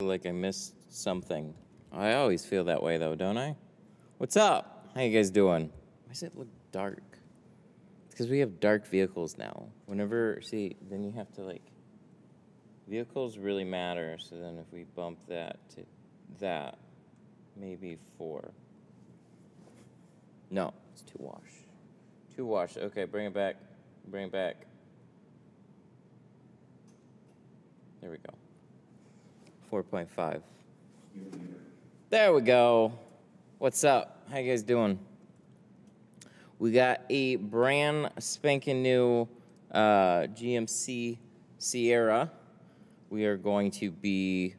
like I missed something. I always feel that way though, don't I? What's up? How you guys doing? Why does it look dark? Because we have dark vehicles now. Whenever see, then you have to like vehicles really matter. So then if we bump that to that, maybe four. No, it's two wash. Two wash. Okay, bring it back. Bring it back. There we go. 4.5. There we go. What's up? How you guys doing? We got a brand spanking new uh, GMC Sierra. We are going to be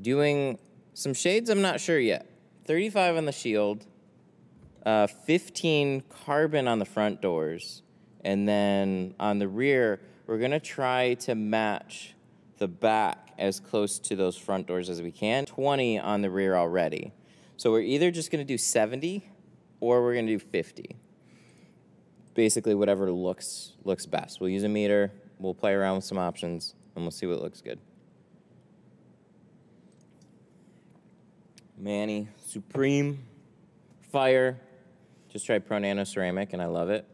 doing some shades. I'm not sure yet. 35 on the shield, uh, 15 carbon on the front doors, and then on the rear, we're gonna try to match the back as close to those front doors as we can. 20 on the rear already. So we're either just gonna do 70 or we're gonna do 50. Basically whatever looks looks best. We'll use a meter, we'll play around with some options, and we'll see what looks good. Manny, Supreme, Fire. Just tried Pro Nano Ceramic and I love it.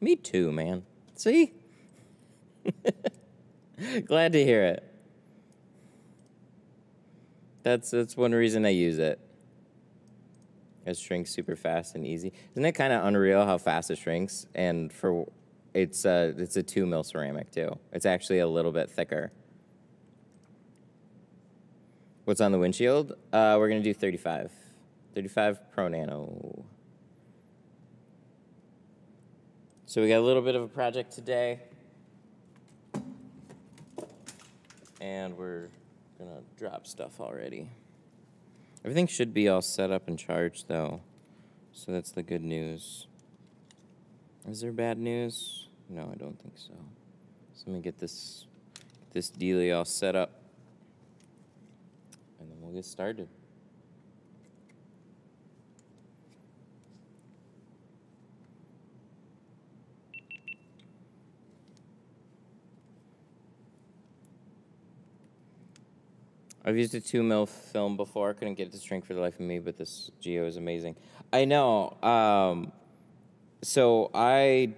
Me too, man. See? Glad to hear it. That's that's one reason I use it. It shrinks super fast and easy. Isn't it kind of unreal how fast it shrinks? And for it's a it's a two mil ceramic too. It's actually a little bit thicker. What's on the windshield? Uh, we're gonna do 35. 35 Pro Nano. So we got a little bit of a project today. And we're gonna drop stuff already. Everything should be all set up and charged though. So that's the good news. Is there bad news? No, I don't think so. So let me get this this dealie all set up. And then we'll get started. I've used a two mil film before. Couldn't get it to shrink for the life of me, but this Geo is amazing. I know. Um, so I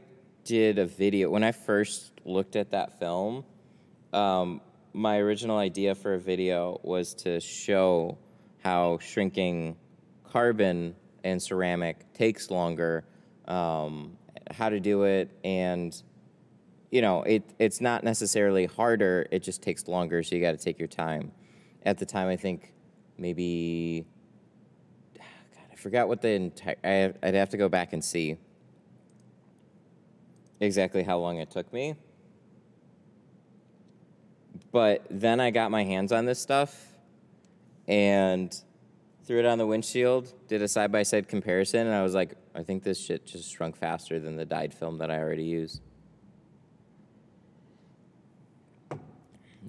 did a video when I first looked at that film. Um, my original idea for a video was to show how shrinking carbon and ceramic takes longer, um, how to do it, and you know, it it's not necessarily harder. It just takes longer, so you got to take your time at the time, I think maybe, God, I forgot what the entire, I'd have to go back and see exactly how long it took me. But then I got my hands on this stuff and threw it on the windshield, did a side by side comparison, and I was like, I think this shit just shrunk faster than the dyed film that I already used.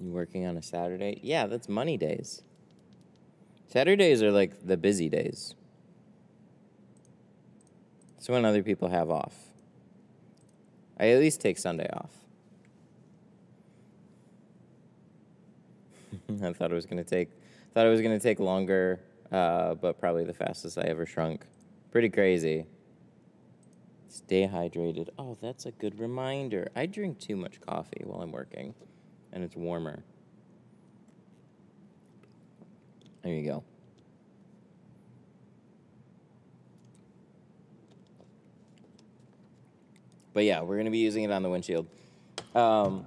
You working on a Saturday? Yeah, that's money days. Saturdays are like the busy days. It's when other people have off. I at least take Sunday off. I thought it was gonna take thought it was gonna take longer, uh, but probably the fastest I ever shrunk. Pretty crazy. Stay hydrated. Oh, that's a good reminder. I drink too much coffee while I'm working and it's warmer. There you go. But yeah, we're going to be using it on the windshield. Um,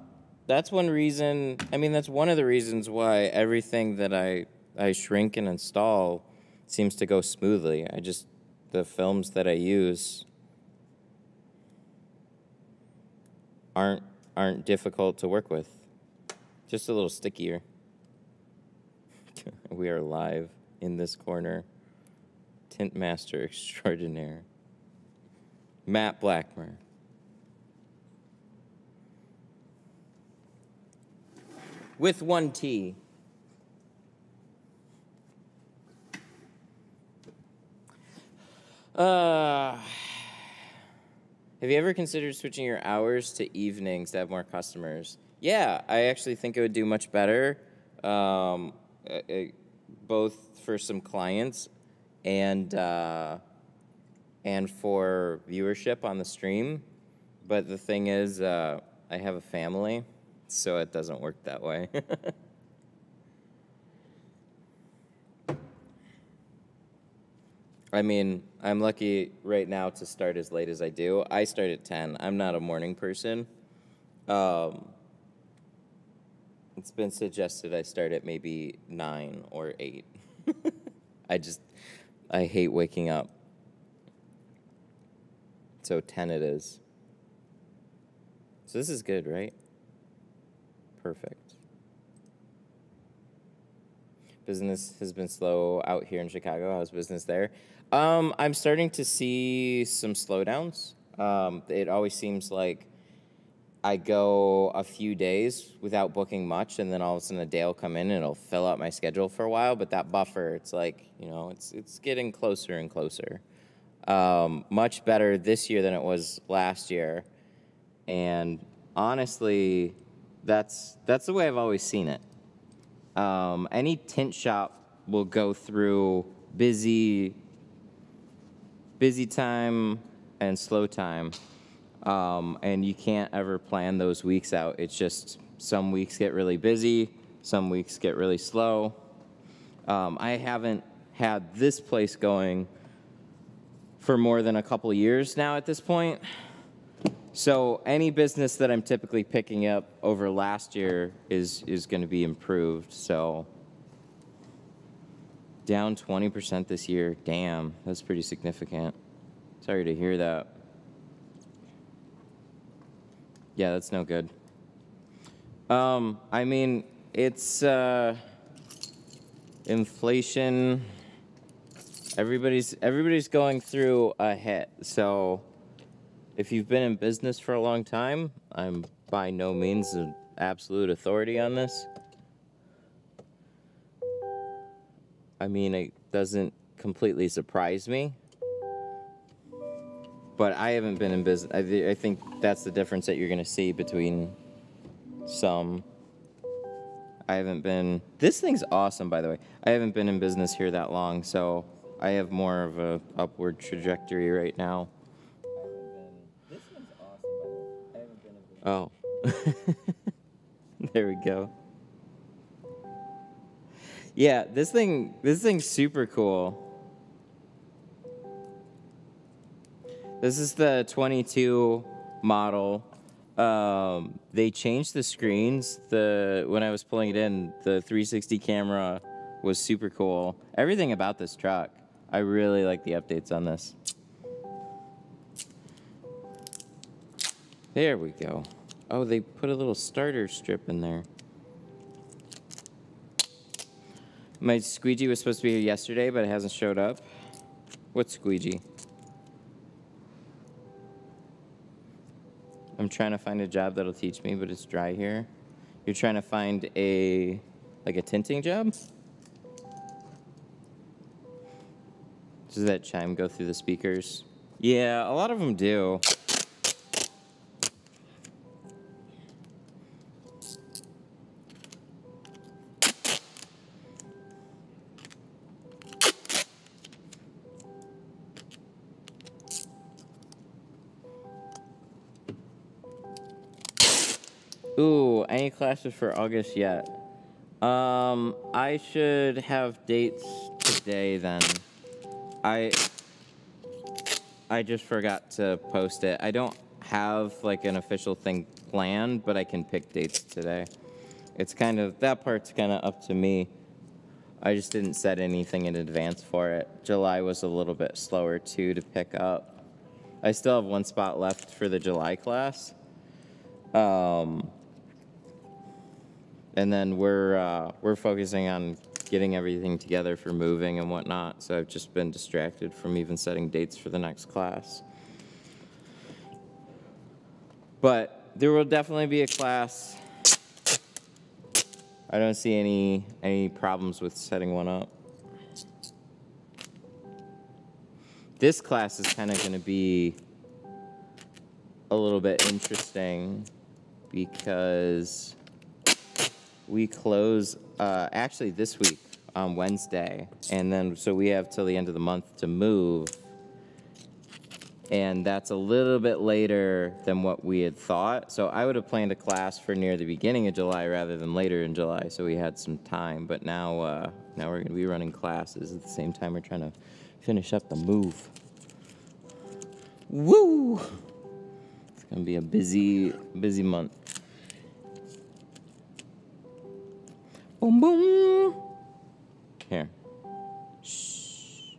that's one reason, I mean, that's one of the reasons why everything that I, I shrink and install seems to go smoothly. I just, the films that I use aren't, aren't difficult to work with. Just a little stickier. we are live in this corner. Tint master extraordinaire. Matt Blackmer. With one T. Uh, have you ever considered switching your hours to evenings to have more customers? Yeah, I actually think it would do much better. Um, uh, both for some clients and uh, and for viewership on the stream. But the thing is, uh, I have a family, so it doesn't work that way. I mean, I'm lucky right now to start as late as I do. I start at 10. I'm not a morning person. Um, it's been suggested I start at maybe 9 or 8. I just, I hate waking up. So 10 it is. So this is good, right? Perfect. Business has been slow out here in Chicago. How's business there? Um, I'm starting to see some slowdowns. Um, it always seems like I go a few days without booking much, and then all of a sudden a day will come in and it'll fill out my schedule for a while. But that buffer, it's like you know, it's it's getting closer and closer. Um, much better this year than it was last year, and honestly, that's that's the way I've always seen it. Um, any tint shop will go through busy busy time and slow time. Um, and you can't ever plan those weeks out. It's just some weeks get really busy, some weeks get really slow. Um, I haven't had this place going for more than a couple years now at this point. So any business that I'm typically picking up over last year is is going to be improved. So down 20% this year. Damn, that's pretty significant. Sorry to hear that. Yeah, that's no good. Um, I mean, it's uh, inflation. Everybody's everybody's going through a hit. So, if you've been in business for a long time, I'm by no means an absolute authority on this. I mean, it doesn't completely surprise me. But I haven't been in business. I, th- I think that's the difference that you're going to see between some. I haven't been. This thing's awesome, by the way. I haven't been in business here that long, so I have more of a upward trajectory right now. This one's awesome, by the way. I haven't been in business. Oh. there we go. Yeah, this thing this thing's super cool. This is the 22 model. Um, they changed the screens. The when I was pulling it in, the 360 camera was super cool. Everything about this truck, I really like the updates on this. There we go. Oh, they put a little starter strip in there. My squeegee was supposed to be here yesterday, but it hasn't showed up. What squeegee? I'm trying to find a job that'll teach me, but it's dry here. You're trying to find a, like a tinting job? Does that chime go through the speakers? Yeah, a lot of them do. Any classes for August yet? Um, I should have dates today then. I I just forgot to post it. I don't have like an official thing planned, but I can pick dates today. It's kind of that part's kind of up to me. I just didn't set anything in advance for it. July was a little bit slower too to pick up. I still have one spot left for the July class. Um, and then we're uh, we're focusing on getting everything together for moving and whatnot. So I've just been distracted from even setting dates for the next class. But there will definitely be a class. I don't see any any problems with setting one up. This class is kind of going to be a little bit interesting because we close uh, actually this week on Wednesday, and then so we have till the end of the month to move, and that's a little bit later than what we had thought. So I would have planned a class for near the beginning of July rather than later in July, so we had some time. But now, uh, now we're going to be running classes at the same time. We're trying to finish up the move. Woo! It's going to be a busy, busy month. Boom, boom. Here. Shh.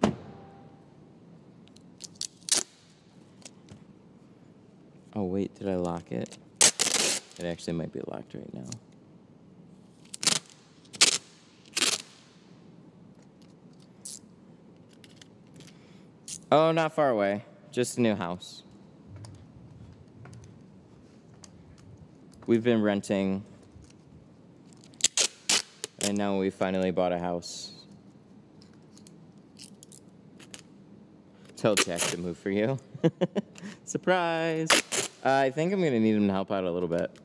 Oh, wait, did I lock it? It actually might be locked right now. Oh, not far away. Just a new house. We've been renting, and now we finally bought a house. Tell Jack to move for you. Surprise! Uh, I think I'm gonna need him to help out a little bit.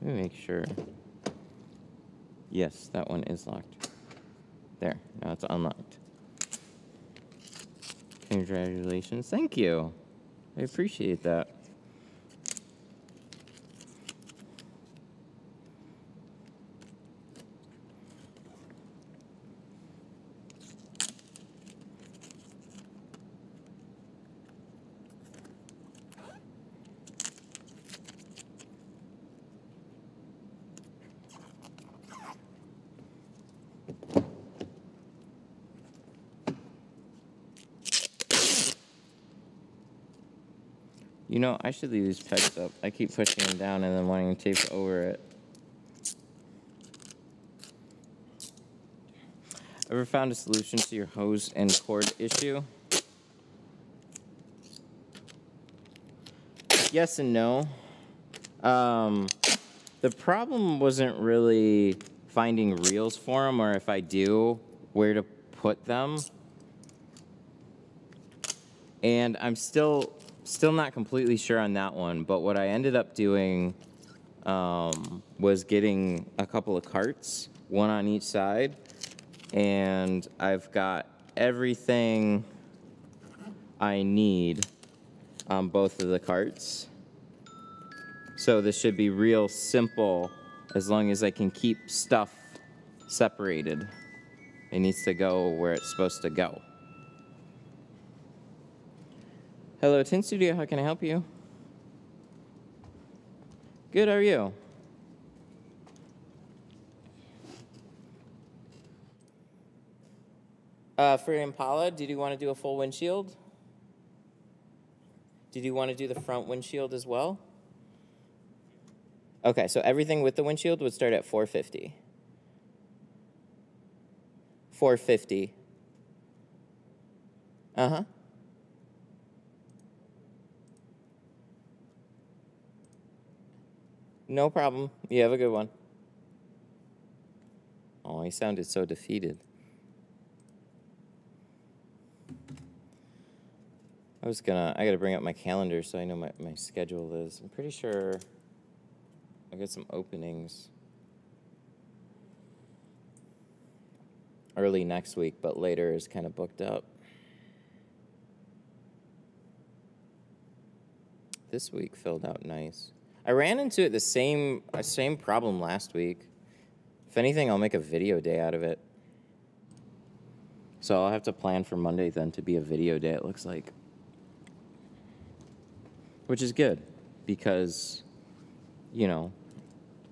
Let me make sure. Yes, that one is locked. There, now it's unlocked. Congratulations. Thank you. I appreciate that. You know, I should leave these pegs up. I keep pushing them down and then wanting to tape over it. Ever found a solution to your hose and cord issue? Yes and no. Um, the problem wasn't really finding reels for them, or if I do, where to put them. And I'm still still not completely sure on that one, but what I ended up doing um, was getting a couple of carts, one on each side, and I've got everything I need on both of the carts. So this should be real simple as long as I can keep stuff separated. It needs to go where it's supposed to go. Hello, Tint Studio. How can I help you? Good, are you? Uh, for Impala, did you want to do a full windshield? Did you want to do the front windshield as well? Okay, so everything with the windshield would start at 450. 450. Uh-huh. No problem. You have a good one. Oh, he sounded so defeated. I was gonna, I gotta bring up my calendar so I know my, my schedule is. I'm pretty sure I got some openings early next week, but later is kind of booked up. This week filled out nice. I ran into it the same uh, same problem last week. If anything, I'll make a video day out of it. So I'll have to plan for Monday then to be a video day. It looks like, which is good because, you know,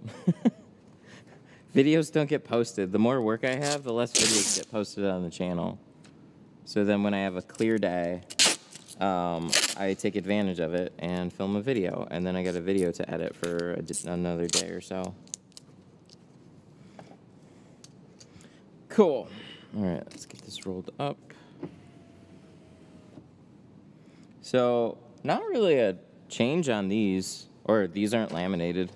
videos don't get posted. The more work I have, the less videos get posted on the channel. So then when I have a clear day, um, I take advantage of it and film a video, and then I get a video to edit for another day or so. Cool. All right, let's get this rolled up. So, not really a change on these, or these aren't laminated.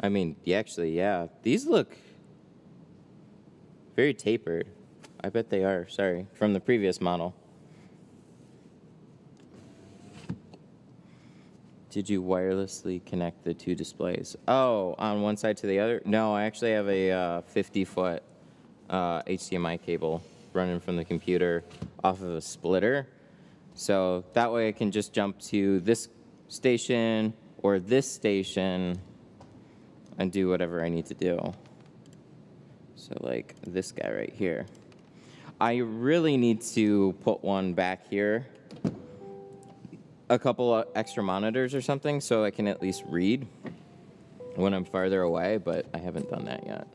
I mean, actually, yeah. These look very tapered. I bet they are. Sorry. From the previous model. Did you wirelessly connect the two displays? Oh, on one side to the other? No, I actually have a uh, 50 foot uh, HDMI cable running from the computer off of a splitter. So that way I can just jump to this station or this station and do whatever I need to do. So like this guy right here. I really need to put one back here, a couple extra monitors or something, so I can at least read when I'm farther away, but I haven't done that yet.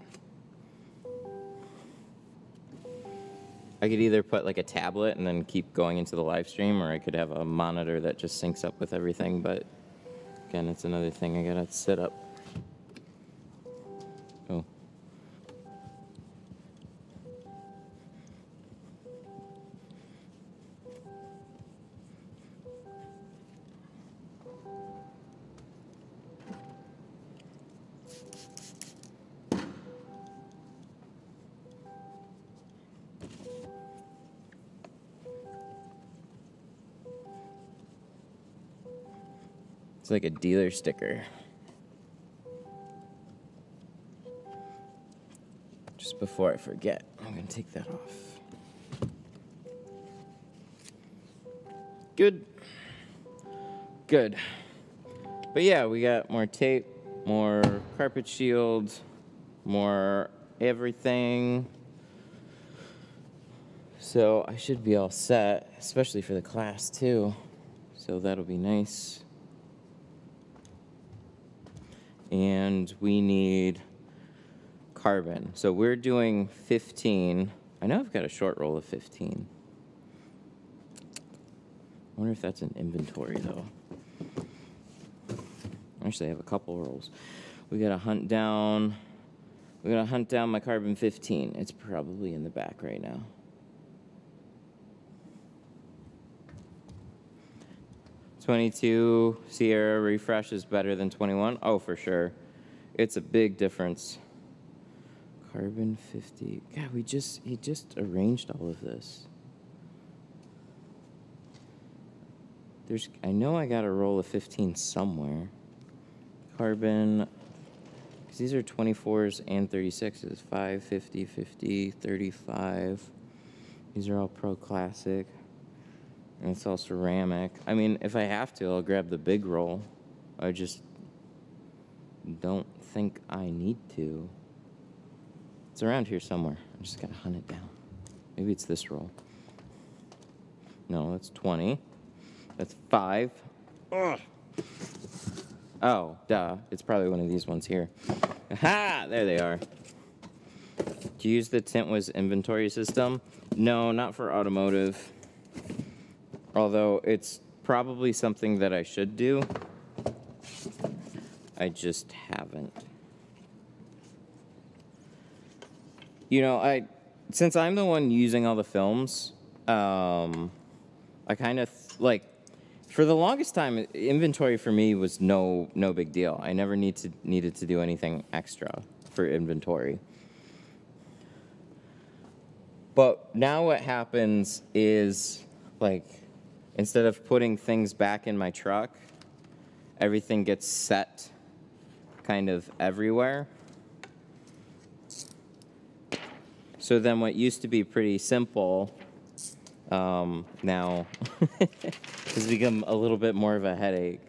I could either put like a tablet and then keep going into the live stream, or I could have a monitor that just syncs up with everything, but again, it's another thing I gotta set up. It's like a dealer sticker. Just before I forget, I'm gonna take that off. Good. Good. But yeah, we got more tape, more carpet shield, more everything. So I should be all set, especially for the class too. So that'll be nice. And we need carbon. So we're doing 15. I know I've got a short roll of 15. I wonder if that's an inventory though. Actually, I have a couple rolls. We gotta hunt down. We gotta hunt down my carbon 15. It's probably in the back right now. Twenty-two Sierra refresh is better than twenty-one. Oh, for sure. It's a big difference. Carbon 50. God, we just he just arranged all of this. There's I know I got a roll of 15 somewhere. Carbon cuz these are 24s and 36s. 5, 50, 50, 35. These are all pro classic. And it's all ceramic. I mean, if I have to, I'll grab the big roll. I just don't think I need to. It's around here somewhere. I just gotta hunt it down. Maybe it's this roll. No, that's 20. That's 5. Ugh. Oh, duh. It's probably one of these ones here. Ha! There they are. Do you use the Tintwiz inventory system? No, not for automotive. Although it's probably something that I should do. I just haven't. You know, I since I'm the one using all the films, um, I kind of like for the longest time inventory for me was no no big deal. I never need to needed to do anything extra for inventory. But now what happens is like instead of putting things back in my truck, everything gets set kind of everywhere. So then what used to be pretty simple um, now has become a little bit more of a headache.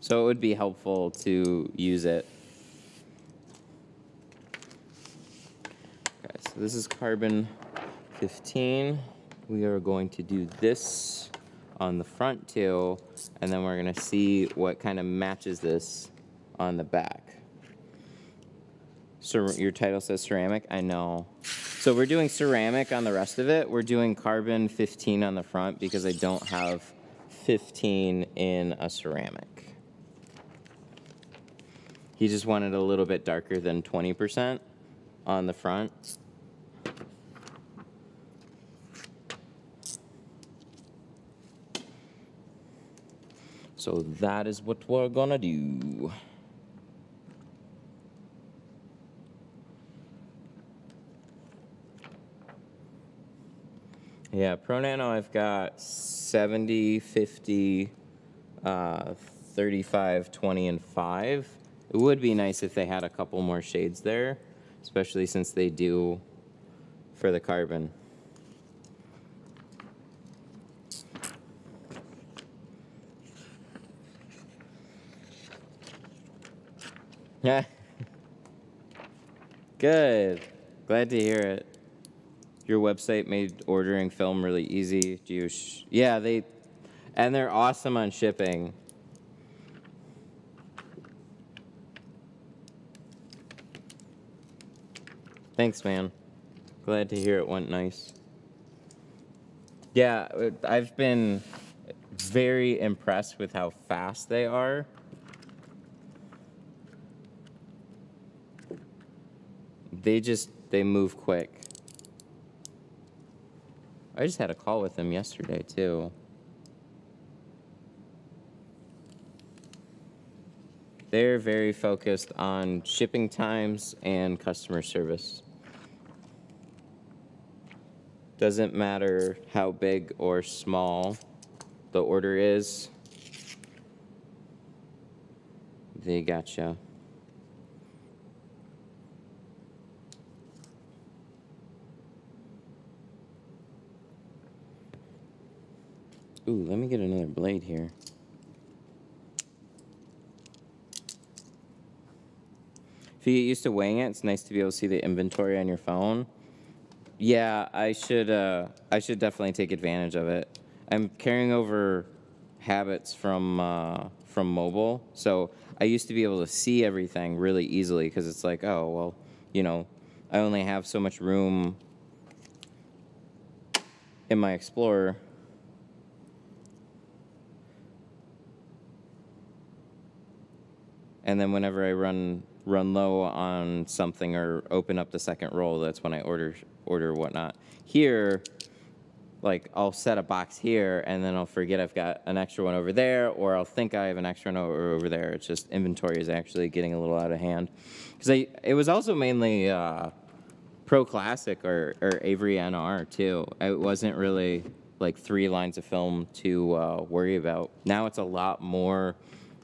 So it would be helpful to use it. Okay, so this is carbon 15 we are going to do this on the front too, and then we're gonna see what kind of matches this on the back. So your title says ceramic, I know. So we're doing ceramic on the rest of it. We're doing carbon 15 on the front because I don't have 15 in a ceramic. He just wanted a little bit darker than 20% on the front. So that is what we're gonna do. Yeah, Pro Nano, I've got 70, 50, uh, 35, 20, and 5. It would be nice if they had a couple more shades there, especially since they do for the carbon. Good. Glad to hear it. Your website made ordering film really easy. Do you? Yeah, they, and they're awesome on shipping. Thanks, man. Glad to hear it went nice. Yeah, uh, I've been very impressed with how fast they are. They just they move quick. I just had a call with them yesterday too. They're very focused on shipping times and customer service. Doesn't matter how big or small the order is, they gotcha. Ooh, let me get another blade here. If you get used to weighing it, it's nice to be able to see the inventory on your phone. Yeah, I should. Uh, I should definitely take advantage of it. I'm carrying over habits from uh, from mobile, so I used to be able to see everything really easily because it's like, oh well, you know, I only have so much room in my Explorer. And then whenever I run run low on something or open up the second roll, that's when I order order whatnot. Here, like I'll set a box here and then I'll forget I've got an extra one over there, or I'll think I have an extra one over, there. It's just inventory is actually getting a little out of hand. Because it was also mainly uh, Pro Classic or, or Avery NR too. It wasn't really like three lines of film to uh, worry about. Now it's a lot more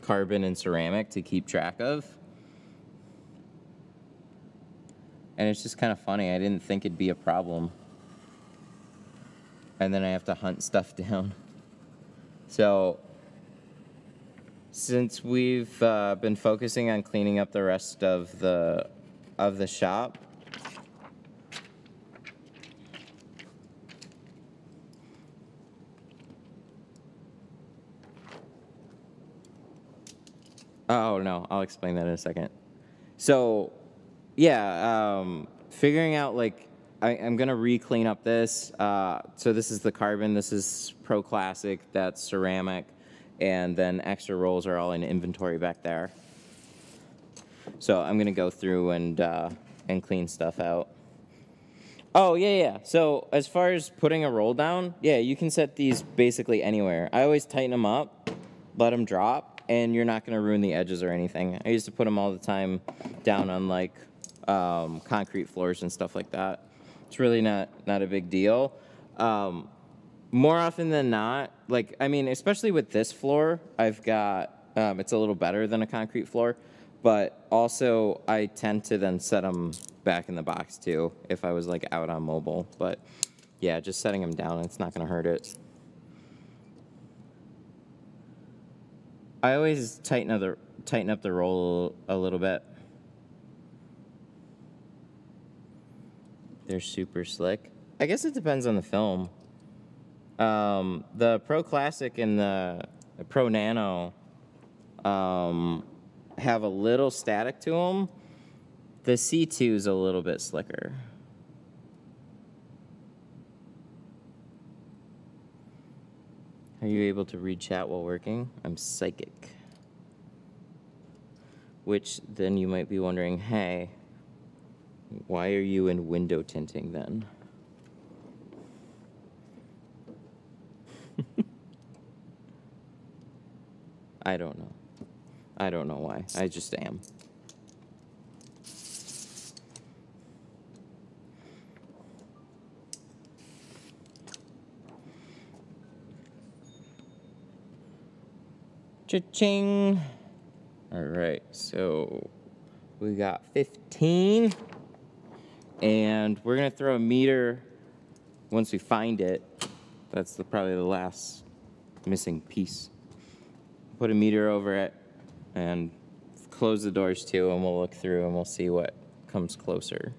carbon and ceramic to keep track of. And it's just kind of funny. I didn't think it'd be a problem. And then I have to hunt stuff down. So, since we've uh, been focusing on cleaning up the rest of the of the shop, Oh no, I'll explain that in a second. So, yeah, um, figuring out like I, am gonna re-clean up this. Uh, so this is the carbon. This is Pro Classic. That's ceramic, and then extra rolls are all in inventory back there. So I'm gonna go through and uh, and clean stuff out. Oh yeah, yeah. So as far as putting a roll down, yeah, you can set these basically anywhere. I always tighten them up, let them drop, and you're not going to ruin the edges or anything. I used to put them all the time down on like um, concrete floors and stuff like that. It's really not not a big deal. Um, more often than not, like I mean, especially with this floor, I've got um, it's a little better than a concrete floor, but also I tend to then set them back in the box too if I was like out on mobile. But yeah, just setting them down, it's not going to hurt it. I always tighten up the tighten up the roll a little bit. They're super slick. I guess it depends on the film. Um, the Pro Classic and the, Pro Nano um, have a little static to them. The C2 is a little bit slicker. Are you able to read chat while working? I'm psychic. Which then you might be wondering, hey, why are you in window tinting then? I don't know. I don't know why. I just am. Cha-ching. All right, so we got 15. And we're gonna throw a meter once we find it. That's the, probably the last missing piece. Put a meter over it and close the doors too, and we'll look through and we'll see what comes closer.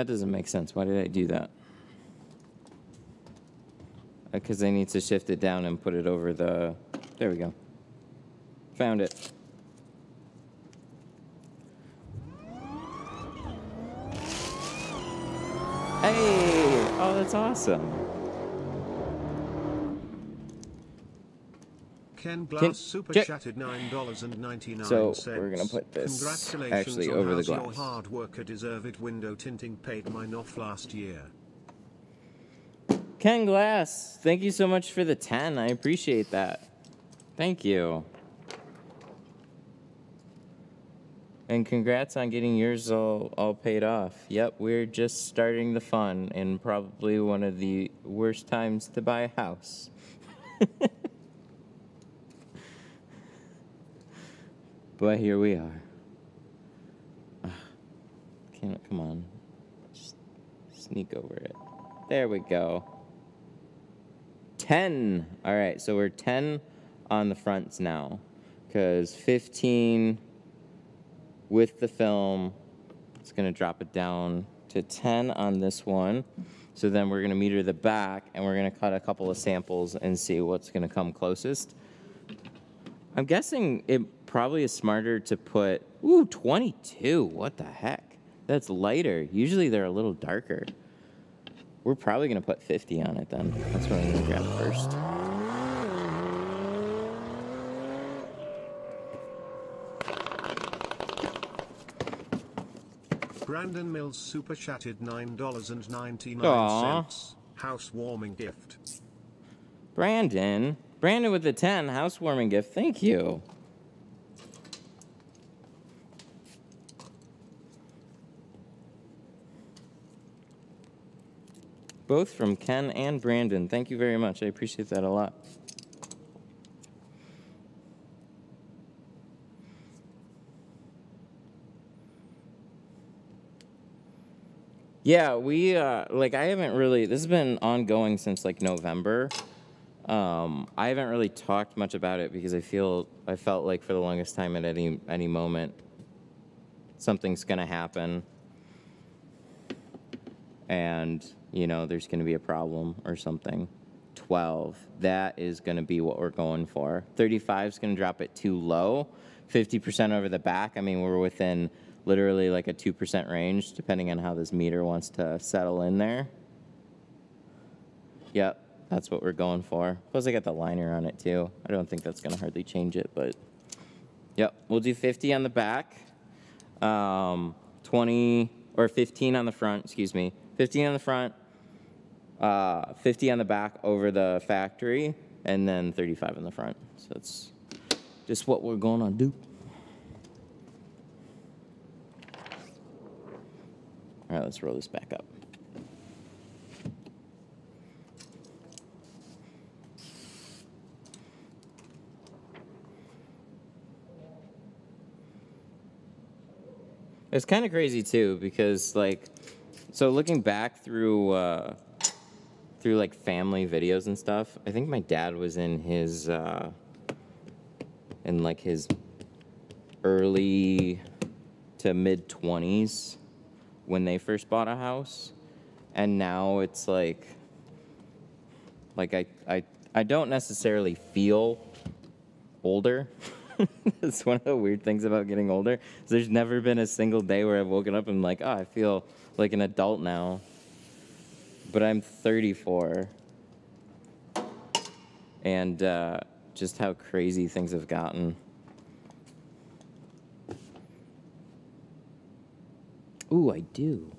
That doesn't make sense. Why did I do that? Uh, because I need to shift it down and put it over the... There we go. Found it. Hey! Oh, that's awesome. Ken Glass Ken- super Ken- chatted $9.99. So, we're gonna put this Congratulations actually on over the how's your hard worker deserve it. Window tinting paid mine off last year. Ken Glass, thank you so much for the 10. I appreciate that. Thank you. And congrats on getting yours all, all paid off. Yep, we're just starting the fun in probably one of the worst times to buy a house. but here we are. Ah, Can't, come on. Just sneak over it. There we go. 10. All right, so we're 10 on the fronts now because 15 with the film, it's going to drop it down to 10 on this one. So then we're going to meter the back and we're going to cut a couple of samples and see what's going to come closest. I'm guessing it probably is smarter to put, ooh, 22. What the heck? That's lighter. Usually they're a little darker. We're probably going to put 50 on it then. That's what I'm going to grab first. Brandon Mills super chatted nine dollars and ninety Aw. nine cents. Housewarming gift. Brandon. Brandon with the 10 housewarming gift. Thank you. Both from Ken and Brandon. Thank you very much. I appreciate that a lot. Yeah, we uh like I haven't really this has been ongoing since like November. Um I haven't really talked much about it because I feel I felt like for the longest time at any any moment something's going to happen and you know there's going to be a problem or something. 12. That is going to be what we're going for. 35 is going to drop it too low. 50% over the back. I mean, we're within literally like a 2% range, depending on how this meter wants to settle in there. Yep, that's what we're going for. Plus, I got the liner on it too. I don't think that's going to hardly change it, but yep, we'll do 50 on the back, um, 20 or 15 on the front, excuse me, 15 on the front, uh, 50 on the back over the factory, and then 35 in the front. So that's just what we're going to do. All right, let's roll this back up. It's kind of crazy too because like, so looking back through uh, through like family videos and stuff, I think my dad was in his uh, in like his early to mid twenties when they first bought a house, and now it's like like I I I don't necessarily feel older. It's one of the weird things about getting older. is There's never been a single day where I've woken up and like, oh, I feel like an adult now. But I'm 34. And uh, just how crazy things have gotten. Ooh, I do.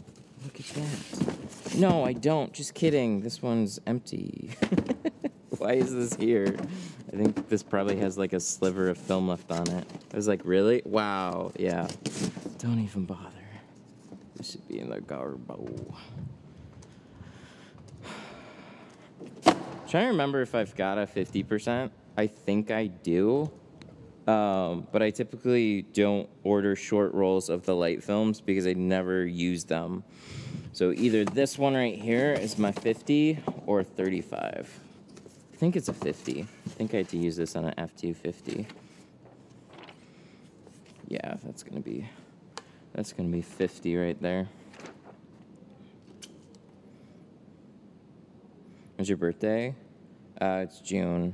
Look at that. No, I don't. Just kidding. This one's empty. Why is this here? I think this probably has like a sliver of film left on it. I was like, really? Wow. Yeah. Don't even bother. This should be in the garbo. Trying to remember if I've got a 50%. I think I do. Um, but I typically don't order short rolls of the light films because I never use them. So either this one right here is my 50 or 35. I think it's a 50. I think I had to use this on an F250. Yeah, that's gonna be that's gonna be 50 right there. When's your birthday? Uh, it's June.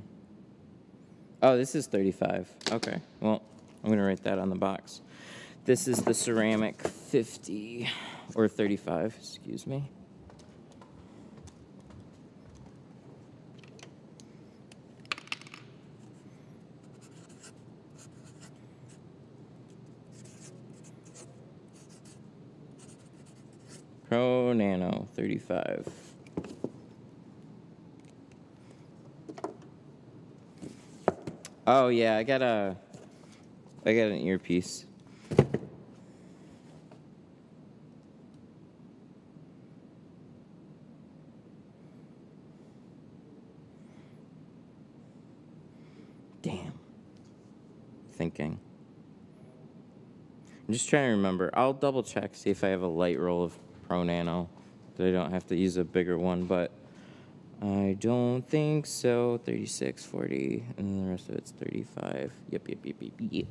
Oh, this is 35. Okay, well, I'm gonna write that on the box. This is the ceramic 50 or 35, excuse me. Pro Nano 35. Oh yeah, I got a I got an earpiece. Damn. Thinking. I'm just trying to remember. I'll double check, see if I have a light roll of Pro Nano. That I don't have to use a bigger one, but I don't think so. 36, 40, and the rest of it's 35. Yep, yep, yep, yep, yep.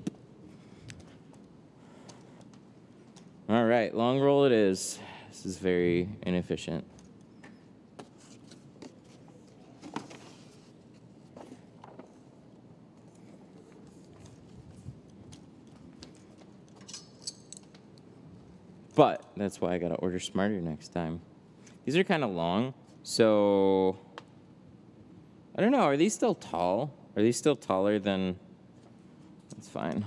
All right, long roll it is. This is very inefficient. But that's why I gotta order smarter next time. These are kind of long, so I don't know. Are these still tall? Are these still taller than? That's fine.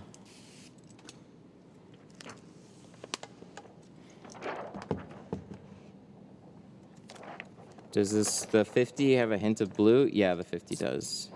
Does this the 50 have a hint of blue? Yeah, the 50 does.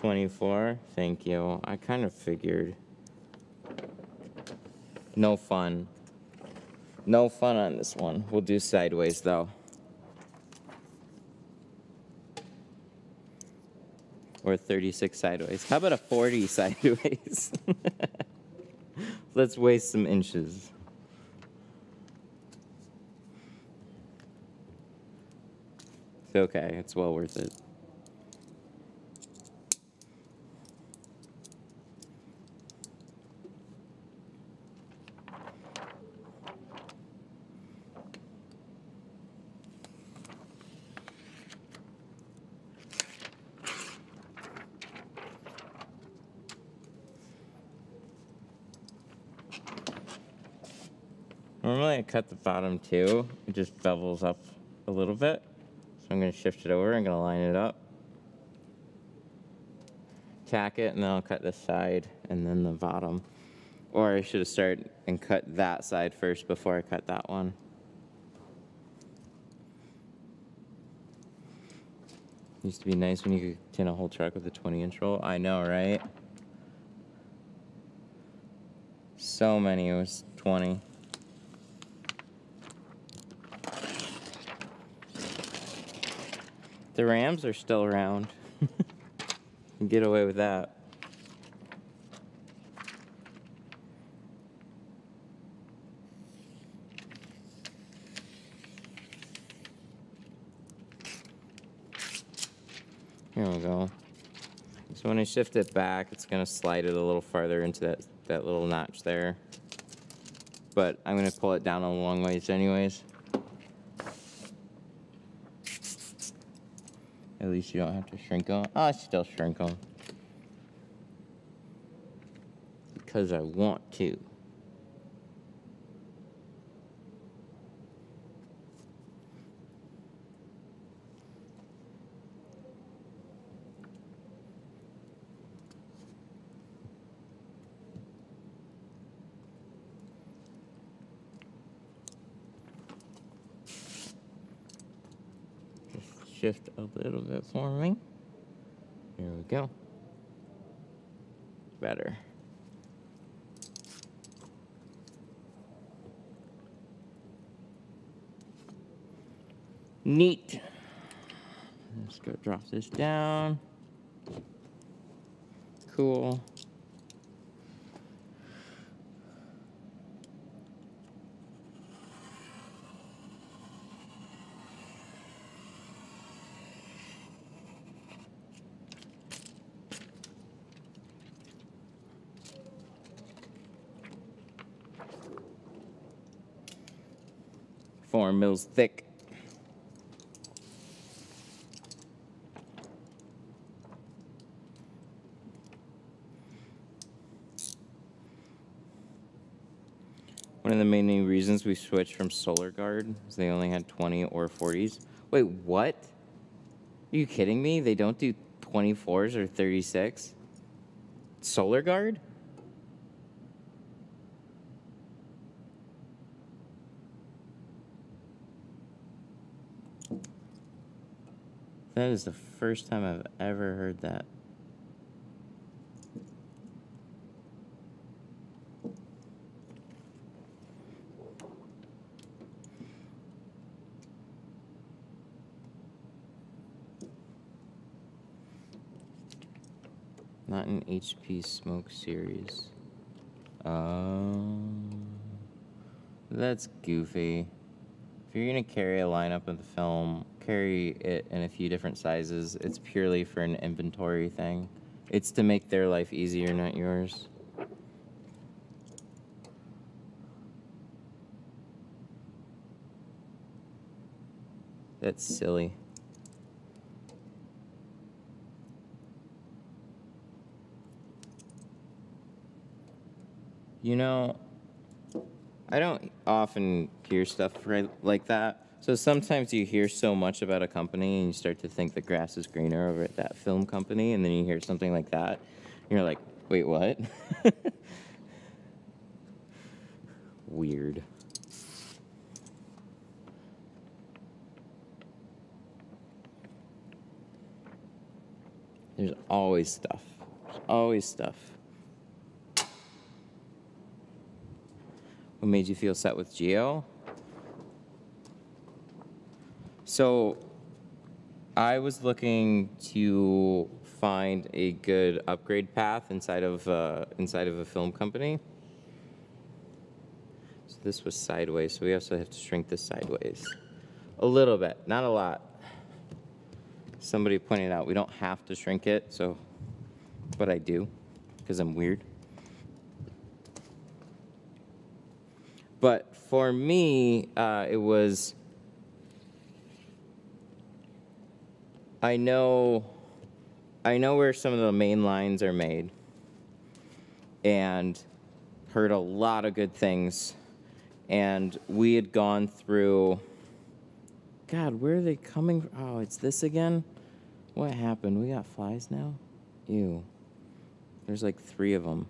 Twenty-four. Thank you. I kind of figured. No fun. No fun on this one. We'll do sideways though. Or 36 sideways. How about a 40 sideways? Let's waste some inches. It's okay. It's well worth it. Normally I cut the bottom too. It just bevels up a little bit. So I'm gonna shift it over. I'm gonna line it up. Tack it and then I'll cut this side and then the bottom. Or I should have started and cut that side first before I cut that one. Used to be nice when you could tin a whole truck with a 20 inch roll. I know, right? So many, it was 20. The Rams are still around. get away with that. Here we go. So when I shift it back, it's gonna slide it a little farther into that, that little notch there. But I'm gonna pull it down a long ways anyways. At least you don't have to shrink on. I still shrink on. Because I want to. Just a little bit for me. Here we go. Better. Neat. Let's go drop this down. Cool. Four mils thick. One of the main reasons we switched from Solar Guard is they only had 20 or 40s. Wait, what? Are you kidding me? They don't do 24s or 36? Solar Guard? That is the first time I've ever heard that. Not an HP Smoke series. Um, that's goofy. If you're gonna carry a lineup of the film, carry it in a few different sizes. It's purely for an inventory thing. It's to make their life easier, not yours. That's silly. You know, I don't often hear stuff like that. So sometimes you hear so much about a company and you start to think the grass is greener over at that film company, and then you hear something like that, and you're like, wait, what? Weird. There's always stuff. There's always stuff. What made you feel set with Geo? So, I was looking to find a good upgrade path inside of uh, inside of a film company. So this was sideways, so we also have to shrink this sideways a little bit, not a lot. Somebody pointed out we don't have to shrink it, so, but I do, because I'm weird. But for me, uh, it was. I know, I know where some of the main lines are made, and heard a lot of good things, and we had gone through. God, where are they coming from? Oh, it's this again? What happened? We got flies now? Ew. There's like three of them.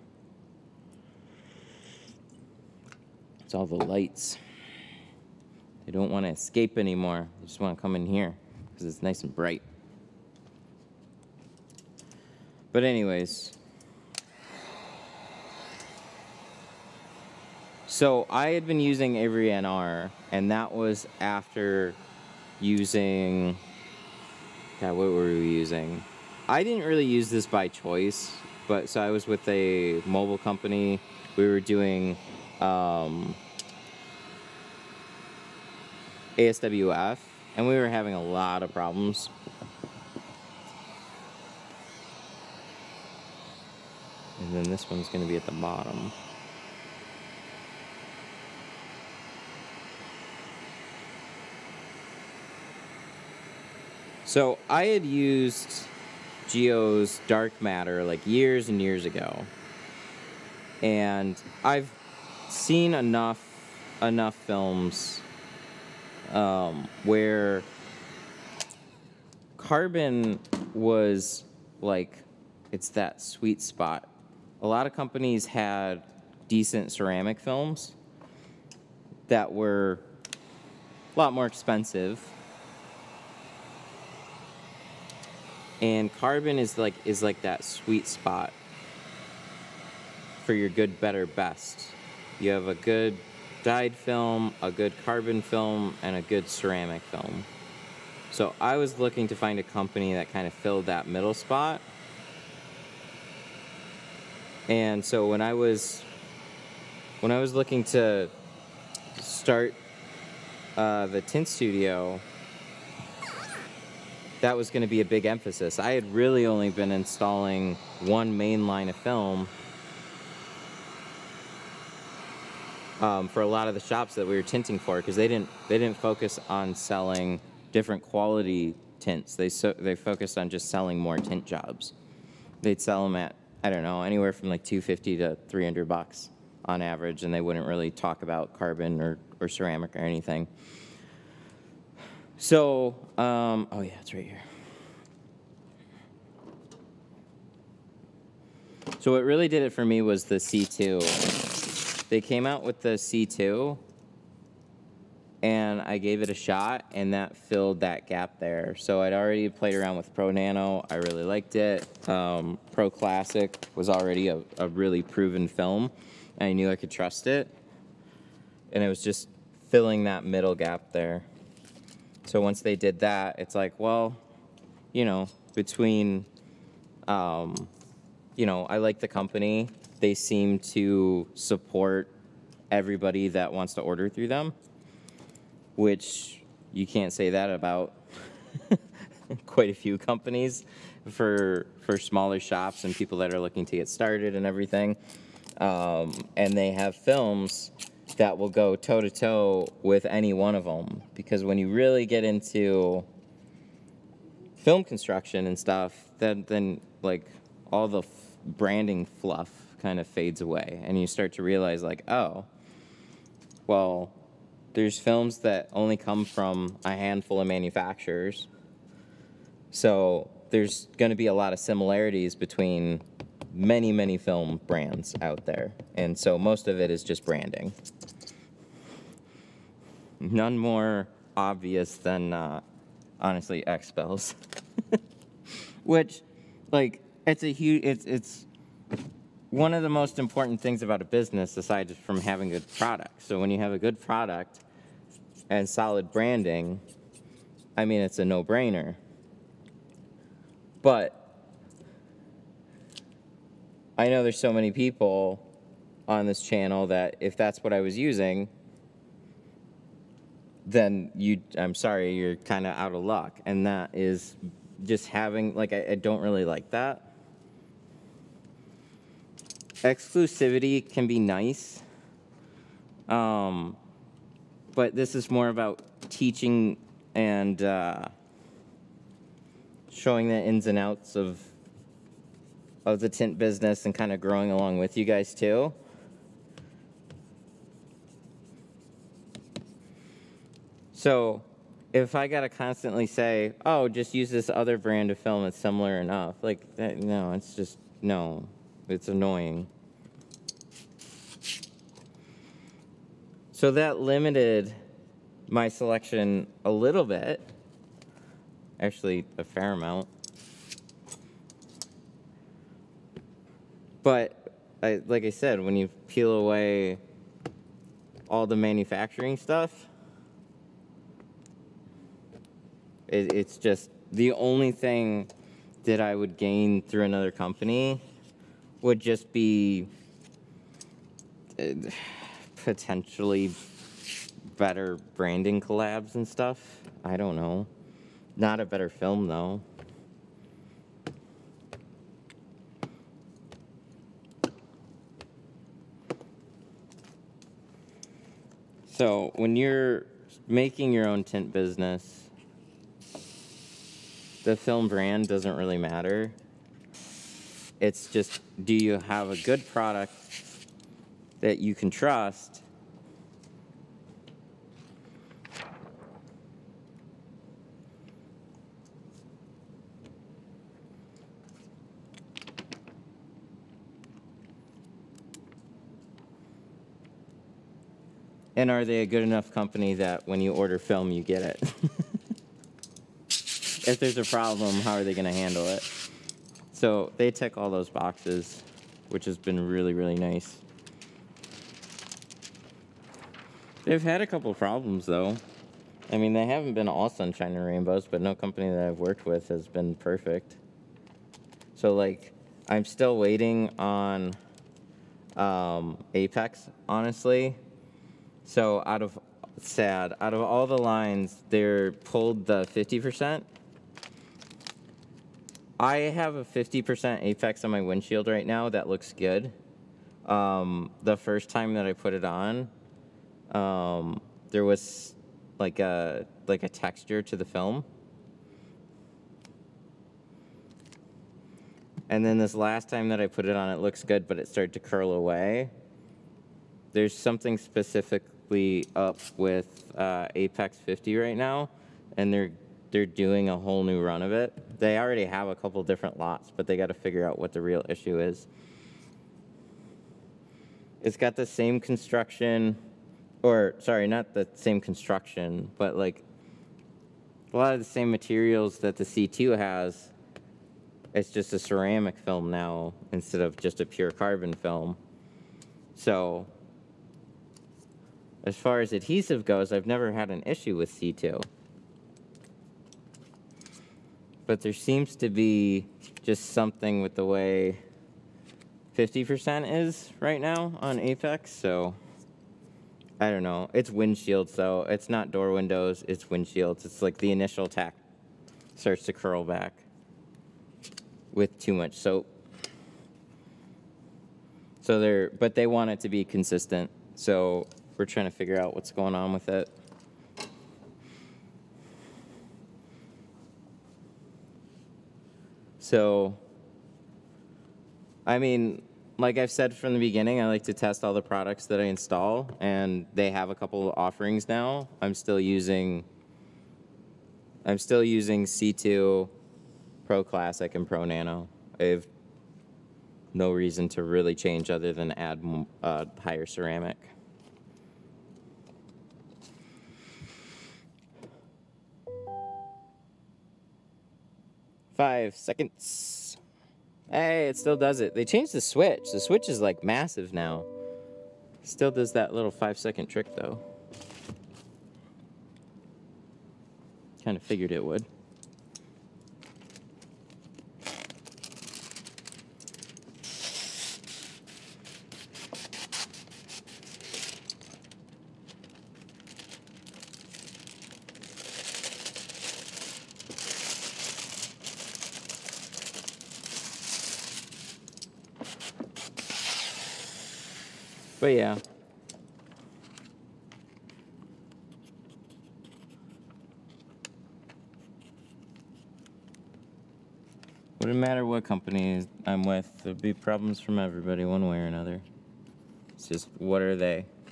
It's all the lights. They don't want to escape anymore. They just want to come in here because it's nice and bright. But anyways, so I had been using Avery NR, and that was after using. God, what were we using? I didn't really use this by choice, but so I was with a mobile company. We were doing um, ASWF, and we were having a lot of problems. And then this one's going to be at the bottom. So I had used Geo's dark matter like years and years ago. and I've seen enough enough films um, where carbon was like it's that sweet spot. A lot of companies had decent ceramic films that were a lot more expensive. And carbon is like is like that sweet spot for your good, better, best. You have a good dyed film, a good carbon film, and a good ceramic film. So I was looking to find a company that kind of filled that middle spot. And so when I was when I was looking to start uh, the tint studio, that was going to be a big emphasis. I had really only been installing one main line of film um, for a lot of the shops that we were tinting for because they didn't they didn't focus on selling different quality tints. They so they focused on just selling more tint jobs. They'd sell them at I don't know anywhere from like 250 to 300 bucks on average, and they wouldn't really talk about carbon or, or ceramic or anything. So, um, oh yeah, it's right here. So what really did it for me was the C2. They came out with the C2, and I gave it a shot, and that filled that gap there. So I'd already played around with Pro Nano. I really liked it. Um, Pro Classic was already a, a really proven film. And I knew I could trust it. And it was just filling that middle gap there. So once they did that, it's like, well, you know, between, um, you know, I like the company. They seem to support everybody that wants to order through them, which you can't say that about quite a few companies for for smaller shops and people that are looking to get started and everything. Um, and they have films that will go toe to toe with any one of them because when you really get into film construction and stuff, then then like all the branding fluff kind of fades away, and you start to realize like, oh, well, there's films that only come from a handful of manufacturers, so there's going to be a lot of similarities between many many film brands out there, and so most of it is just branding. None more obvious than uh, honestly XPEL's, which like it's a huge it's it's one of the most important things about a business aside from having a good product. So when you have a good product and solid branding, I mean it's a no-brainer. But I know there's so many people on this channel that if that's what I was using, then you I'm sorry, you're kind of out of luck. And that is just having like I, I don't really like that. Exclusivity can be nice. Um, but this is more about teaching and uh, showing the ins and outs of of the tint business and kind of growing along with you guys too. So if I gotta constantly say, "Oh, just use this other brand of film it's similar enough," like that, no, it's just no, it's annoying. So that limited my selection a little bit, actually a fair amount. But I, like I said, when you peel away all the manufacturing stuff, it, it's just the only thing that I would gain through another company would just be uh, potentially better branding collabs and stuff. I don't know. Not a better film though. So when you're making your own tint business, the film brand doesn't really matter. It's just do you have a good product that you can trust. And are they a good enough company that when you order film, you get it? if there's a problem, how are they going to handle it? So they tick all those boxes, which has been really, really nice. They've had a couple problems though. I mean, they haven't been all sunshine and rainbows, but no company that I've worked with has been perfect. So like, I'm still waiting on um, Apex, honestly. So out of sad, out of all the lines, they're pulled the 50%. I have a 50% Apex on my windshield right now that looks good. Um, the first time that I put it on, um, there was like a like a texture to the film. And then this last time that I put it on, it looks good, but it started to curl away. There's something specifically up with uh, Apex 50 right now, and they're they're doing a whole new run of it. They already have a couple different lots, but they got to figure out what the real issue is. It's got the same construction or sorry, not the same construction, but like a lot of the same materials that the C2 has. It's just a ceramic film now instead of just a pure carbon film. So, as far as adhesive goes, I've never had an issue with C2. But there seems to be just something with the way 50% is right now on Apex, so. I don't know. It's windshields though. It's not door windows. It's windshields. It's like the initial tack starts to curl back with too much soap. So they're, but they want it to be consistent. So we're trying to figure out what's going on with it. So, I mean, like I've said from the beginning, I like to test all the products that I install, and they have a couple of offerings now. I'm still using I'm still using C2, Pro Classic, and Pro Nano. I have no reason to really change other than add uh, higher ceramic. Five seconds. Hey, it still does it. They changed the switch. The switch is like massive now. Still does that little five second trick though. Kind of figured it would. But yeah. Wouldn't matter what company I'm with, there'd be problems from everybody one way or another. It's just, what are they?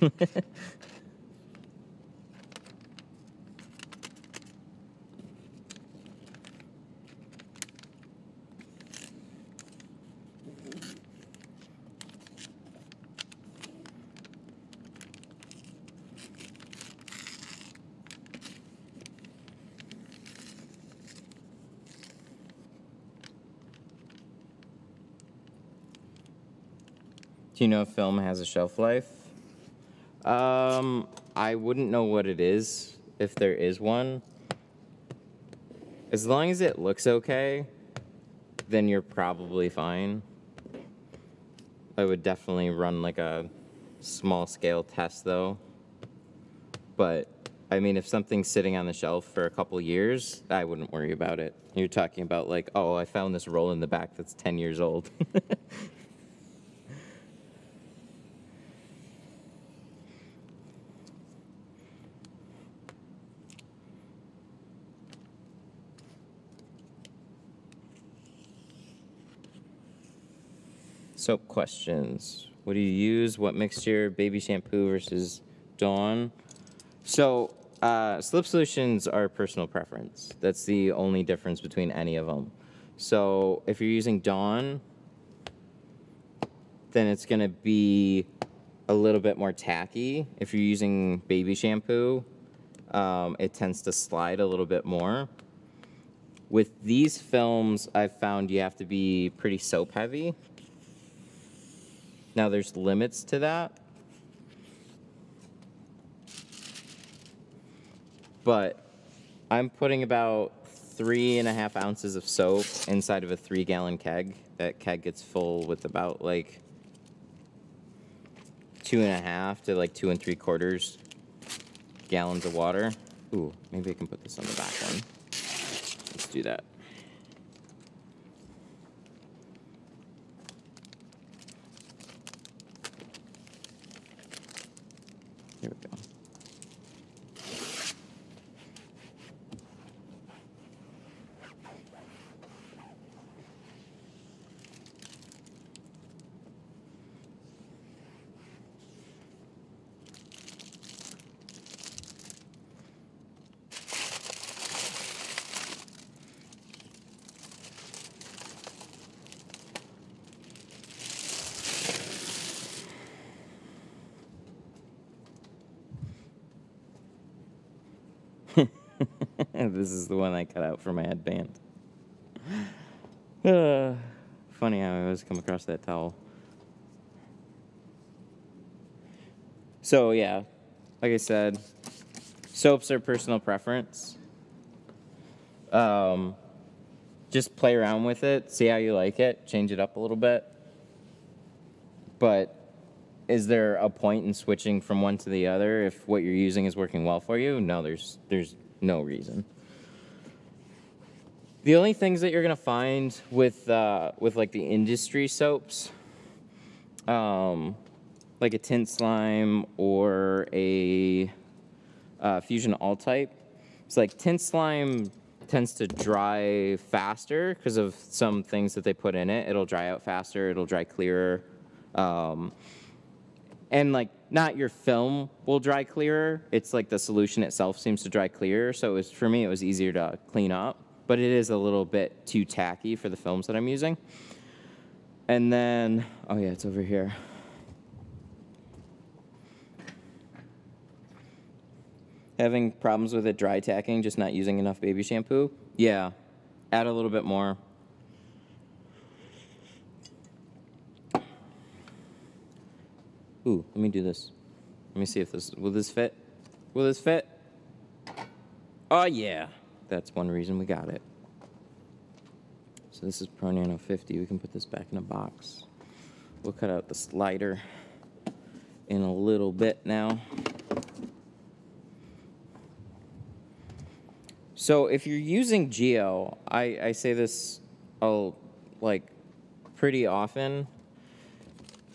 Do you know if film has a shelf life? Um, I wouldn't know what it is if there is one. As long as it looks okay, then you're probably fine. I would definitely run like a small scale test though. But I mean, if something's sitting on the shelf for a couple years, I wouldn't worry about it. You're talking about like, oh, I found this roll in the back that's 10 years old. Soap questions. What do you use? What mixture? Baby shampoo versus Dawn? So, uh, slip solutions are personal preference. That's the only difference between any of them. So, if you're using Dawn, then it's going to be a little bit more tacky. If you're using baby shampoo, um, it tends to slide a little bit more. With these films, I've found you have to be pretty soap heavy. Now, there's limits to that. But I'm putting about three and a half ounces of soap inside of a three gallon keg. That keg gets full with about like two and a half to like two and three quarters gallons of water. Ooh, maybe I can put this on the back one. Let's do that. There we go. This is the one I cut out for my headband. Uh, funny how I always come across that towel. So, yeah, like I said, soaps are personal preference. Um, just play around with it, see how you like it, change it up a little bit. But is there a point in switching from one to the other if what you're using is working well for you? No, there's there's no reason. The only things that you're gonna find with uh, with like the industry soaps, um, like a tint slime or a uh, fusion all type, it's like tint slime tends to dry faster because of some things that they put in it. It'll dry out faster. It'll dry clearer. Um, and like not your film will dry clearer. It's like the solution itself seems to dry clearer. So it was for me, it was easier to clean up, but it is a little bit too tacky for the films that I'm using. And then, oh yeah, it's over here. Having problems with it dry tacking, just not using enough baby shampoo. Yeah, add a little bit more. Ooh, let me do this. Let me see if this will this fit. Will this fit? Oh yeah, that's one reason we got it. So this is Pro Nano 50. We can put this back in a box. We'll cut out the slider in a little bit now. So if you're using Geo, I, I say this oh, like pretty often.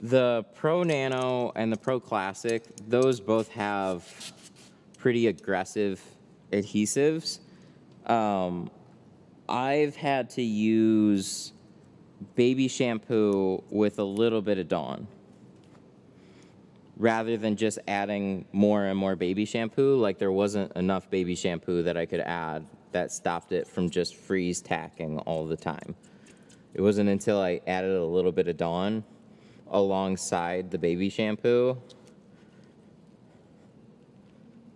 The Pro Nano and the Pro Classic, those both have pretty aggressive adhesives. Um, I've had to use baby shampoo with a little bit of Dawn rather than just adding more and more baby shampoo. Like there wasn't enough baby shampoo that I could add that stopped it from just freeze tacking all the time. It wasn't until I added a little bit of Dawn alongside the baby shampoo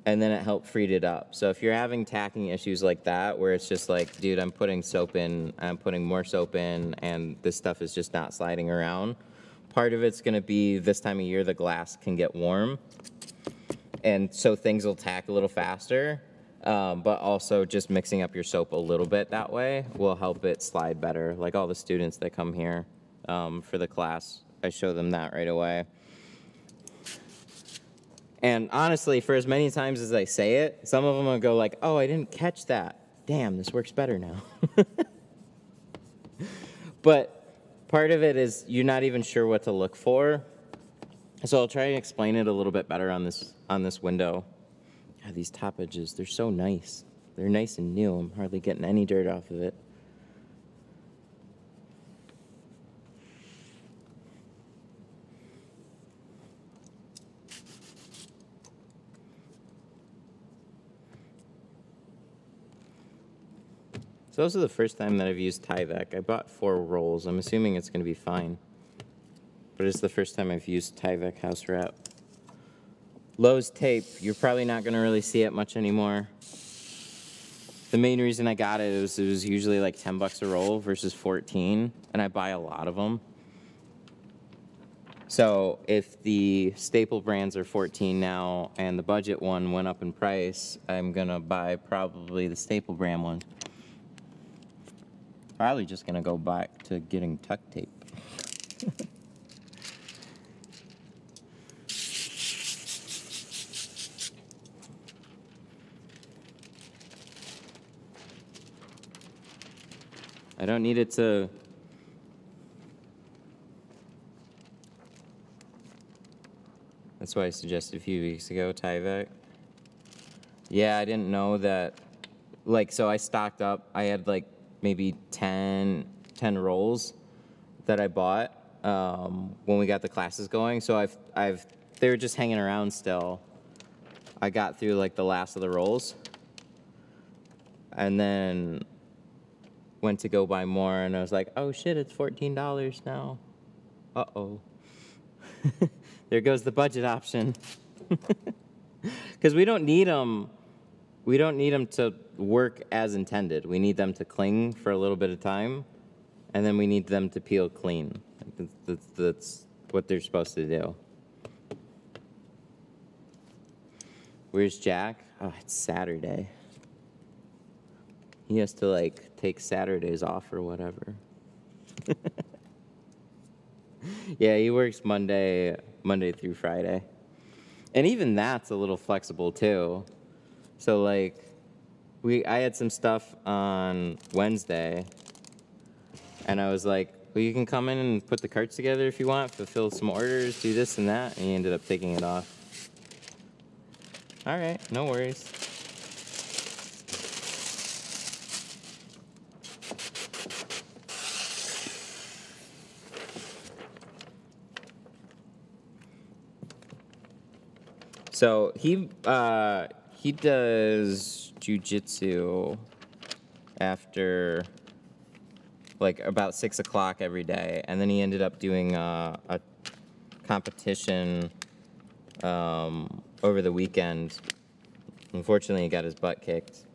and then it helped freed it up. So if you're having tacking issues like that, where it's just like, dude, I'm putting soap in, I'm putting more soap in, and this stuff is just not sliding around, part of it's gonna be this time of year the glass can get warm, and so things will tack a little faster. Um, but also just mixing up your soap a little bit that way will help it slide better. Like all the students that come here um, for the class, I show them that right away. And honestly, for as many times as I say it, some of them will go like, "Oh, I didn't catch that. Damn, this works better now." but part of it is you're not even sure what to look for. So I'll try and explain it a little bit better on this on this window. God, these top edges, they're so nice. They're nice and new. I'm hardly getting any dirt off of it. It's also the first time that I've used Tyvek. I bought four rolls. I'm assuming it's going to be fine. But it's the first time I've used Tyvek house wrap. Lowe's tape, you're probably not going to really see it much anymore. The main reason I got it was it was usually like 10 bucks a roll versus 14, and I buy a lot of them. So if the staple brands are 14 now and the budget one went up in price, I'm gonna buy probably the staple brand one. Probably just gonna go back to getting tuck tape. I don't need it to That's why I suggested a few weeks ago, Tyvek. Yeah, I didn't know that. Like, so I stocked up. I had like maybe 10, 10 rolls that I bought um, when we got the classes going. So I've, I've, they were just hanging around still. I got through like the last of the rolls. And then went to go buy more and I was like, oh shit, it's $14 now. Uh oh. there goes the budget option. Because we don't need them. We don't need them to work as intended. We need them to cling for a little bit of time, and then we need them to peel clean. That's, that's what they're supposed to do. Where's Jack? Oh, it's Saturday. He has to like take Saturdays off or whatever. yeah, he works Monday, Monday through Friday. And even that's a little flexible too. So like we I had some stuff on Wednesday and I was like, well, you can come in and put the carts together if you want, fulfill some orders, do this and that, and he ended up taking it off. All right, no worries. So he uh, he does jujitsu after like about six o'clock every day, and then he ended up doing uh, a competition um, over the weekend. Unfortunately, he got his butt kicked.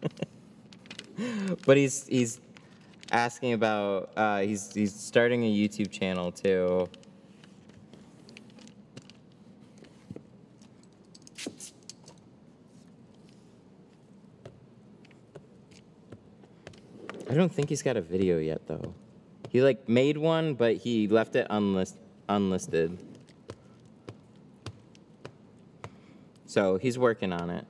but he's he's asking about uh, he's he's starting a YouTube channel too. I don't think he's got a video yet though. He like made one, but he left it unlist unlisted. So he's working on it.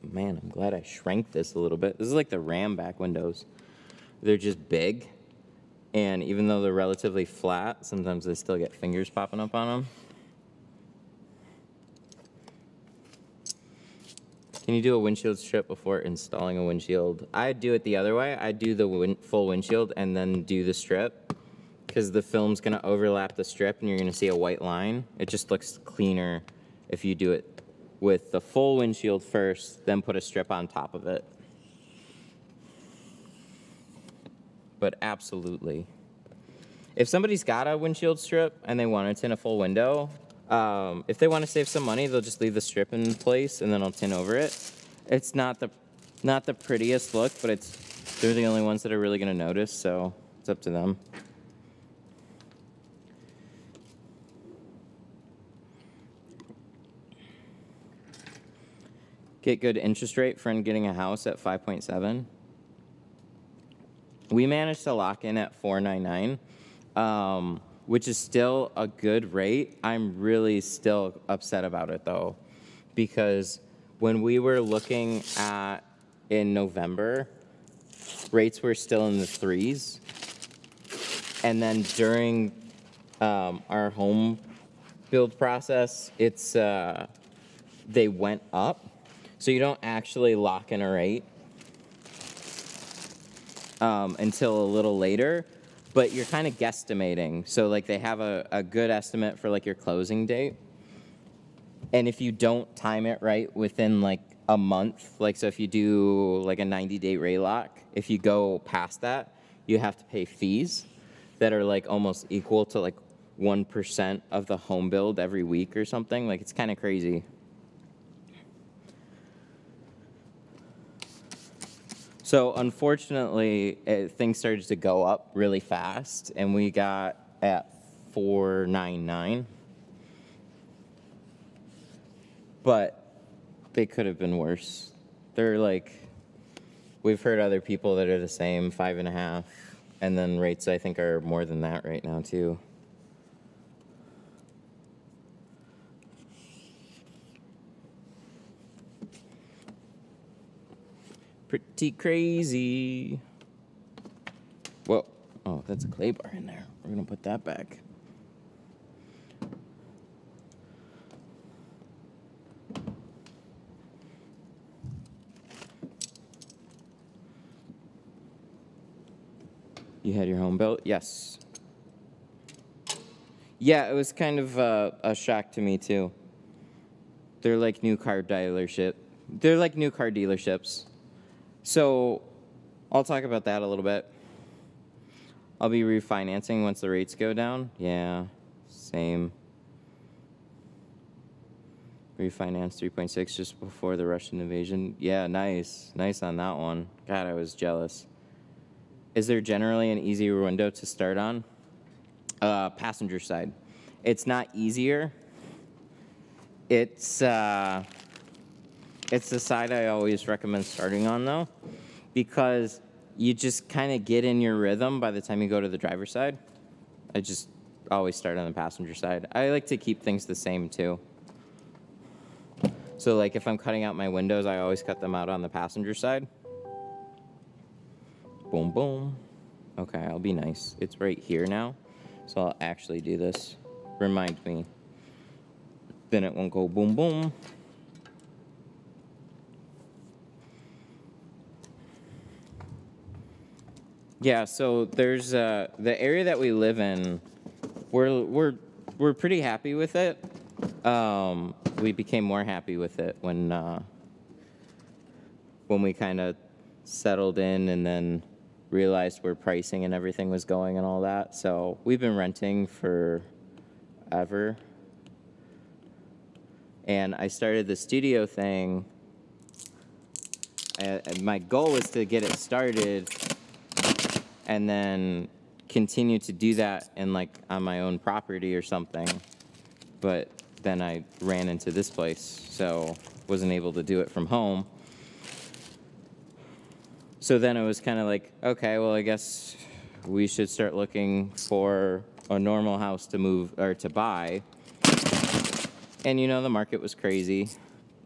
Man, I'm glad I shrank this a little bit. This is like the RAM back windows. They're just big and even though they're relatively flat, sometimes they still get fingers popping up on them. Can you do a windshield strip before installing a windshield? I do it the other way. I do the win full windshield and then do the strip because the film's going to overlap the strip and you're going to see a white line. It just looks cleaner if you do it with the full windshield first, then put a strip on top of it. But absolutely. If somebody's got a windshield strip and they want to tint a full window, um, if they want to save some money, they'll just leave the strip in place and then I'll tint over it. It's not the not the prettiest look, but it's they're the only ones that are really going to notice, so it's up to them. Get good interest rate for getting a house at 5.7 we managed to lock in at 499 um, which is still a good rate. I'm really still upset about it though because when we were looking at in november rates were still in the threes. And then during um, our home build process it's uh, they went up. So you don't actually lock in a rate um, until a little later, but you're kind of guesstimating. So like they have a, a good estimate for like your closing date. And if you don't time it right within like a month, like so if you do like a 90 day rate lock, if you go past that, you have to pay fees that are like almost equal to like 1% of the home build every week or something. Like it's kind of crazy. So unfortunately, it, things started to go up really fast, and we got at 499. But they could have been worse. They're like, we've heard other people that are the same, five and a half, and then rates I think are more than that right now too. Pretty crazy. Well, Oh, that's a clay bar in there. We're going to put that back. You had your home built? Yes. Yeah, it was kind of uh, a shock to me too. They're like new car dealership. They're like new car dealerships. So I'll talk about that a little bit. I'll be refinancing once the rates go down. Yeah, same. Refinance 3.6 just before the Russian invasion. Yeah, nice. Nice on that one. God, I was jealous. Is there generally an easier window to start on? Uh, passenger side. It's not easier. It's uh, it's the side I always recommend starting on though, because you just kind of get in your rhythm by the time you go to the driver's side. I just always start on the passenger side. I like to keep things the same too. So like if I'm cutting out my windows, I always cut them out on the passenger side. Boom, boom. Okay, I'll be nice. It's right here now, so I'll actually do this. Remind me. Then it won't go boom, boom. Yeah, so there's uh, the area that we live in. We're we're we're pretty happy with it. Um, we became more happy with it when uh, when we kind of settled in and then realized where pricing and everything was going and all that. So we've been renting for ever. And I started the studio thing. I, my goal was to get it started and then continue to do that in like on my own property or something. But then I ran into this place, so wasn't able to do it from home. So then it was kind of like, okay, well, I guess we should start looking for a normal house to move or to buy. And you know, the market was crazy.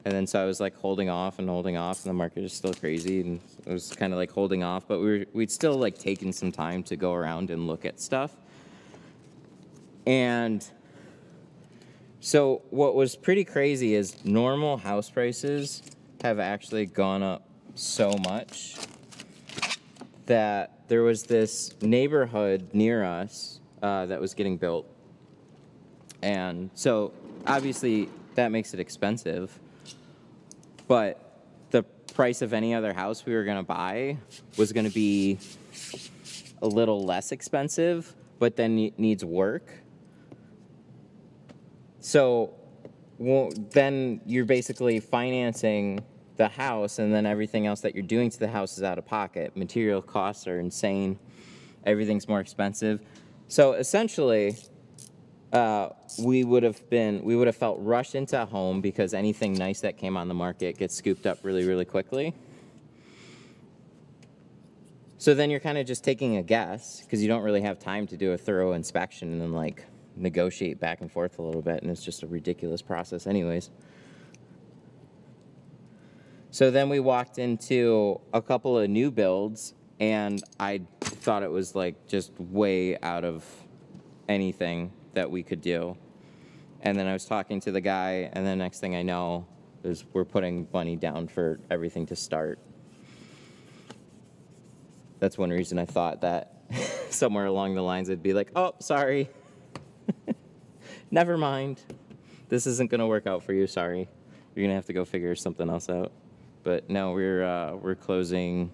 And then so I was like holding off and holding off, and the market is still crazy, and it was kind of like holding off. But we were, we'd still like taken some time to go around and look at stuff. And so what was pretty crazy is normal house prices have actually gone up so much that there was this neighborhood near us uh, that was getting built. And so obviously that makes it expensive but the price of any other house we were going to buy was going to be a little less expensive, but then it needs work. So well, then you're basically financing the house, and then everything else that you're doing to the house is out of pocket. Material costs are insane, everything's more expensive. So essentially, uh, we would have been we would have felt rushed into a home because anything nice that came on the market gets scooped up really really quickly. So then you're kind of just taking a guess because you don't really have time to do a thorough inspection and then like negotiate back and forth a little bit and it's just a ridiculous process anyways. So then we walked into a couple of new builds and i thought it was like just way out of anything that we could do. And then I was talking to the guy, and the next thing I know is we're putting money down for everything to start. that's one reason I thought that somewhere along the lines it'd be like, oh, sorry. Never mind. This isn't going to work out for you. Sorry. You're going to have to go figure something else out. But no, we're, uh, we're closing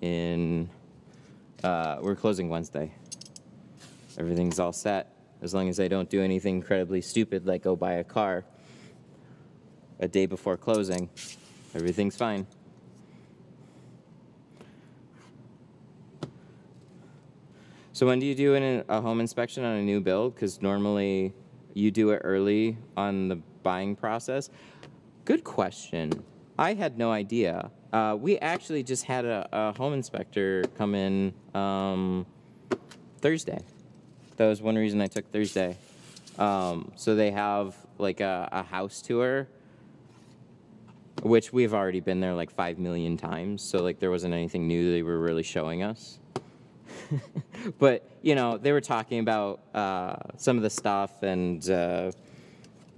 in, uh, we're closing Wednesday. Everything's all set. As long as I don't do anything incredibly stupid like go buy a car a day before closing, everything's fine. So when do you do an, a home inspection on a new build? Because normally you do it early on the buying process. Good question. I had no idea. Uh, we actually just had a, a home inspector come in um, Thursday. That was one reason I took Thursday. Um, so they have like a, a house tour, which we've already been there like five million times. So like there wasn't anything new they were really showing us. but you know, they were talking about uh, some of the stuff and uh,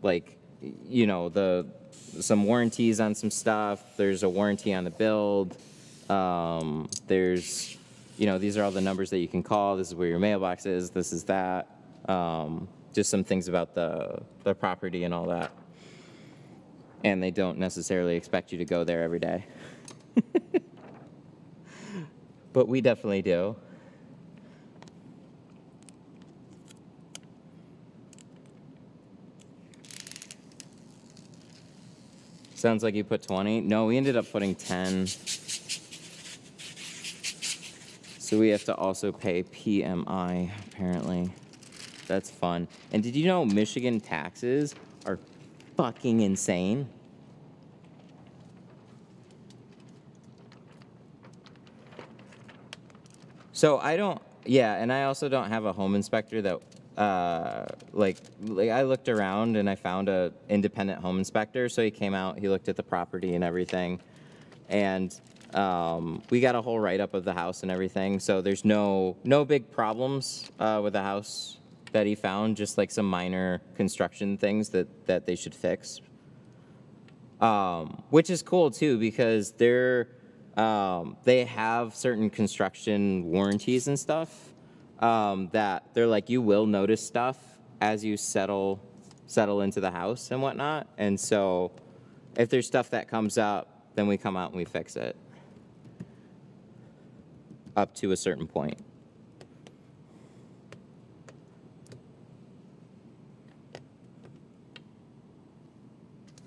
like you know the some warranties on some stuff. There's a warranty on the build. Um, there's you know these are all the numbers that you can call. This is where your mailbox is. This is that. Um, just some things about the the property and all that. And they don't necessarily expect you to go there every day. but we definitely do. Sounds like you put 20. No, we ended up putting 10. So we have to also pay PMI, apparently. That's fun. And did you know Michigan taxes are fucking insane? So I don't, yeah, and I also don't have a home inspector that uh, like, like I looked around and I found a independent home inspector. So he came out, he looked at the property and everything, and um, we got a whole write up of the house and everything. So there's no no big problems uh, with the house that he found. Just like some minor construction things that that they should fix. Um, which is cool too because they're um, they have certain construction warranties and stuff um, that they're like you will notice stuff as you settle settle into the house and whatnot. And so if there's stuff that comes up, then we come out and we fix it up to a certain point.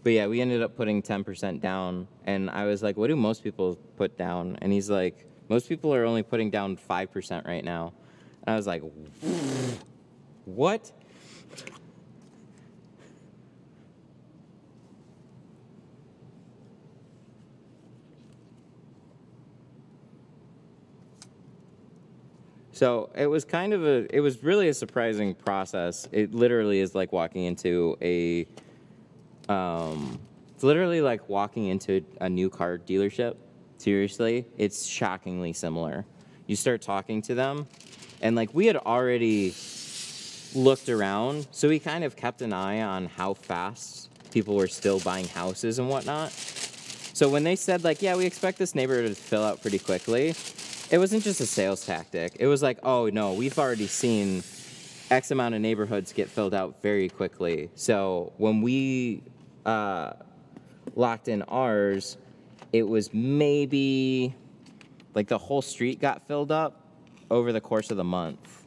But yeah, we ended up putting 10% down. And I was like, what do most people put down? And he's like, most people are only putting down 5% right now. And I was like, what? So it was kind of a, it was really a surprising process. It literally is like walking into a, um, it's literally like walking into a new car dealership. Seriously, it's shockingly similar. You start talking to them, and like we had already looked around, so we kind of kept an eye on how fast people were still buying houses and whatnot. So when they said like, yeah, we expect this neighborhood to fill out pretty quickly, it wasn't just a sales tactic. It was like, oh no, we've already seen X amount of neighborhoods get filled out very quickly. So when we uh, locked in ours, it was maybe like the whole street got filled up over the course of the month.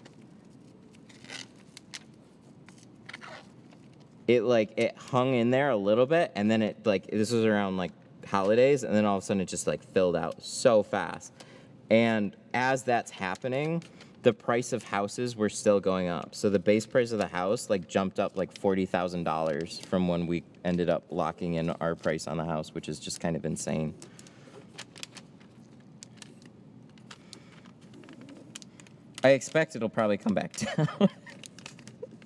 It like it hung in there a little bit and then it like this was around like holidays and then all of a sudden it just like filled out so fast. And as that's happening, the price of houses were still going up. So the base price of the house like jumped up like $40,000 from when we ended up locking in our price on the house, which is just kind of insane. I expect it'll probably come back down.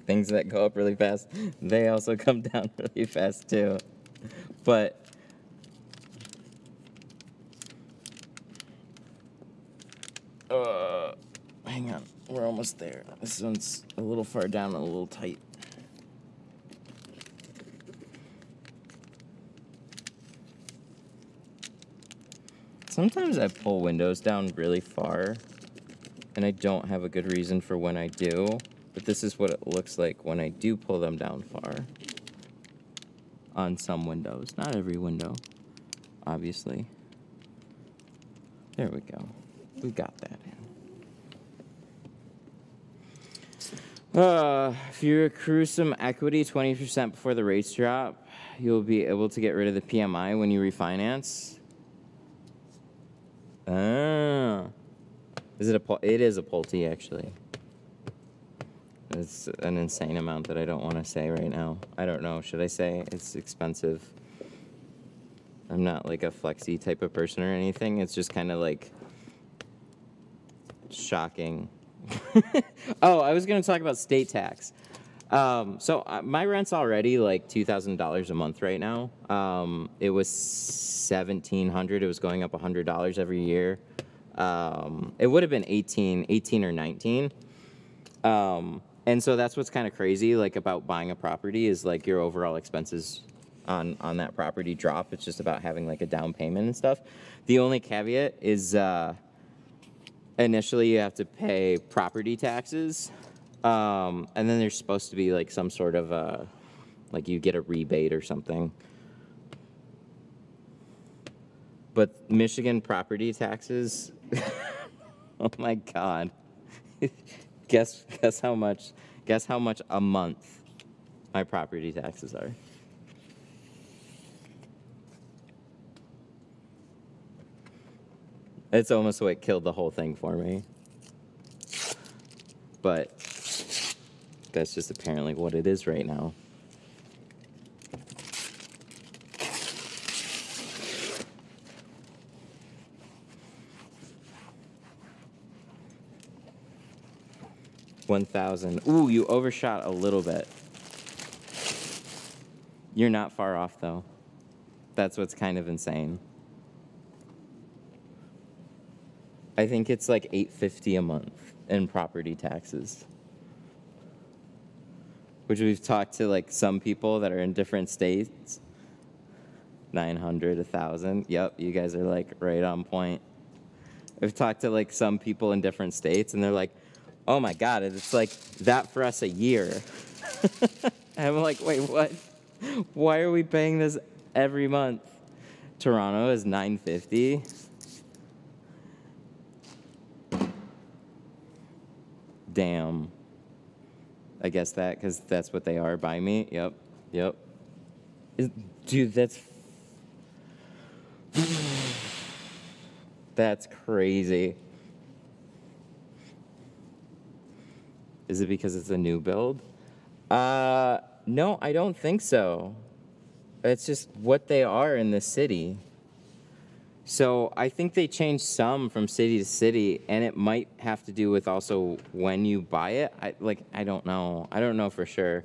Things that go up really fast, they also come down really fast too. But uh, hang on, we're almost there. This one's a little far down and a little tight. Sometimes I pull windows down really far, and I don't have a good reason for when I do, but this is what it looks like when I do pull them down far on some windows. Not every window, obviously. There we go. We got that in. Uh, if you accrue some equity 20% before the rates drop, you'll be able to get rid of the PMI when you refinance. Ah. Is it a it is a Pulte actually. It's an insane amount that I don't want to say right now. I don't know. Should I say it's expensive? I'm not like a flexi type of person or anything. It's just kind of like shocking. oh, I was going to talk about state tax. Um, so uh, my rent's already like two thousand dollars a month right now. Um, it was seventeen hundred. It was going up hundred dollars every year. Um, it would have been 18, 18 or nineteen. Um, and so that's what's kind of crazy, like about buying a property, is like your overall expenses on on that property drop. It's just about having like a down payment and stuff. The only caveat is uh, initially you have to pay property taxes, um, and then there's supposed to be like some sort of uh, like you get a rebate or something. But Michigan property taxes, oh my god. guess guess how much guess how much a month my property taxes are. It's almost what killed the whole thing for me. But that's just apparently what it is right now. One thousand. Ooh, you overshot a little bit. You're not far off though. That's what's kind of insane. I think it's like 850 a month in property taxes. Which we've talked to like some people that are in different states. 900, 1000. Yep, you guys are like right on point. I've talked to like some people in different states and they're like, "Oh my god, it's like that for us a year." I'm like, "Wait, what? Why are we paying this every month?" Toronto is 950. Damn. I guess that because that's what they are by me. Yep. Yep. Is, dude, that's. that's crazy. Is it because it's a new build? Uh, no, I don't think so. It's just what they are in the city. So I think they changed some from city to city, and it might have to do with also when you buy it. I like I don't know. I don't know for sure.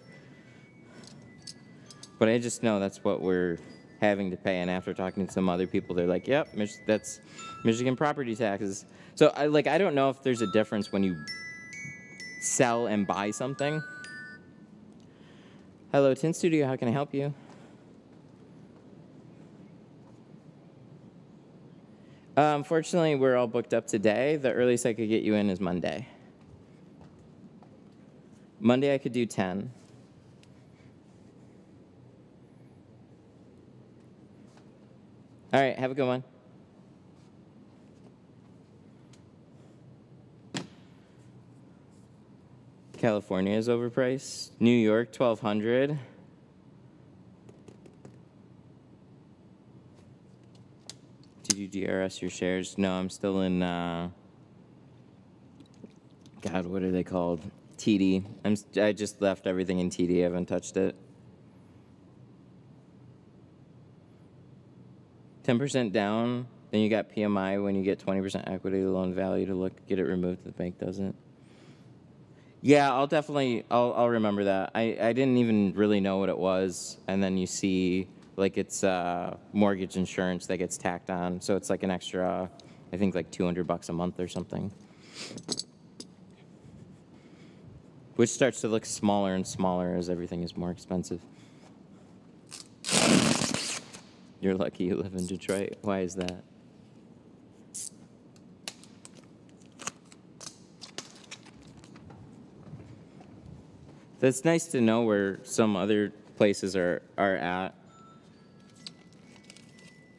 But I just know that's what we're having to pay. And after talking to some other people, they're like, "Yep, Mich- that's Michigan property taxes." So I like I don't know if there's a difference when you sell and buy something. Hello, Tint Studio. How can I help you? Um, Unfortunately, we're all booked up today. The earliest I could get you in is Monday. Monday, I could do 10. All right, have a good one. California is overpriced. New York, 1200. Did you DRS your shares? No, I'm still in. Uh, God, what are they called? TD. I'm. I just left everything in TD. I haven't touched it. Ten percent down. Then you got PMI when you get twenty percent equity loan value to look get it removed. The bank doesn't. Yeah, I'll definitely. I'll. I'll remember that. I. I didn't even really know what it was, and then you see like it's uh, mortgage insurance that gets tacked on. So it's like an extra, I think like 200 bucks a month or something. Which starts to look smaller and smaller as everything is more expensive. You're lucky you live in Detroit. Why is that? That's nice to know where some other places are, are at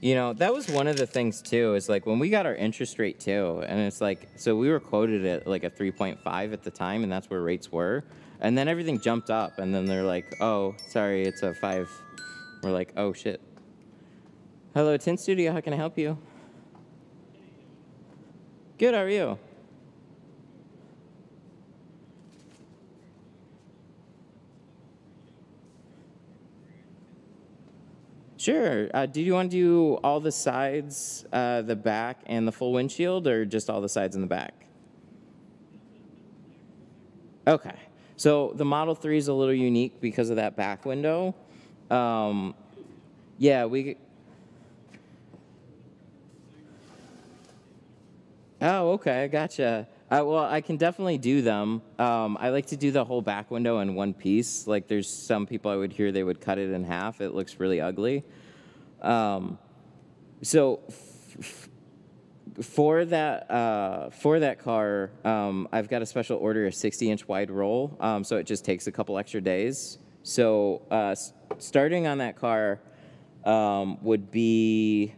you know, that was one of the things too. Is like when we got our interest rate too, and it's like so we were quoted at like a 3.5 at the time, and that's where rates were. And then everything jumped up, and then they're like, "Oh, sorry, it's a five. We're like, "Oh shit." Hello, Tint Studio. How can I help you? Good. How are you? Sure. Uh, do you want to do all the sides, uh, the back, and the full windshield, or just all the sides and the back? Okay. So the Model 3 is a little unique because of that back window. Um, yeah, we. Oh, okay, I gotcha. Uh, well, I can definitely do them. Um, I like to do the whole back window in one piece. Like, there's some people I would hear they would cut it in half. It looks really ugly. Um, so, for that uh, for that car, um, I've got a special order, a 60 inch wide roll. Um, so it just takes a couple extra days. So, uh, starting on that car um, would be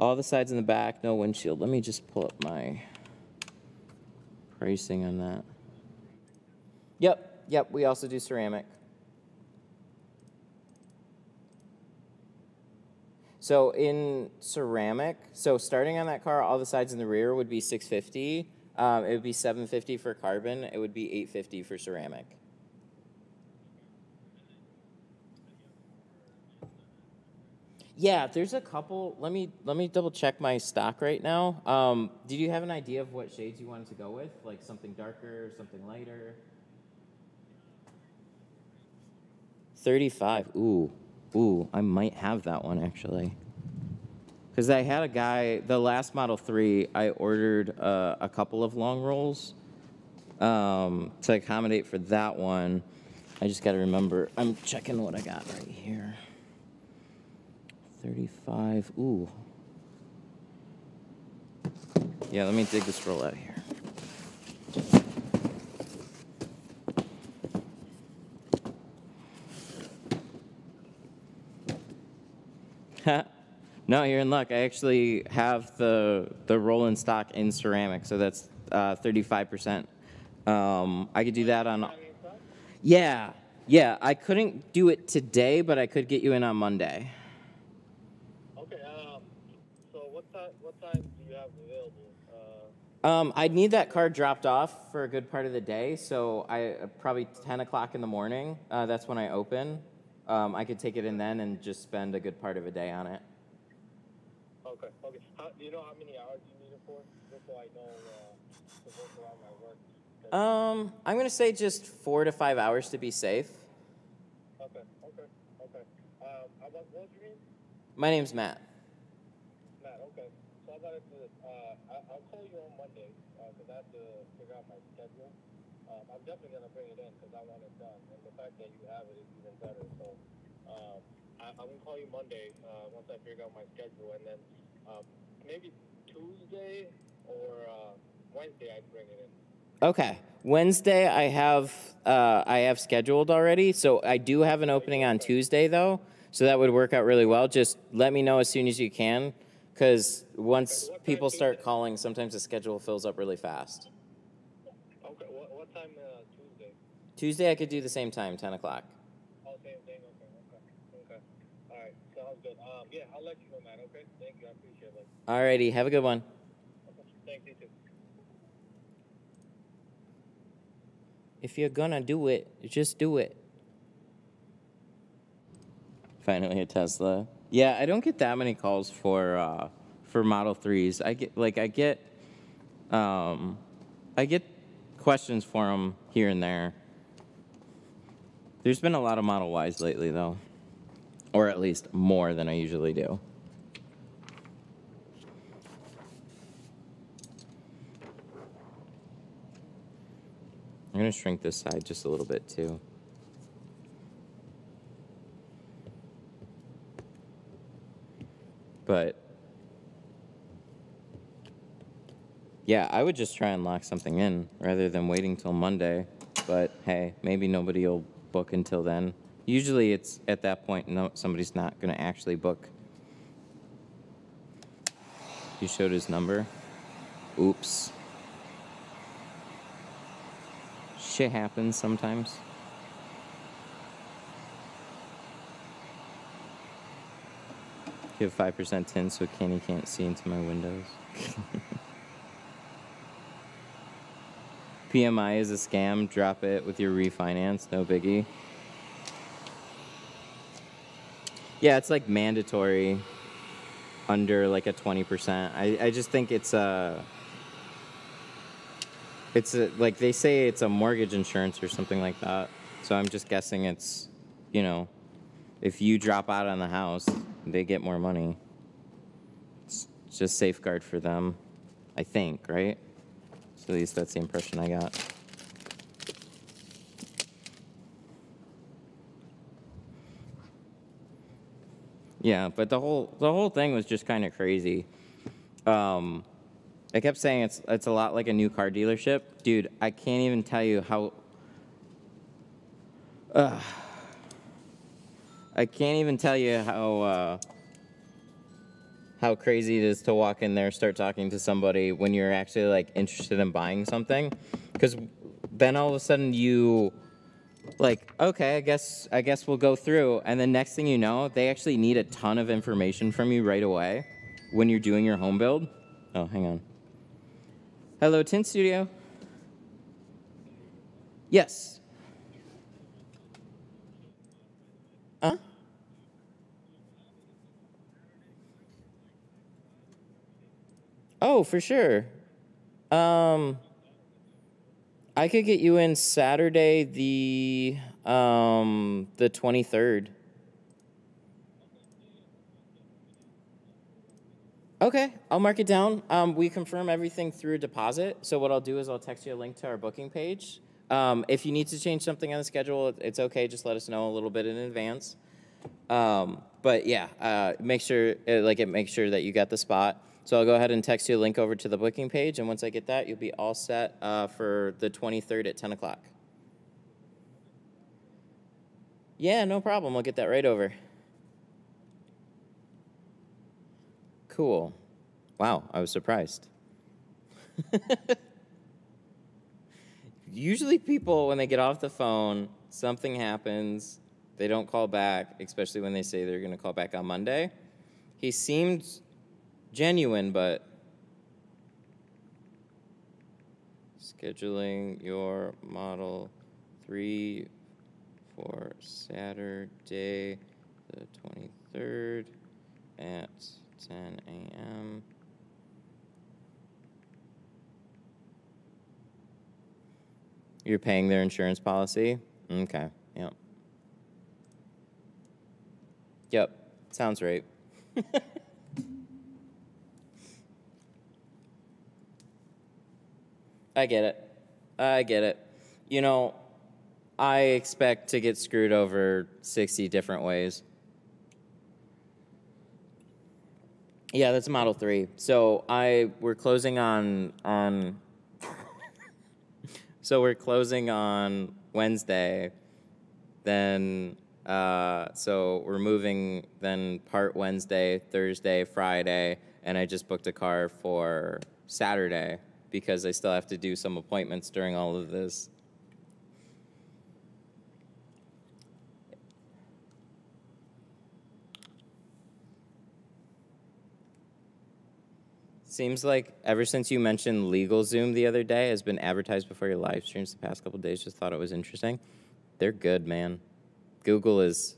all the sides in the back, no windshield. Let me just pull up my pricing on that. Yep, yep, we also do ceramic. So in ceramic, so starting on that car, all the sides and the rear would be 650. Um, it would be 750 for carbon. It would be 850 for ceramic. Yeah, there's a couple. Let me let me double check my stock right now. Um, did you have an idea of what shades you wanted to go with? Like something darker, something lighter? 35. Ooh. Ooh, I might have that one actually. Because I had a guy, the last Model 3, I ordered uh, a couple of long rolls um, to accommodate for that one. I just got to remember, I'm checking what I got right here. 35. Ooh. Yeah, let me dig this roll out here. no, you're in luck. I actually have the the roll in stock in ceramic, so that's uh, 35%. Um, I could do that on. Yeah, yeah. I couldn't do it today, but I could get you in on Monday. Okay, um, so what time, what time do you have available? Uh, Um, I'd need that car dropped off for a good part of the day, so I uh, probably 10 o'clock in the morning. Uh, that's when I open. Um, I could take it in then and just spend a good part of a day on it. okay, okay. How, do you know how many hours you need it for? Just so I know, uh, to work around my work. Um, I'm gonna say just four to five hours to be safe. okay, okay, okay. Um, I was, what was your name? My name's. Matt, okay. So I got to do this. Uh, I, I'll call you on Monday, uh 'cause I have to figure out my schedule. Um, I'm definitely going to bring it in because I want it done. And the fact that you have it is even better. So, um, I, I'm going to call you Monday, uh, once I figure out my schedule. And then, um, maybe Tuesday or, uh, Wednesday I'd bring it in. Okay. Wednesday I have uh, I have scheduled already, so I do have an opening on Tuesday though, so that would work out really well. Just let me know as soon as you can, because once time people start calling, sometimes the schedule fills up really fast. Okay, what, what time, uh, Tuesday? Tuesday I could do the same time, ten o'clock. Oh, same thing. Okay, okay, okay. All right, sounds good. Um, yeah, I'll let you know, man. Okay, thank you. I appreciate it. Alrighty, have a good one. Okay, thanks you too. If you're gonna do it, just do it. Finally, a Tesla. Yeah, I don't get that many calls for uh, for Model Threes. I get like I get um, I get questions for them here and there. There's been a lot of Model Ys lately, though, or at least more than I usually do. I'm gonna shrink this side just a little bit too. But yeah, I would just try and lock something in rather than waiting till Monday. but hey, maybe nobody will book until then. Usually it's at that point, no, somebody's not going to actually book. He showed his number. Oops. Shit happens sometimes. Have 5% tint so Kenny can't see into my windows. PMI is a scam. Drop it with your refinance. No biggie. Yeah, it's like mandatory under like a 20%. I, I just think it's a. It's a, like they say it's a mortgage insurance or something like that. So I'm just guessing it's, you know, if you drop out on the house, they get more money. It's just safeguard for them, I think, right? So at least that's the impression I got. Yeah, but the whole the whole thing was just kind of crazy. Um, I kept saying it's it's a lot like a new car dealership, dude. I can't even tell you how. Uh, I can't even tell you how uh, how crazy it is to walk in there, start talking to somebody when you're actually like interested in buying something, because then all of a sudden you like okay i guess i guess we'll go through. And then next thing you know they actually need a ton of information from you right away when you're doing your home build. Oh hang on. Hello tint studio. Yes oh for sure um I could get you in Saturday the um the 23rd. Okay, I'll mark it down. Um, we confirm everything through deposit. So what I'll do is I'll text you a link to our booking page. Um, if you need to change something on the schedule, it's okay. Just let us know a little bit in advance. Um, but yeah, uh, make sure uh, like it makes sure that you got the spot. So I'll go ahead and text you a link over to the booking page, and once I get that, you'll be all set uh, for the 23rd at 10 o'clock. Yeah, no problem. I'll get that right over. Cool. Wow, I was surprised. Usually, people, when they get off the phone, something happens, they don't call back, especially when they say they're going to call back on Monday. He seemed genuine, but scheduling your Model 3 for Saturday, the 23rd at 10 a.m. You're paying their insurance policy? Okay, yep. Yep, sounds right. I get it. I get it. You know, I expect to get screwed over 60 different ways. Yeah, that's a Model 3. So I we're closing on on So we're closing on Wednesday. Then uh, so we're moving then part Wednesday, Thursday, Friday, and I just booked a car for Saturday because I still have to do some appointments during all of this. Seems like ever since you mentioned LegalZoom the other day has been advertised before your live streams the past couple days. Just thought it was interesting. They're good, man. Google is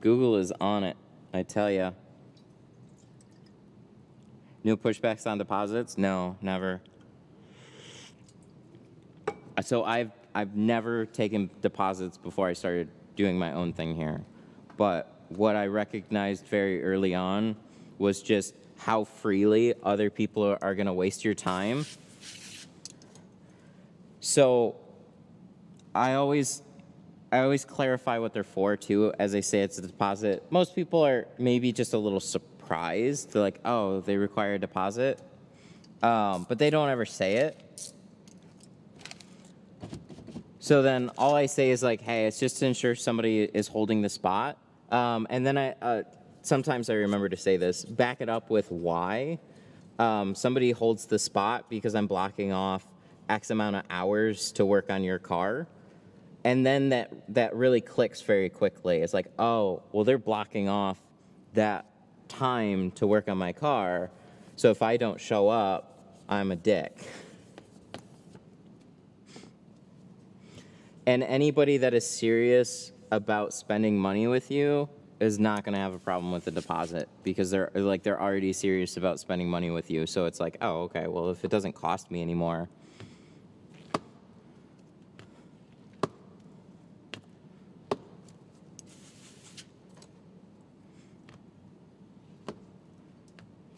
Google is on it. I tell ya. New pushbacks on deposits? No, never. Uh, so I've I've never taken deposits before I started doing my own thing here. But what I recognized very early on was just how freely other people are, are going to waste your time. So I always I always clarify what they're for too as I say it's a deposit. Most people are maybe just a little surprised. They're like, "Oh, they require a deposit." Um, but they don't ever say it. So then all I say is like, hey, it's just to ensure somebody is holding the spot. Um, and then I uh, sometimes I remember to say this. Back it up with why. Um, somebody holds the spot because I'm blocking off X amount of hours to work on your car. And then that that really clicks very quickly. It's like, oh, well, they're blocking off that time to work on my car. So if I don't show up, I'm a dick. And anybody that is serious about spending money with you is not going to have a problem with the deposit because they're like they're already serious about spending money with you. So it's like, oh, okay, well, if it doesn't cost me anymore,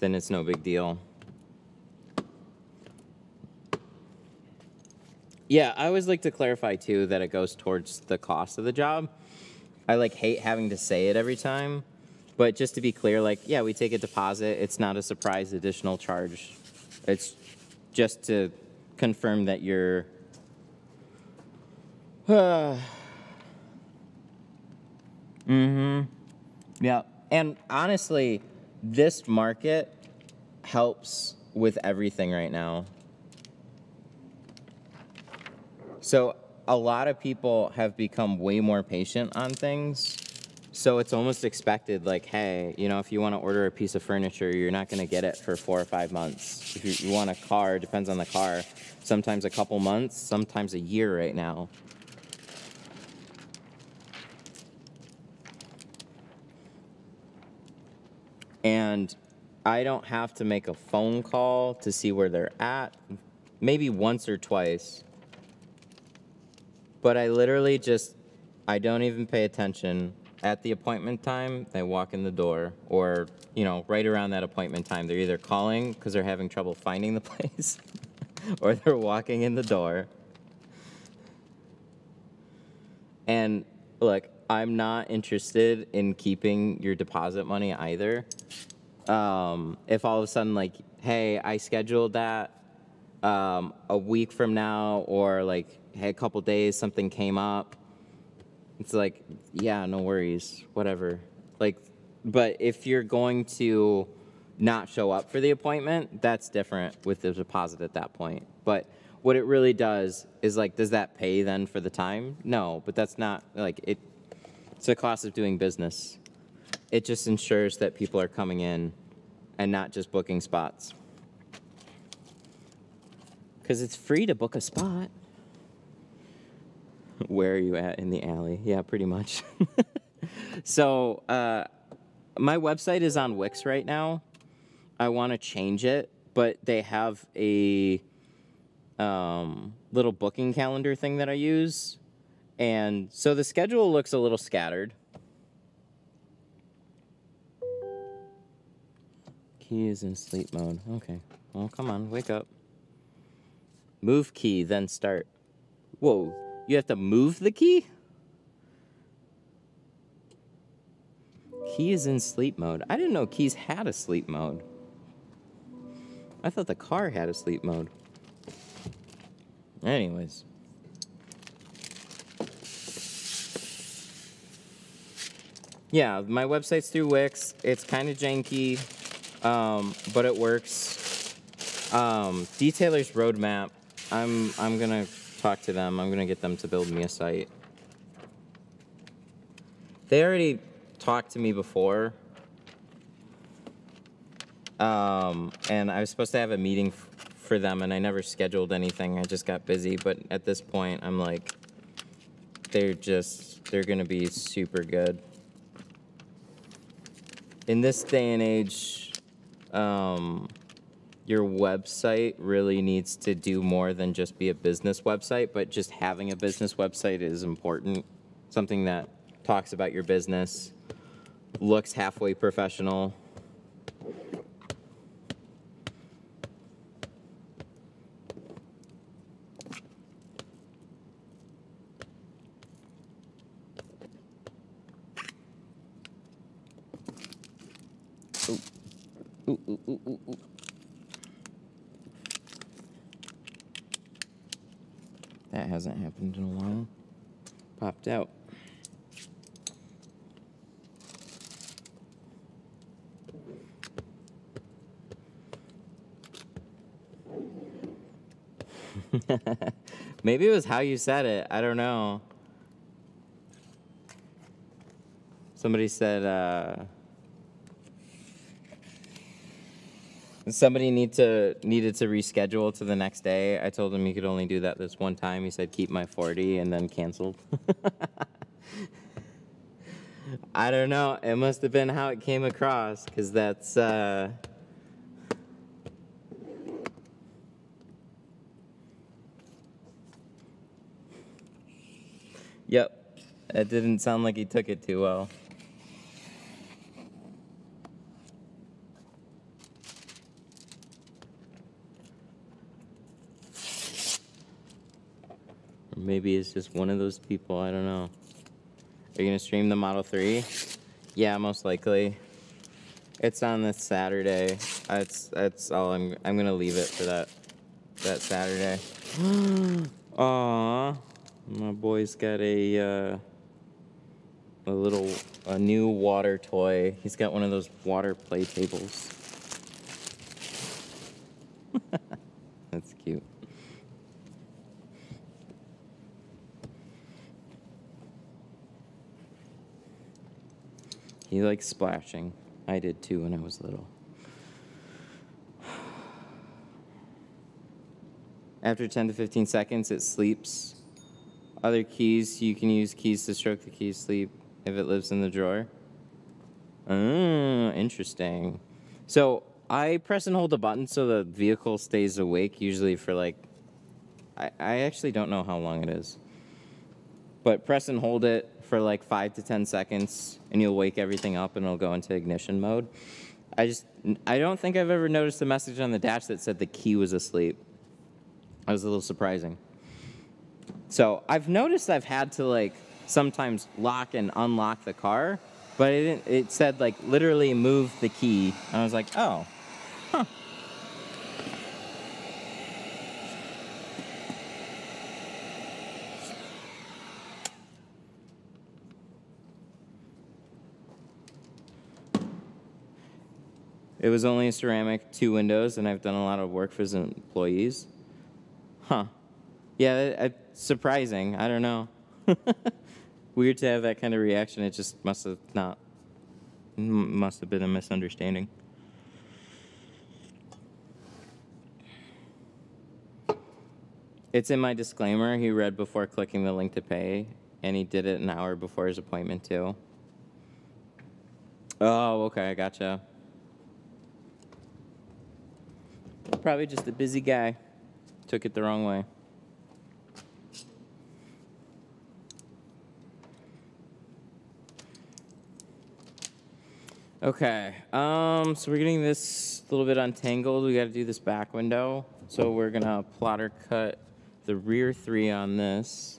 then it's no big deal. Yeah, I always like to clarify too that it goes towards the cost of the job. I like hate having to say it every time, but just to be clear, like, yeah, we take a deposit. It's not a surprise additional charge. It's just to confirm that you're. mm hmm. Yeah. And honestly, this market helps with everything right now. So a lot of people have become way more patient on things. So it's almost expected, like, hey, you know, if you want to order a piece of furniture, you're not going to get it for four or five months. If you, you want a car, depends on the car. Sometimes a couple months, sometimes a year right now. And I don't have to make a phone call to see where they're at, maybe once or twice. But I literally just, I don't even pay attention. At the appointment time, they walk in the door, or, you know, right around that appointment time, they're either calling because they're having trouble finding the place, or they're walking in the door. And look, I'm not interested in keeping your deposit money either. Um, if all of a sudden, like, hey, I scheduled that um, a week from now, or like, hey, a couple days, something came up, it's like, yeah, no worries, whatever. Like, but if you're going to not show up for the appointment, that's different with the deposit at that point. But what it really does is like, does that pay then for the time? No, but that's not like it. It's a cost of doing business. It just ensures that people are coming in and not just booking spots. Because it's free to book a spot. Where are you at in the alley? Yeah, pretty much. so, uh, my website is on Wix right now. I want to change it, but they have a um, little booking calendar thing that I use. And so the schedule looks a little scattered. Key is in sleep mode. Okay. Well, come on, wake up. Move key, then start. Whoa, you have to move the key? Key is in sleep mode. I didn't know keys had a sleep mode. I thought the car had a sleep mode. Anyways. Yeah, my website's through Wix. It's kind of janky, um, but it works. Um, Detailer's Roadmap. I'm I'm gonna talk to them. I'm gonna get them to build me a site. They already talked to me before, um, and I was supposed to have a meeting for them, and I never scheduled anything. I just got busy. But at this point, I'm like, they're just they're gonna be super good. In this day and age, um, your website really needs to do more than just be a business website, but just having a business website is important. Something that talks about your business, looks halfway professional. Ooh, ooh, ooh, ooh. That hasn't happened in a while. Popped out. Maybe it was how you said it. I don't know. Somebody said uh, somebody need to needed to reschedule to the next day. I told him he could only do that this one time. He said keep my 40 and then canceled. I don't know. It must have been how it came across cuz that's uh Yep. It didn't sound like he took it too well. Maybe it's just one of those people, I don't know. Are you gonna stream the Model 3? Yeah, most likely. It's on this Saturday. That's that's all I'm I'm gonna leave it for that that Saturday. Aww. My boy's got a uh, a little a new water toy. He's got one of those water play tables. That's cute. He likes splashing. I did too when I was little. After 10 to 15 seconds, it sleeps. Other keys, you can use keys to stroke the key sleep if it lives in the drawer. Oh, interesting. So I press and hold a button so the vehicle stays awake, usually for like, I, I actually don't know how long it is. But press and hold it for like five to 10 seconds and you'll wake everything up and it'll go into ignition mode. I just, I don't think I've ever noticed a message on the dash that said the key was asleep. That was a little surprising. So I've noticed I've had to like sometimes lock and unlock the car, but it it said like literally move the key. And I was like, oh, huh. It was only a ceramic, two windows, and I've done a lot of work for his employees. Huh. Yeah, surprising. I don't know. Weird to have that kind of reaction. It just must have not, must have been a misunderstanding. It's in my disclaimer. He read before clicking the link to pay, and he did it an hour before his appointment, too. Oh, okay, I gotcha. Probably just a busy guy. Took it the wrong way. Okay, um, so we're getting this a little bit untangled. We got to do this back window. So we're gonna plotter cut the rear three on this.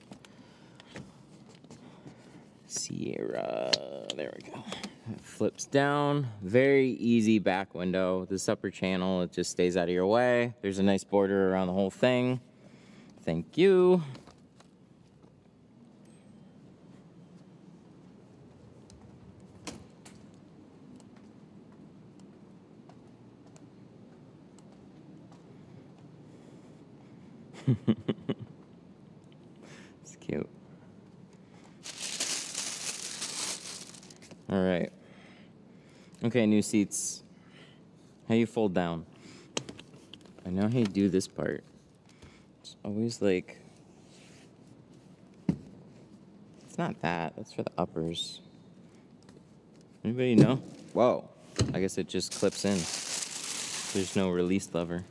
Sierra, there we go. It flips down, very easy back window. This upper channel, it just stays out of your way. There's a nice border around the whole thing. Thank you. it's cute. All right. Okay, new seats. How you fold down? I know how you do this part. It's always like. It's not that. That's for the uppers. Anybody know? Whoa. I guess it just clips in. There's no release lever.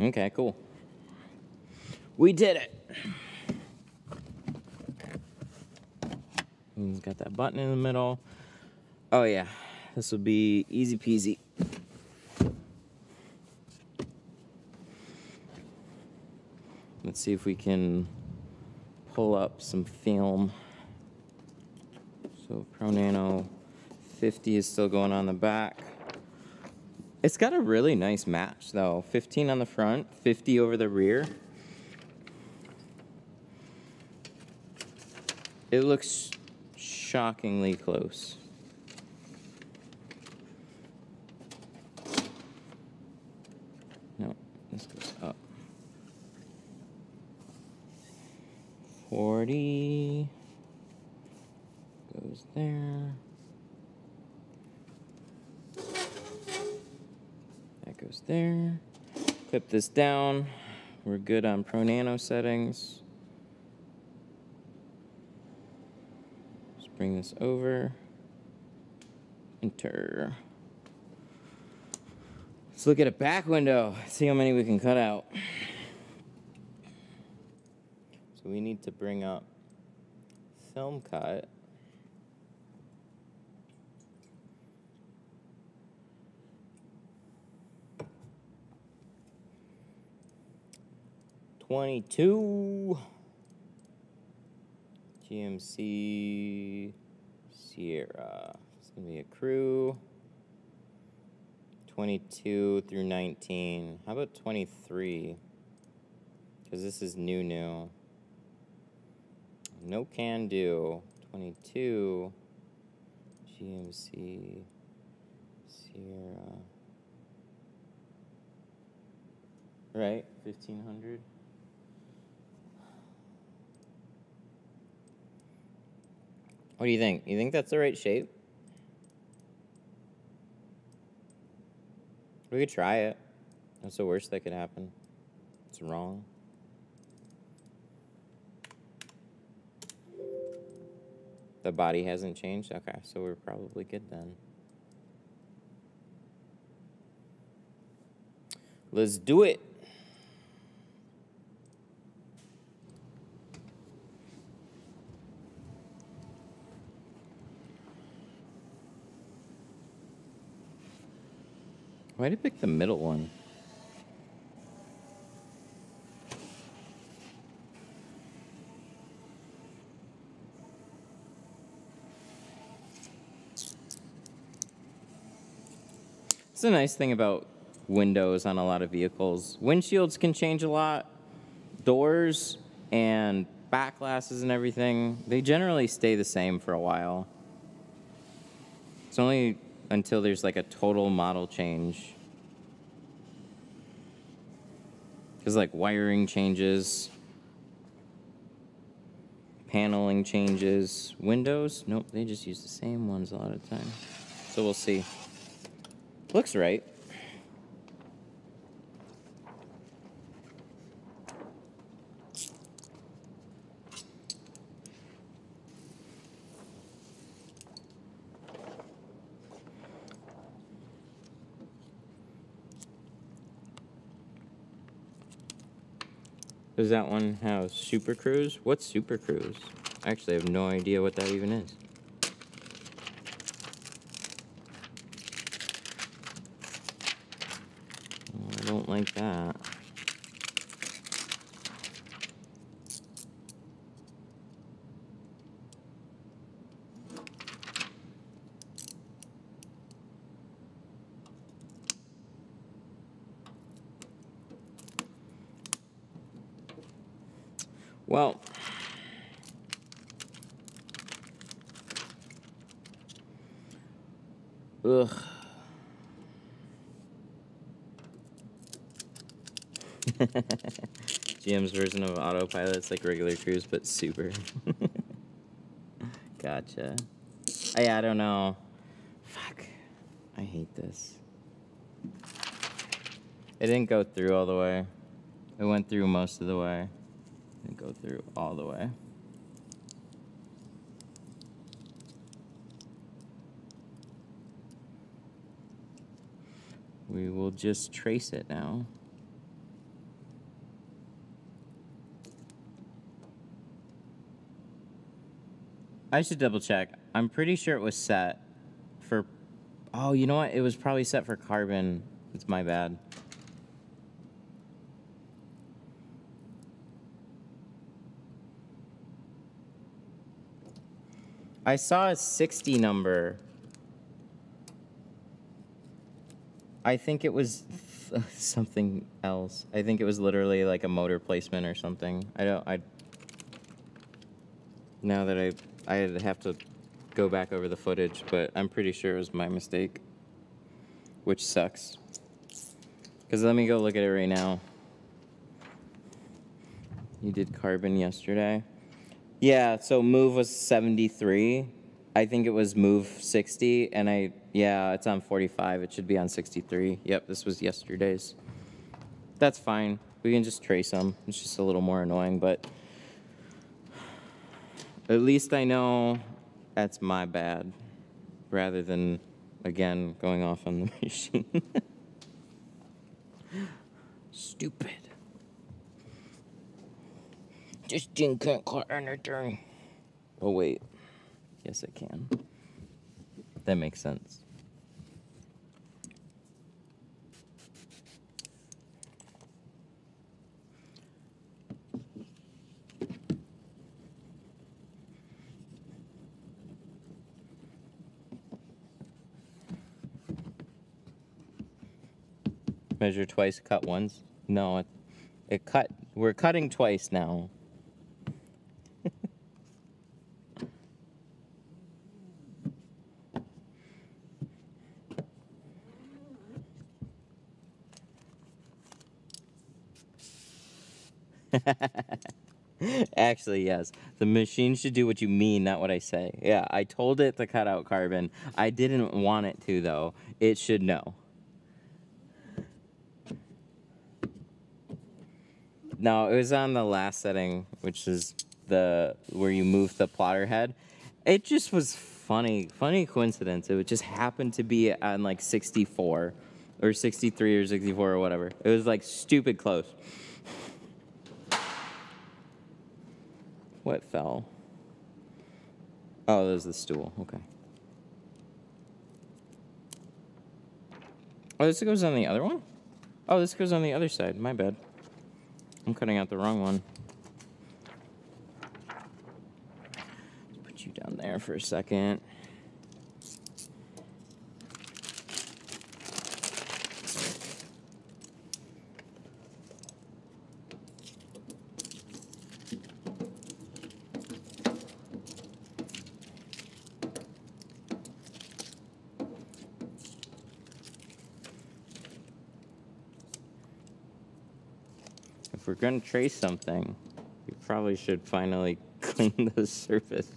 Okay, cool. We did it. It's got that button in the middle. Oh yeah, this will be easy peasy. Let's see if we can pull up some film. So Pro Nano 50 is still going on the back. It's got a really nice match though. 15 on the front, 50 over the rear. It looks shockingly close. 40 goes there. That goes there. Clip this down. We're good on Pro Nano settings. Let's bring this over. Enter. Let's look at a back window. See how many we can cut out. We need to bring up film cut. Twenty-two. GMC Sierra. It's gonna be a crew. 22 through 19. How about 23? Because this is new, new. No can do. 22. GMC Sierra. Right? 1500. What do you think? You think that's the right shape? We could try it. That's the worst that could happen. It's wrong. The body hasn't changed? Okay, so we're probably good then. Let's do it. Why did you pick the middle one? It's a nice thing about windows on a lot of vehicles. Windshields can change a lot. Doors and back glasses and everything, they generally stay the same for a while. It's only until there's like a total model change. Because like wiring changes, paneling changes, windows, nope, they just use the same ones a lot of the time. So we'll see. Looks right. Does that one have Super Cruise? What's Super Cruise? I actually have no idea what that even is. Don't like that. Well, ugh. GM's version of autopilot. It's like regular cruise, but super. gotcha. I, I don't know. Fuck. I hate this. It didn't go through all the way. It went through most of the way. It Didn't go through all the way. We will just trace it now. I should double check. I'm pretty sure it was set for. Oh, you know what? It was probably set for carbon. It's my bad. I saw a 60 number. I think it was something else. I think it was literally like a motor placement or something. I don't. I. Now that I I have to go back over the footage, but I'm pretty sure it was my mistake, which sucks. Cause let me go look at it right now. You did carbon yesterday. Yeah, so move was 73. I think it was move 60, and I, yeah, it's on 45. It should be on 63. Yep, this was yesterday's. That's fine. We can just trace them. It's just a little more annoying, but at least I know that's my bad rather than, again, going off on the machine. Stupid. Just didn't can't cut anything. Oh, wait. Yes, I can. That makes sense. Measure twice, cut once. No, it, it cut. We're cutting twice now. Actually, yes. The machine should do what you mean, not what I say. Yeah, I told it to cut out carbon. I didn't want it to, though. It should know. No, it was on the last setting, which is the where you move the plotter head. It just was funny, funny coincidence. It just happened to be on like 64 or 63 or 64 or whatever. It was like stupid close. What fell? Oh, there's the stool. Okay. Oh, this goes on the other one? Oh, this goes on the other side. My bad. I'm cutting out the wrong one. Put you down there for a second. If we're gonna trace something, you probably should finally clean the surface.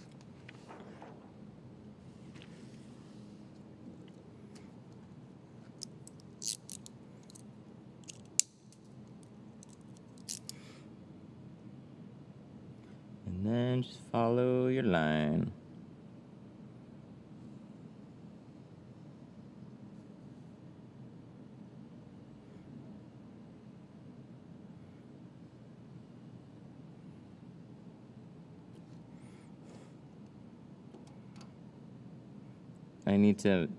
And then just follow your line. I need to.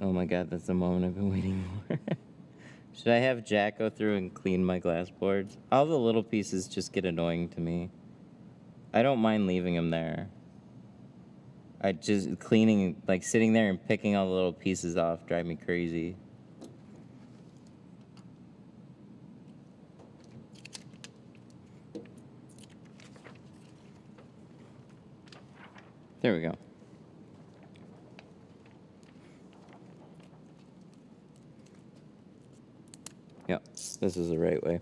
Oh my god, that's the moment I've been waiting for. Should I have Jack go through and clean my glass boards? All the little pieces just get annoying to me. I don't mind leaving them there. I just cleaning, like sitting there and picking all the little pieces off, drive me crazy. There we go. Yep, this is the right way.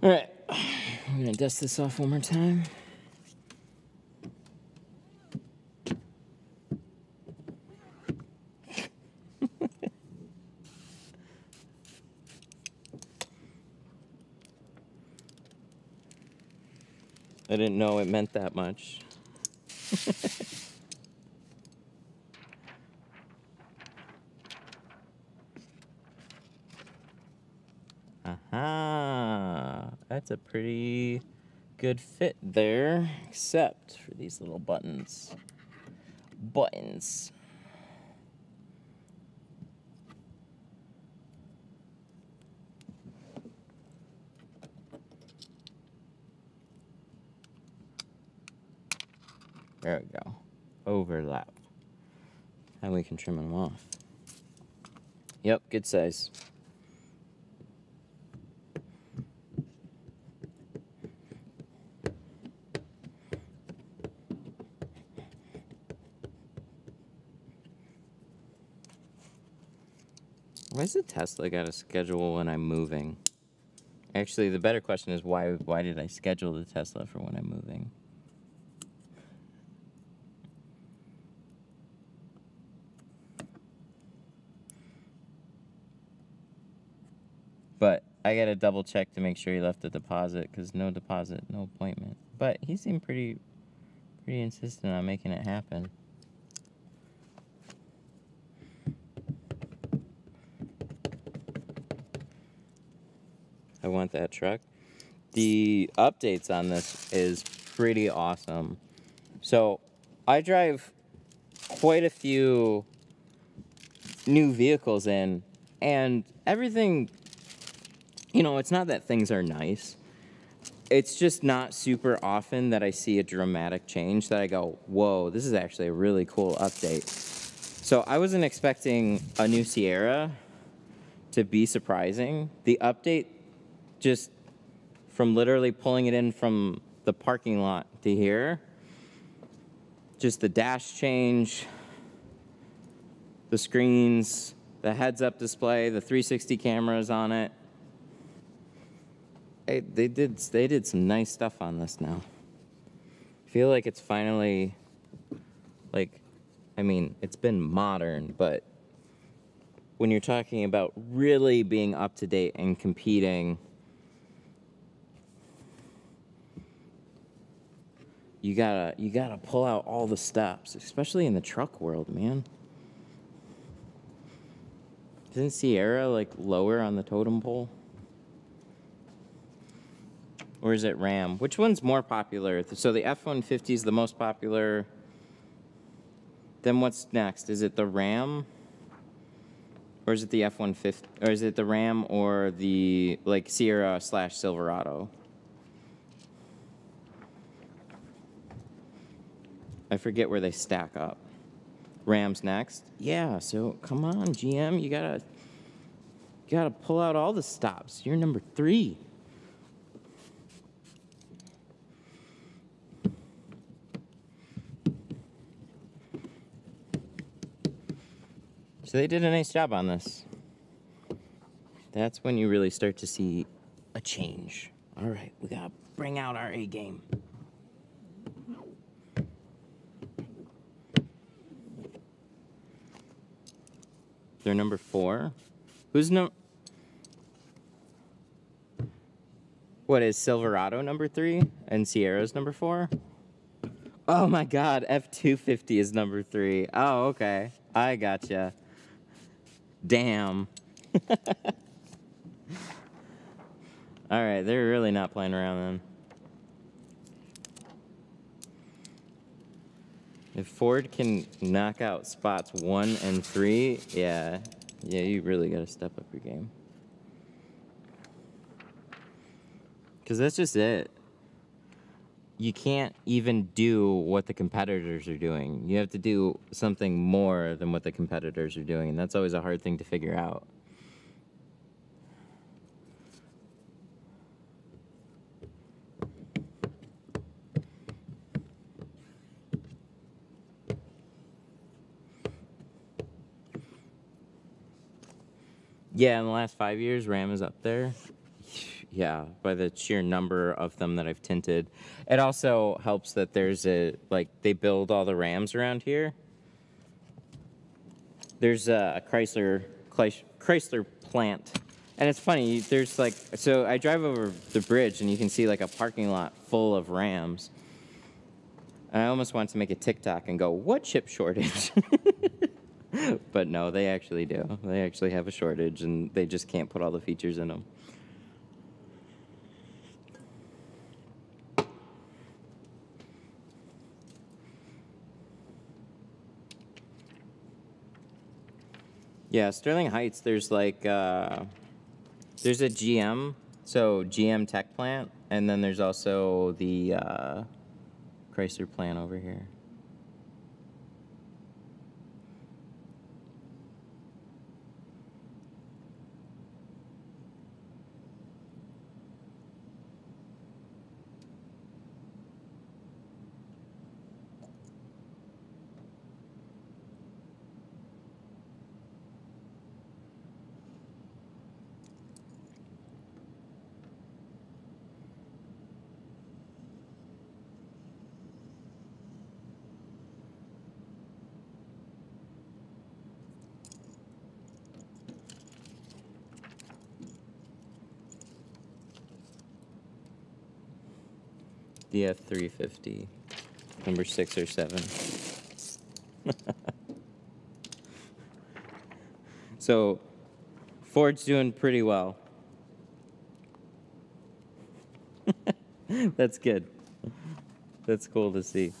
All right, I'm gonna dust this off one more time. I didn't know it meant that much. Aha! That's a pretty good fit there, except for these little buttons. Buttons. There we go. Overlap. And we can trim them off. Yep, good size. Why's the Tesla got a schedule when I'm moving? Actually, the better question is why why did I schedule the Tesla for when I'm moving? But I gotta double check to make sure he left the deposit because no deposit, no appointment. But he seemed pretty, pretty insistent on making it happen. Want that truck. The updates on this is pretty awesome. So I drive quite a few new vehicles in, and everything, you know, it's not that things are nice. It's just not super often that I see a dramatic change that I go, whoa, this is actually a really cool update. So I wasn't expecting a new Sierra to be surprising. The update just from literally pulling it in from the parking lot to here, just the dash change, the screens, the heads up display, the 360 cameras on it. Hey, they did they did some nice stuff on this now. I feel like it's finally like I mean, it's been modern, but when you're talking about really being up to date and competing you gotta you gotta pull out all the stops, especially in the truck world, man. Isn't Sierra like lower on the totem pole? Or is it Ram? Which one's more popular? So the F-150 is the most popular. Then what's next? Is it the Ram? Or is it the F-150? Or is it the Ram or the like Sierra slash Silverado? I forget where they stack up. Rams next. Yeah, so come on, GM, you gotta you gotta pull out all the stops. You're number three. So they did a nice job on this. That's when you really start to see a change. All right, we gotta bring out our A game. They're number four. Who's no? What is Silverado number three and Sierra's number four? Oh my God, F two fifty is number three. Oh okay, I gotcha. Damn. All right, they're really not playing around then. If Ford can knock out spots one and three, yeah, yeah, you really got to step up your game. Because that's just it. You can't even do what the competitors are doing. You have to do something more than what the competitors are doing, and that's always a hard thing to figure out. Yeah, in the last five years, Ram is up there. Yeah, by the sheer number of them that I've tinted. It also helps that there's a, like, they build all the Rams around here. There's a Chrysler, Chrysler plant. And it's funny, there's like, so I drive over the bridge and you can see like a parking lot full of Rams. And I almost want to make a TikTok and go, what chip shortage? but no, they actually do. They actually have a shortage and they just can't put all the features in them. Yeah, Sterling Heights, there's like, uh, there's a GM, so GM tech plant, and then there's also the uh, Chrysler plant over here. The F three fifty, number six or seven. so, Ford's doing pretty well. That's good. That's cool to see.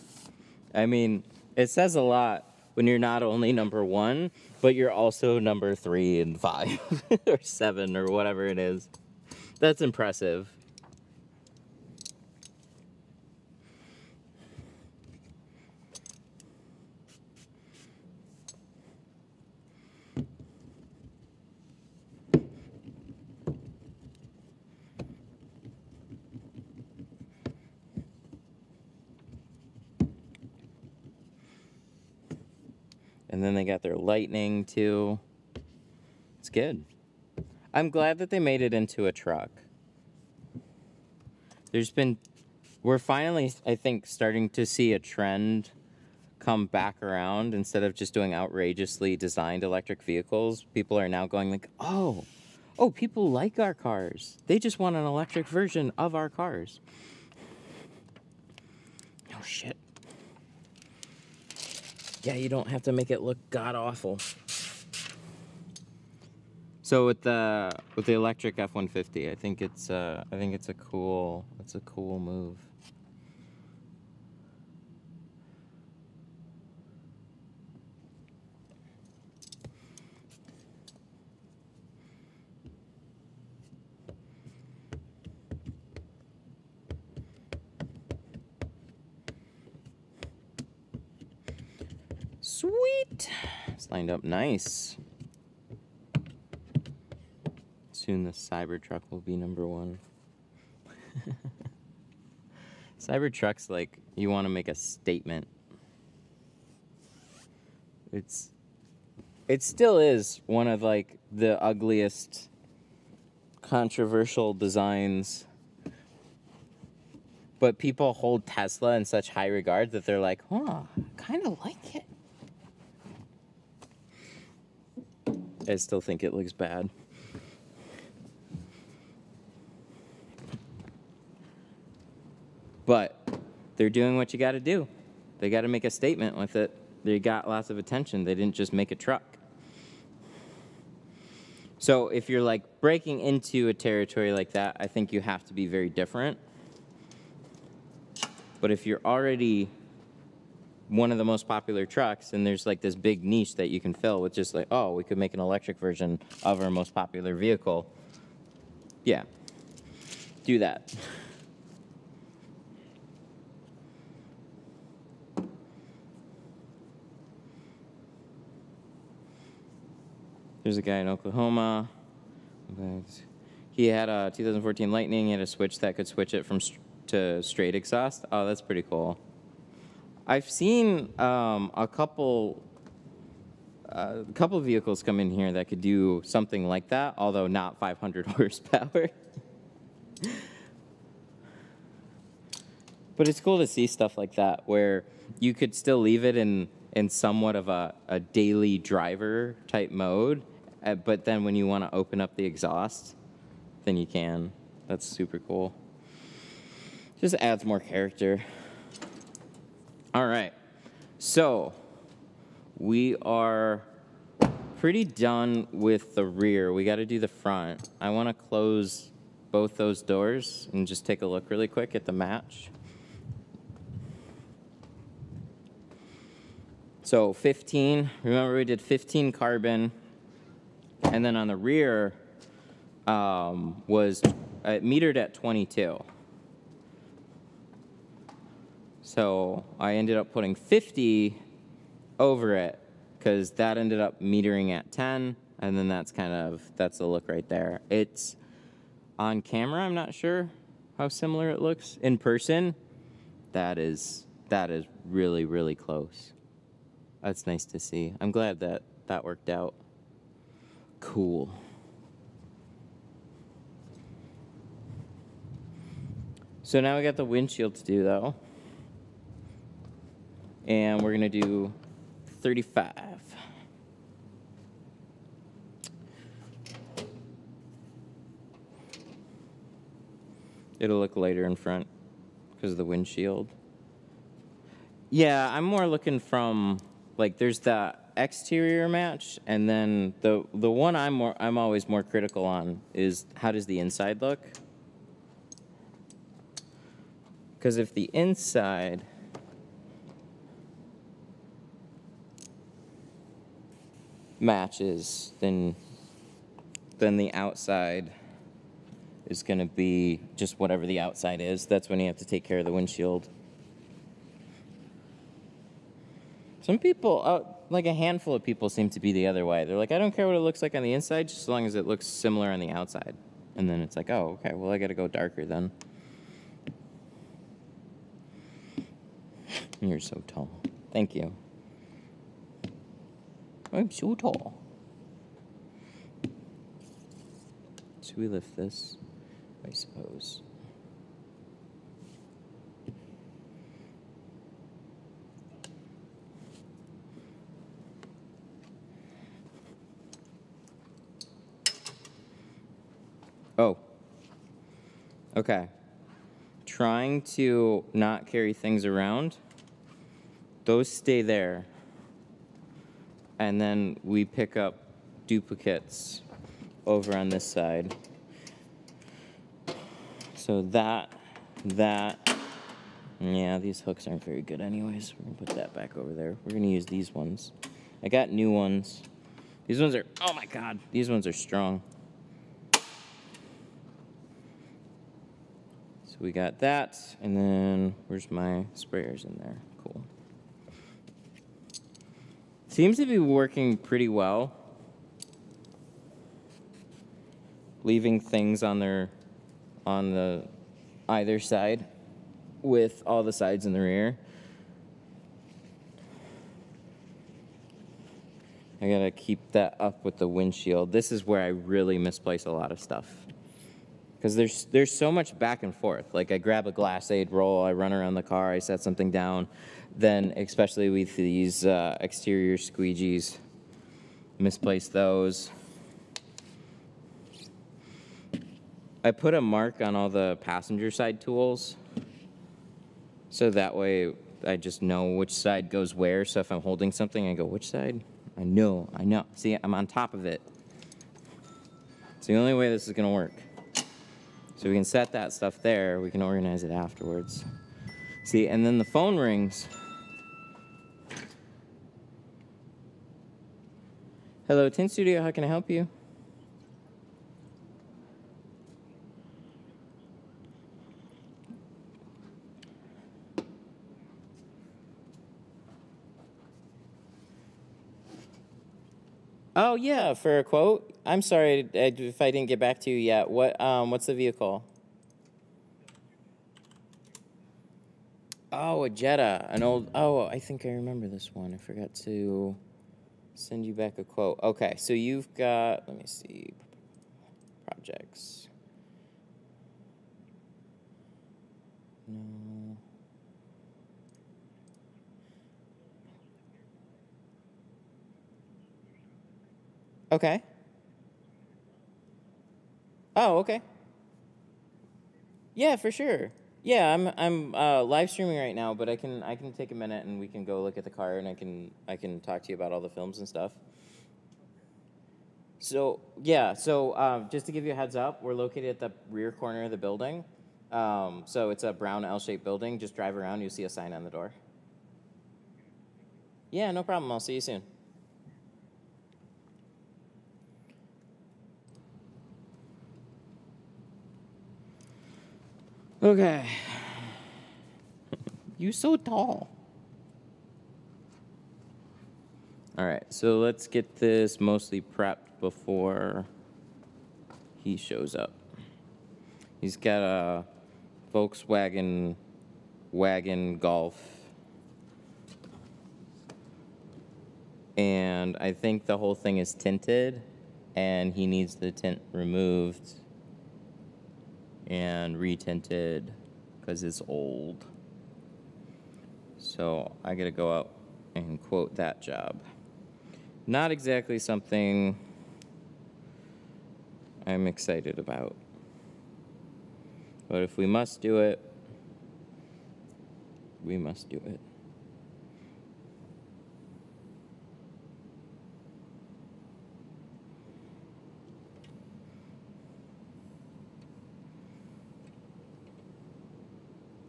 I mean, it says a lot when you're not only number one, but you're also number three and five or seven or whatever it is. That's impressive. And then they got their lightning too. It's good. I'm glad that they made it into a truck. There's been, we're finally, I think, starting to see a trend come back around. Instead of just doing outrageously designed electric vehicles, people are now going like, oh, oh, people like our cars. They just want an electric version of our cars. Oh shit. Yeah, you don't have to make it look god awful. So with the with the electric F-150, I think it's uh, I think it's a cool it's a cool move. It's lined up nice. Soon the Cybertruck will be number one. Cybertruck's like you want to make a statement. It's it still is one of like the ugliest controversial designs but people hold Tesla in such high regard that they're like, huh, kind of like it. I still think it looks bad. But they're doing what you got to do. They got to make a statement with it. They got lots of attention. They didn't just make a truck. So if you're like breaking into a territory like that, I think you have to be very different. But if you're already one of the most popular trucks and there's like this big niche that you can fill with just like, oh, we could make an electric version of our most popular vehicle. Yeah. Do that. There's a guy in Oklahoma. He had a 2014 Lightning. He had a switch that could switch it from to straight exhaust. Oh, that's pretty cool. I've seen um, a couple uh, a couple vehicles come in here that could do something like that, although not 500 horsepower. but it's cool to see stuff like that where you could still leave it in, in somewhat of a, a daily driver type mode, uh, but then when you want to open up the exhaust, then you can. That's super cool. Just adds more character. All right. So we are pretty done with the rear. We got to do the front. I want to close both those doors and just take a look really quick at the match. So 15, remember we did 15 carbon, and then on the rear um, was uh, metered at 22. So I ended up putting 50 over it because that ended up metering at 10 and then that's kind of that's the look right there. It's on camera i'm not sure how similar it looks. In person that is that is really really close. That's nice to see. I'm glad that that worked out. Cool. So now we got the windshield to do though and we're gonna do 35. It'll look lighter in front because of the windshield. Yeah, I'm more looking from like there's the exterior match, and then the the one I'm more I'm always more critical on is how does the inside look? Because if the inside matches, then then the outside is going to be just whatever the outside is. That's when you have to take care of the windshield. Some people, uh, like a handful of people, seem to be the other way. They're like, I don't care what it looks like on the inside, just as long as it looks similar on the outside. And then it's like, oh, okay, well, I got to go darker then. You're so tall. Thank you. I'm so tall. Should we lift this? I suppose. Oh. Okay. Trying to not carry things around. Those stay there. And then we pick up duplicates over on this side. So that, that, yeah, these hooks aren't very good anyways. We're gonna put that back over there. We're gonna use these ones. I got new ones. These ones are, oh my God, these ones are strong. So we got that, and then where's my sprayers in there? Cool. Seems to be working pretty well. Leaving things on their, on the either side with all the sides in the rear. I gotta keep that up with the windshield. This is where I really misplace a lot of stuff because there's there's so much back and forth. Like I grab a glass aid roll, I run around the car, I set something down. Then, especially with these uh, exterior squeegees, misplace those. I put a mark on all the passenger side tools, so that way I just know which side goes where. So if I'm holding something, I go, which side? I know, I know. See, I'm on top of it. It's the only way this is gonna work. So we can set that stuff there. We can organize it afterwards. See, and then the phone rings. Hello, Tint Studio, how can I help you? Oh yeah, for a quote. I'm sorry if I didn't get back to you yet. What um what's the vehicle? Oh, a Jetta, an old. Oh, I think I remember this one. I forgot to send you back a quote. Okay, so you've got. Let me see. Projects. No. Okay. Oh, okay. Yeah, for sure. Yeah, I'm I'm uh, live streaming right now, but I can I can take a minute and we can go look at the car and I can I can talk to you about all the films and stuff. So yeah, so um, just to give you a heads up, we're located at the rear corner of the building. Um, so it's a brown L-shaped building. Just drive around, you'll see a sign on the door. Yeah, no problem. I'll see you soon. Okay. You so tall. All right, so let's get this mostly prepped before he shows up. He's got a Volkswagen wagon Golf. And I think the whole thing is tinted and he needs the tint removed and retinted because it's old. So I got to go out and quote that job. Not exactly something I'm excited about. But if we must do it, we must do it.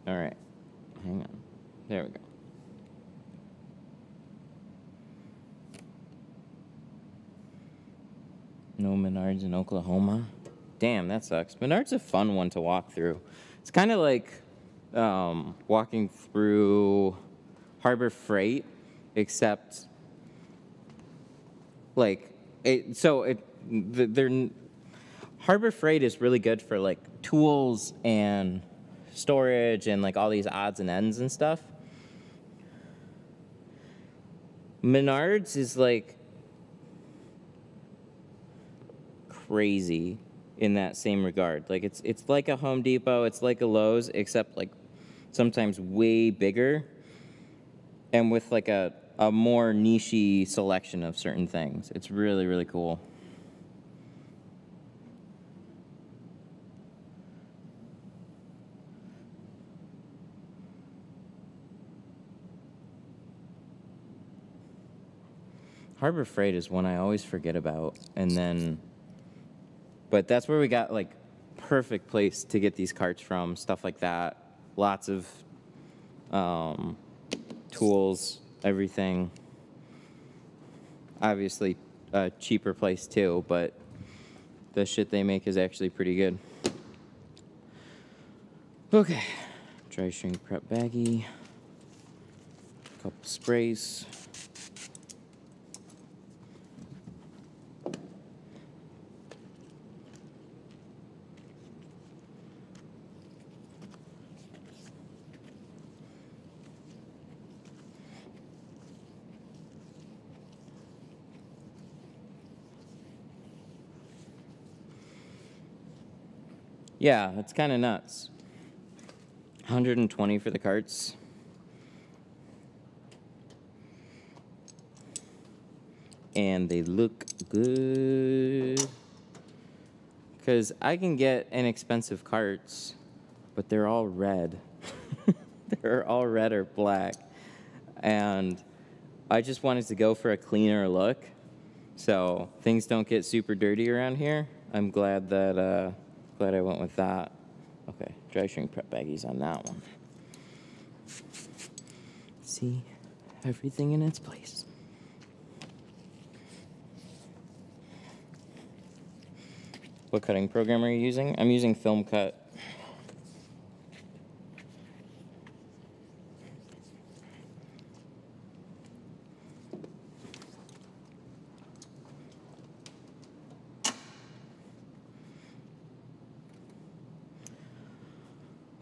All right. Hang on. There we go. No Menards in Oklahoma. Damn, that sucks. Menards a fun one to walk through. It's kind of like um, walking through Harbor Freight, except like it. So it, th- they're Harbor Freight is really good for like tools and storage and like all these odds and ends and stuff. Menards is like crazy in that same regard. Like it's it's like a Home Depot, it's like a Lowe's, except like sometimes way bigger and with like a, a more nichey selection of certain things. It's really, really cool. Harbor Freight is one I always forget about, and then, but that's where we got like perfect place to get these carts from, stuff like that. Lots of um, tools, everything. Obviously, a cheaper place too, but the shit they make is actually pretty good. Okay, dry shrink prep baggie, couple sprays. Yeah, it's kind of nuts. 120 for the carts. And they look good. Because I can get inexpensive carts, but they're all red. they're all red or black. And I just wanted to go for a cleaner look. So things don't get super dirty around here. I'm glad that uh, glad I went with that. Okay, dry shrink prep baggies on that one. See, everything in its place. What cutting program are you using? I'm using Film Cut.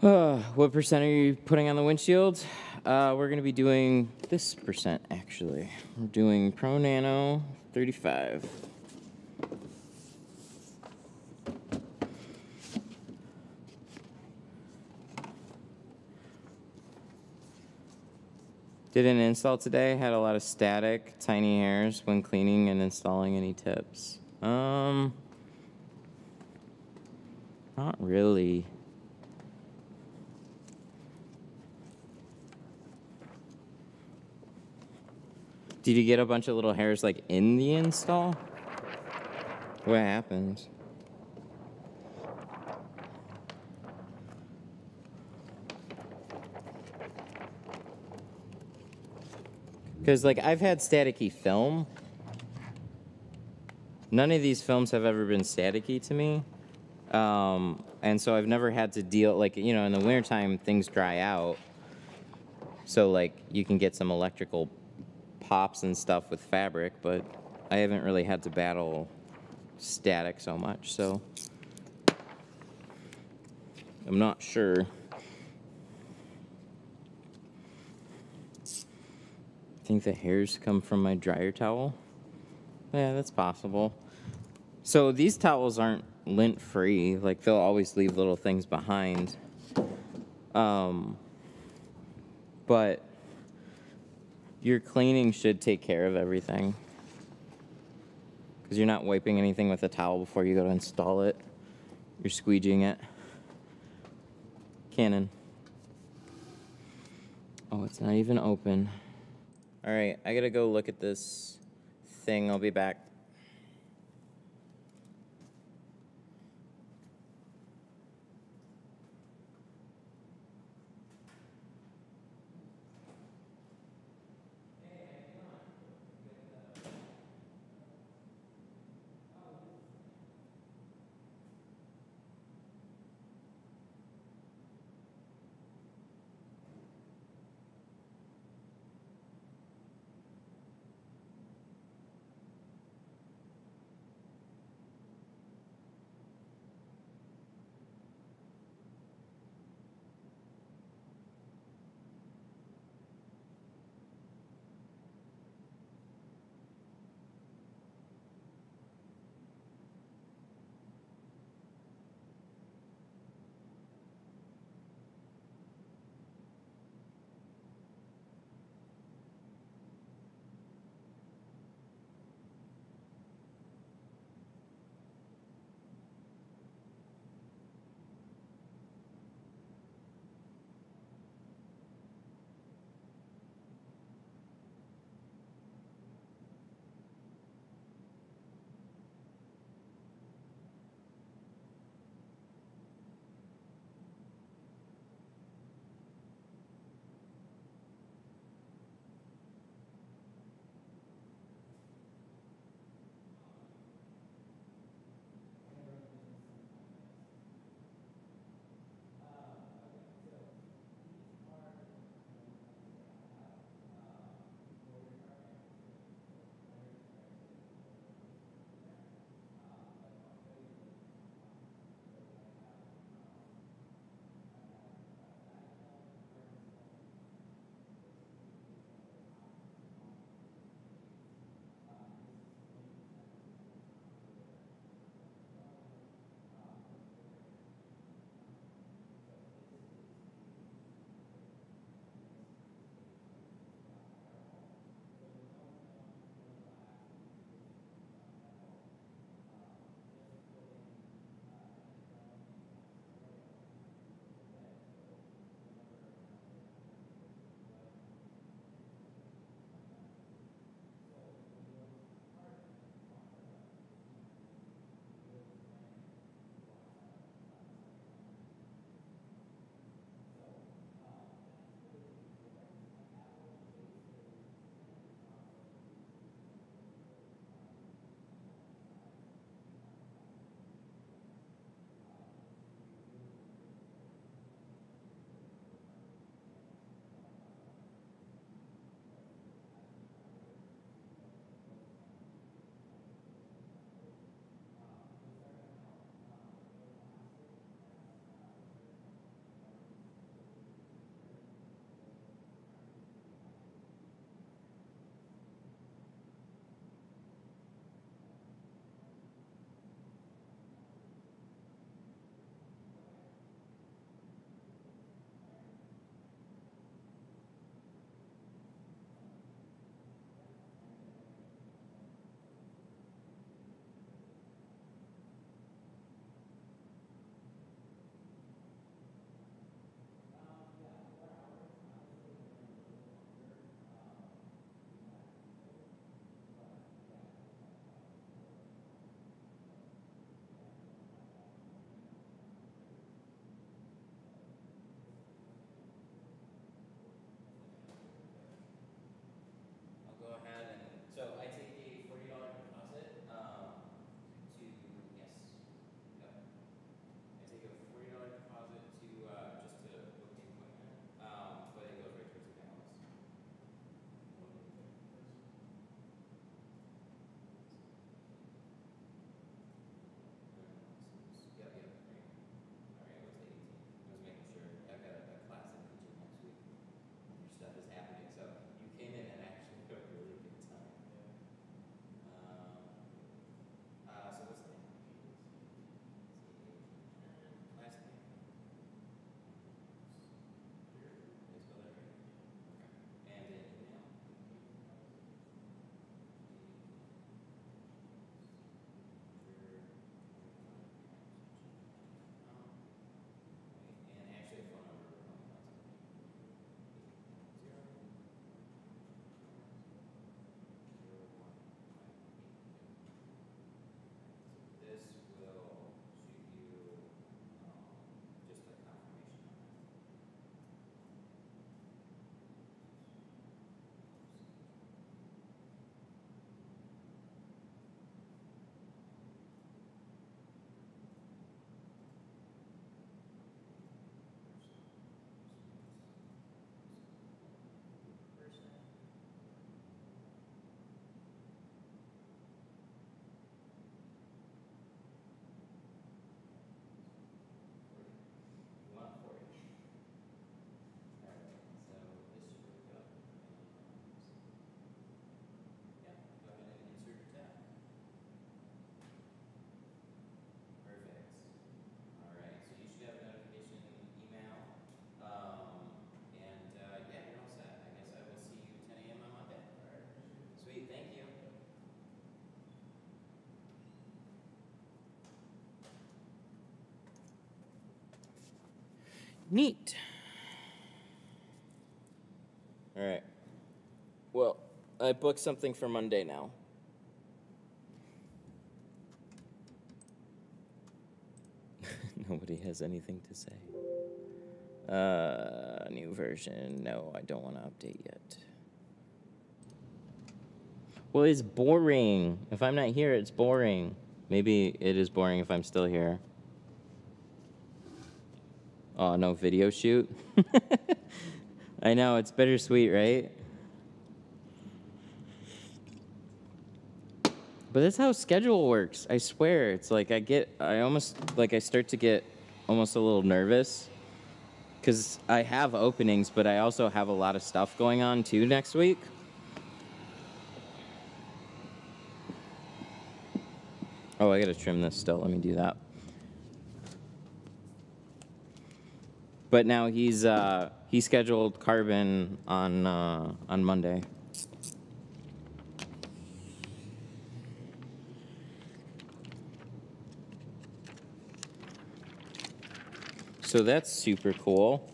Uh, what percent are you putting on the windshield? Uh, we're going to be doing this percent actually. We're doing Pro Nano 35. Did an install today. Had a lot of static, tiny hairs when cleaning and installing. Any tips? Um, not really. Did you get a bunch of little hairs like in the install? What happens? Because like I've had staticky film. None of these films have ever been staticky to me. Um, and so I've never had to deal like you know in the wintertime things dry out. So like you can get some electrical pops and stuff with fabric, but I haven't really had to battle static so much, so I'm not sure. I think the hairs come from my dryer towel. Yeah, that's possible. So these towels aren't lint free, like they'll always leave little things behind. Um, but your cleaning should take care of everything. Because you're not wiping anything with a towel before you go to install it. You're squeegeeing it. Canon. Oh, it's not even open. All right, I gotta go look at this thing. I'll be back. Neat. All right. Well, I booked something for Monday now. Nobody has anything to say. Uh, new version. No, I don't want to update yet. Well, it's boring. If I'm not here, it's boring. Maybe it is boring if I'm still here. Oh, no video shoot? I know, it's bittersweet, right? But that's how schedule works. I swear. It's like I get, I almost, like I start to get almost a little nervous because I have openings, but I also have a lot of stuff going on too next week. Oh, I gotta trim this still. Let me do that. But now he's uh, he scheduled Carbon on uh, on Monday. So that's super cool.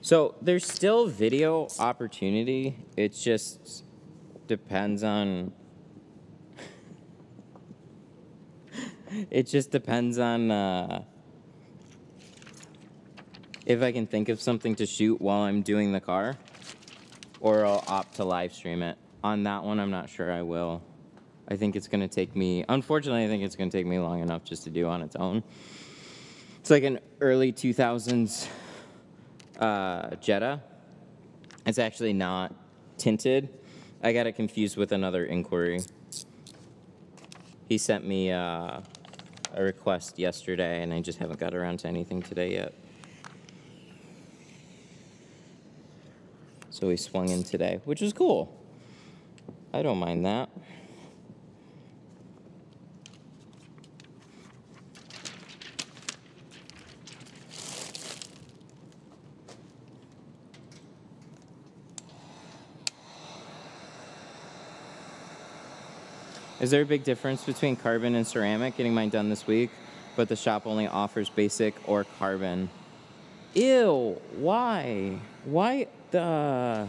So there's still video opportunity. It just depends on. it just depends on uh, if I can think of something to shoot while I'm doing the car, or I'll opt to live stream it. On that one, I'm not sure I will. I think it's going to take me, unfortunately, I think it's going to take me long enough just to do on its own. It's like an early 2000s uh, Jetta. It's actually not tinted. I got it confused with another inquiry. He sent me uh, a request yesterday, and I just haven't got around to anything today yet. So we swung in today, which is cool. I don't mind that. Is there a big difference between carbon and ceramic? Getting mine done this week, but the shop only offers basic or carbon. Ew, why? Why the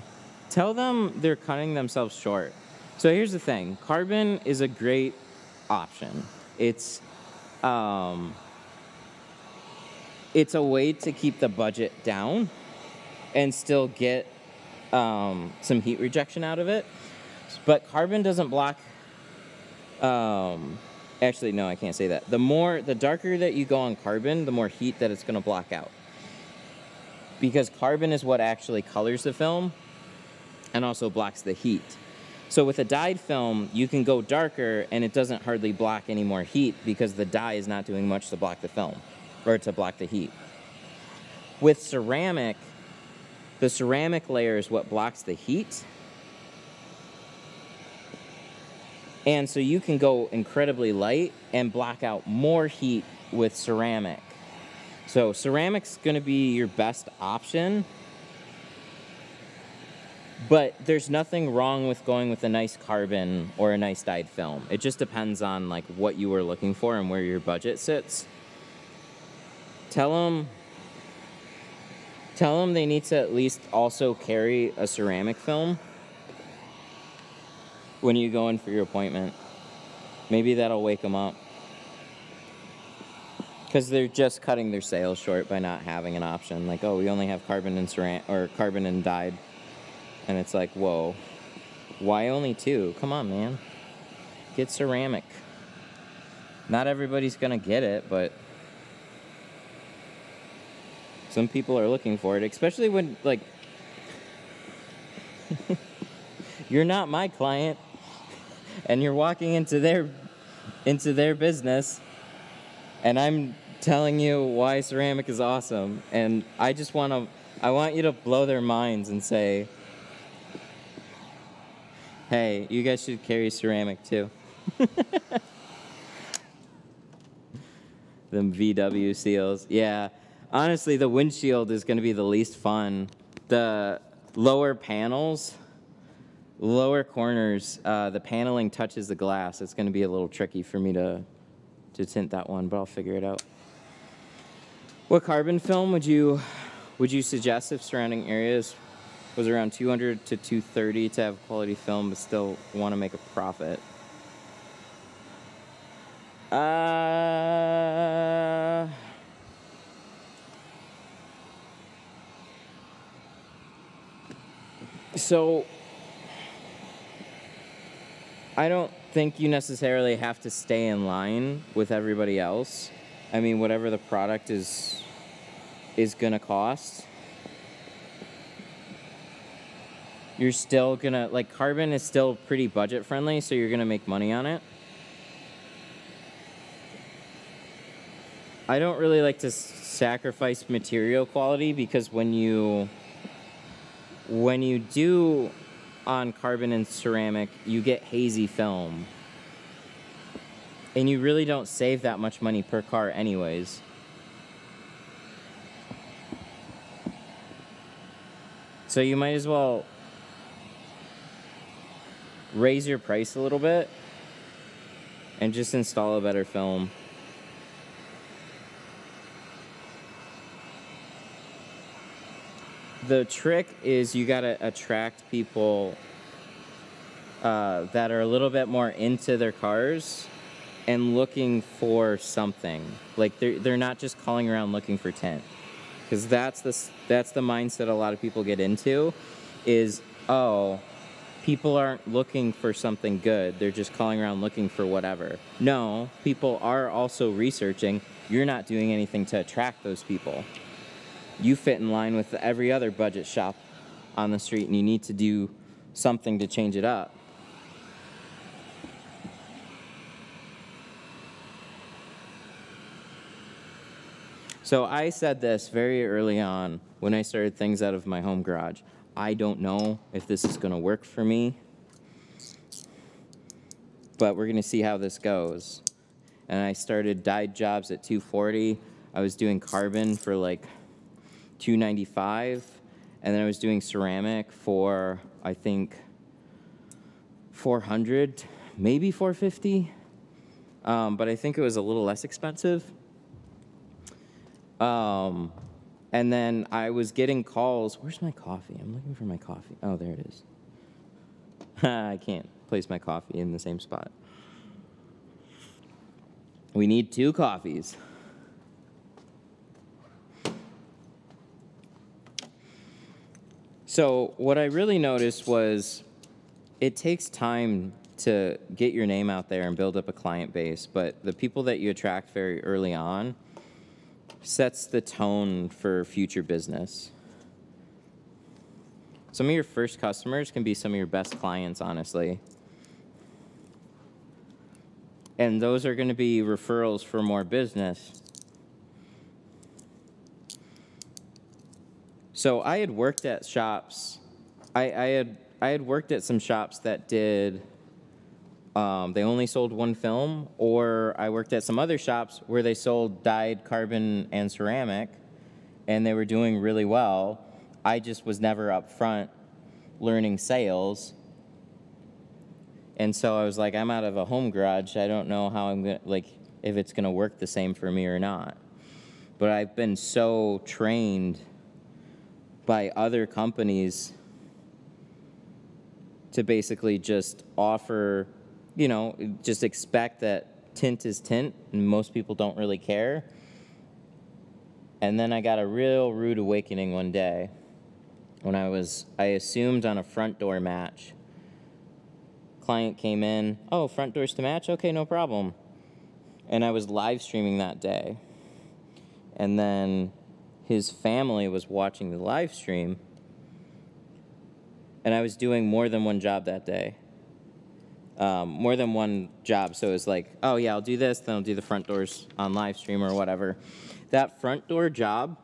tell them they're cutting themselves short. So here's the thing. Carbon is a great option. It's um it's a way to keep the budget down and still get um, some heat rejection out of it. But carbon doesn't block um, actually, no, I can't say that. The more, the darker that you go on carbon, the more heat that it's going to block out. Because carbon is what actually colors the film and also blocks the heat. So with a dyed film, you can go darker and it doesn't hardly block any more heat because the dye is not doing much to block the film or to block the heat. With ceramic, the ceramic layer is what blocks the heat And so you can go incredibly light and block out more heat with ceramic. So ceramic's going to be your best option. But there's nothing wrong with going with a nice carbon or a nice dyed film. It just depends on like what you were looking for and where your budget sits. Tell them tell them they need to at least also carry a ceramic film when you go in for your appointment. Maybe that'll wake them up. Because they're just cutting their sales short by not having an option. Like, oh, we only have carbon and ceram- or carbon and dyed. And it's like, whoa, why only two? Come on, man. Get ceramic. Not everybody's to get it, but some people are looking for it, especially when, like, you're not my client and you're walking into their into their business and I'm telling you why ceramic is awesome and I just want to I want you to blow their minds and say hey you guys should carry ceramic too. Them VW seals. Yeah honestly the windshield is going to be the least fun. The lower panels lower corners, uh, the paneling touches the glass. It's going to be a little tricky for me to, to tint that one, but I'll figure it out. What carbon film would you, would you suggest if surrounding areas was around 200 to 230 to have quality film but still want to make a profit? Uh, so I don't think you necessarily have to stay in line with everybody else. I mean, whatever the product is is gonna cost, you're still gonna like carbon is still pretty budget friendly, so you're gonna make money on it. I don't really like to sacrifice material quality because when you when you do on carbon and ceramic, you get hazy film. And you really don't save that much money per car anyways. So you might as well raise your price a little bit and just install a better film. The trick is you got to attract people uh, that are a little bit more into their cars and looking for something. Like they're they're not just calling around looking for tint, because that's the that's the mindset a lot of people get into, is oh, people aren't looking for something good. They're just calling around looking for whatever. No, people are also researching. You're not doing anything to attract those people you fit in line with every other budget shop on the street and you need to do something to change it up. So I said this very early on when I started things out of my home garage. I don't know if this is going to work for me, but we're going to see how this goes. And I started dyed jobs at 240. I was doing carbon for like 295 and then I was doing ceramic for I think 400 maybe 450 um, but I think it was a little less expensive. Um, and then I was getting calls where's my coffee? I'm looking for my coffee. Oh there it is. I can't place my coffee in the same spot. We need two coffees So what I really noticed was it takes time to get your name out there and build up a client base, but the people that you attract very early on sets the tone for future business. Some of your first customers can be some of your best clients, honestly. And those are going to be referrals for more business. So I had worked at shops. I, I had I had worked at some shops that did. Um, they only sold one film, or I worked at some other shops where they sold dyed carbon and ceramic, and they were doing really well. I just was never up front learning sales. And so I was like, I'm out of a home garage. I don't know how I'm gonna like if it's gonna work the same for me or not. But I've been so trained by other companies to basically just offer, you know, just expect that tint is tint and most people don't really care. And then I got a real rude awakening one day when I was, I assumed on a front door match. Client came in, oh, front doors to match? Okay, no problem. And I was live streaming that day. And then his family was watching the live stream. And I was doing more than one job that day. Um, more than one job. So it was like, oh, yeah, I'll do this, then I'll do the front doors on live stream or whatever. That front door job,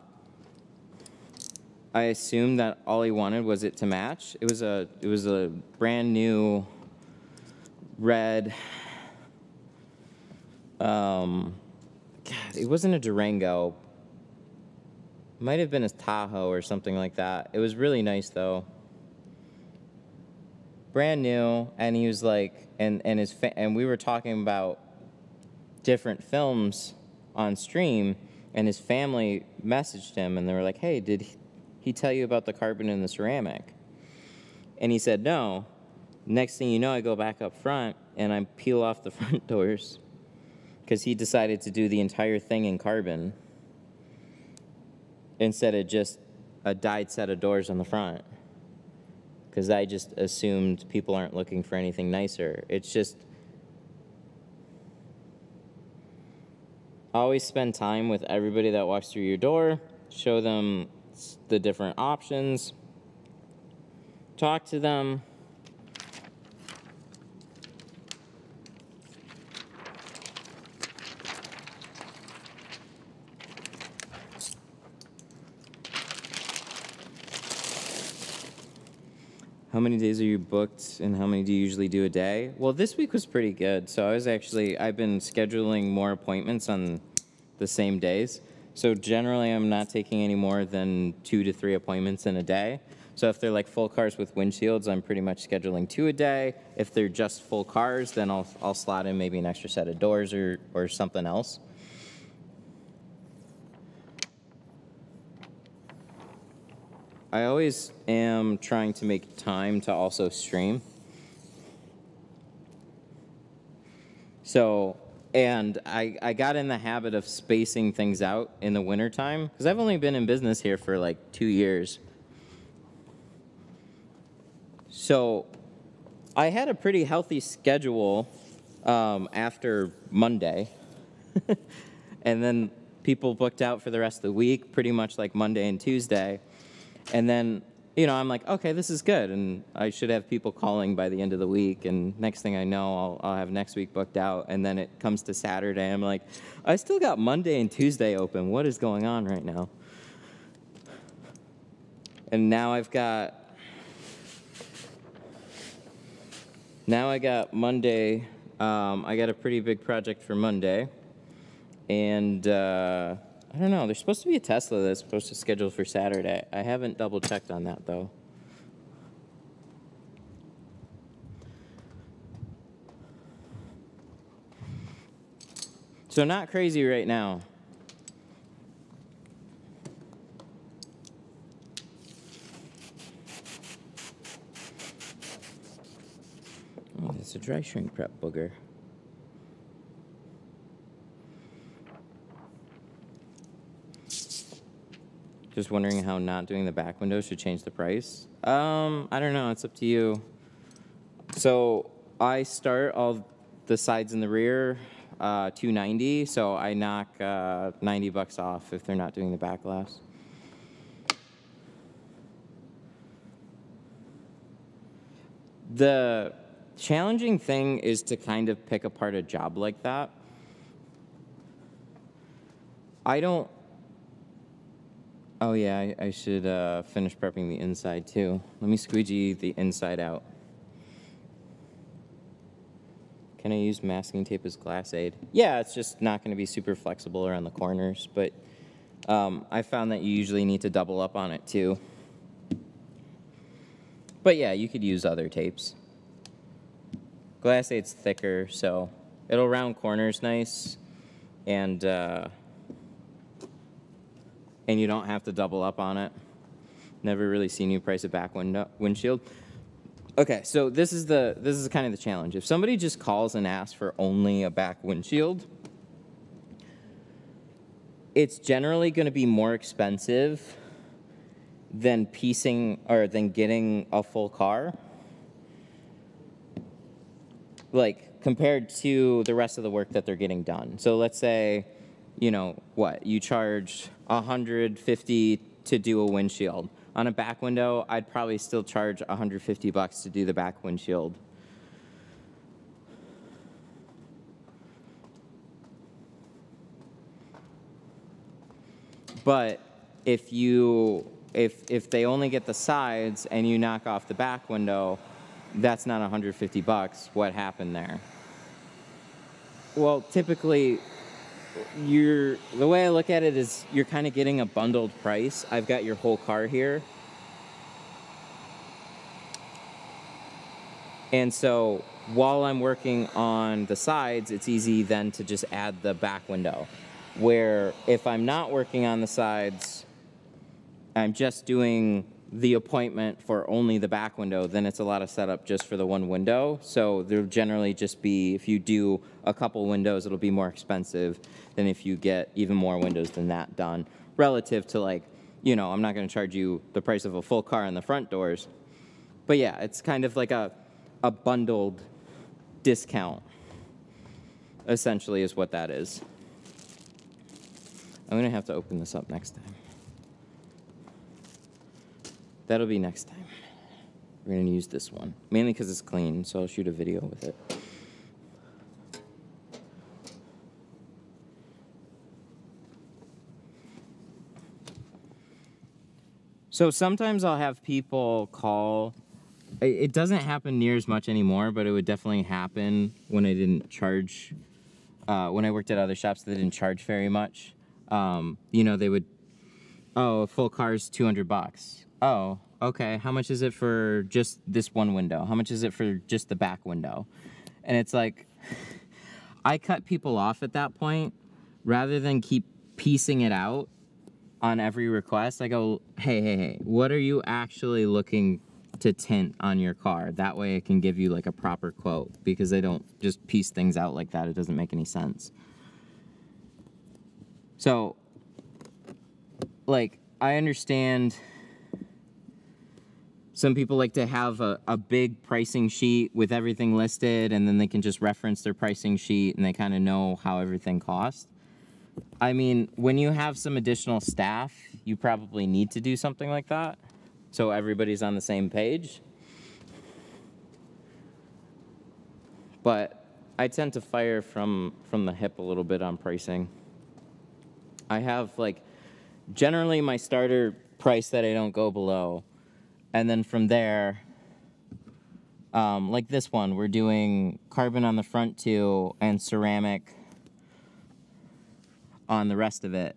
I assumed that all he wanted was it to match. It was a it was a brand new red um God, it wasn't a Durango. Might have been a Tahoe or something like that. It was really nice though. brand new, and he was like, and and his and we were talking about different films on stream, and his family messaged him, and they were like, "Hey, did he, tell you about the carbon in the ceramic?" And he said, "No." Next thing you know, I go back up front and I peel off the front doors because he decided to do the entire thing in carbon instead of just a dyed set of doors on the front because I just assumed people aren't looking for anything nicer. It's just always spend time with everybody that walks through your door, show them the different options, talk to them. How many days are you booked and how many do you usually do a day? Well, this week was pretty good. So I was actually, I've been scheduling more appointments on the same days. So generally, I'm not taking any more than two to three appointments in a day. So if they're like full cars with windshields, I'm pretty much scheduling two a day. If they're just full cars, then I'll, I'll slot in maybe an extra set of doors or, or something else. I always am trying to make time to also stream. So, and I, I got in the habit of spacing things out in the wintertime because I've only been in business here for like two years. So, I had a pretty healthy schedule um, after Monday. and then people booked out for the rest of the week, pretty much like Monday and Tuesday. And then, you know, I'm like, okay, this is good. And I should have people calling by the end of the week. And next thing I know, I'll, I'll have next week booked out. And then it comes to Saturday. I'm like, I still got Monday and Tuesday open. What is going on right now? And now I've got, now I got Monday. Um, I got a pretty big project for Monday. And, uh, I don't know. There's supposed to be a Tesla that's supposed to schedule for Saturday. I haven't double checked on that though. So not crazy right now. Oh, it's a dry shrink prep booger. Just wondering how not doing the back window should change the price. Um, I don't know. It's up to you. So I start all the sides and the rear uh, 290. So I knock uh, 90 bucks off if they're not doing the back glass. The challenging thing is to kind of pick apart a job like that. I don't Oh yeah, I, I should uh, finish prepping the inside too. Let me squeegee the inside out. Can I use masking tape as glass aid? Yeah, it's just not going to be super flexible around the corners, but um, I found that you usually need to double up on it too. But yeah, you could use other tapes. Glass aid's thicker, so it'll round corners nice, and uh, and you don't have to double up on it. Never really seen you price a back window windshield. Okay, so this is the this is kind of the challenge. If somebody just calls and asks for only a back windshield, it's generally going to be more expensive than piecing or than getting a full car. Like compared to the rest of the work that they're getting done. So let's say, you know, what you charge 150 to do a windshield. On a back window, I'd probably still charge 150 bucks to do the back windshield. But if you if if they only get the sides and you knock off the back window, that's not 150 bucks. What happened there? Well, typically you're the way I look at it is you're kind of getting a bundled price. I've got your whole car here. And so while I'm working on the sides, it's easy then to just add the back window. Where if I'm not working on the sides, I'm just doing the appointment for only the back window, then it's a lot of setup just for the one window. So there'll generally just be, if you do a couple windows, it'll be more expensive than if you get even more windows than that done. Relative to like, you know, I'm not gonna charge you the price of a full car on the front doors. But yeah, it's kind of like a, a bundled discount, essentially, is what that is. I'm gonna have to open this up next time. That'll be next time. We're gonna use this one. Mainly because it's clean, so I'll shoot a video with it. So sometimes I'll have people call. It- doesn't happen near as much anymore, but it would definitely happen when I didn't charge. Uh, when I worked at other shops that didn't charge very much. Um, you know, they would Oh, a full car's 200 bucks. Oh, okay. How much is it for just this one window? How much is it for just the back window? And it's like, I cut people off at that point rather than keep piecing it out on every request. I go, hey, hey, hey, what are you actually looking to tint on your car? That way I can give you like a proper quote because they don't just piece things out like that. It doesn't make any sense. So, like I understand some people like to have a, a big pricing sheet with everything listed and then they can just reference their pricing sheet and they kind of know how everything costs. I mean, when you have some additional staff, you probably need to do something like that so everybody's on the same page. But I tend to fire from from the hip a little bit on pricing. I have like generally my starter price that I don't go below. And then from there, um, like this one, we're doing carbon on the front too and ceramic on the rest of it.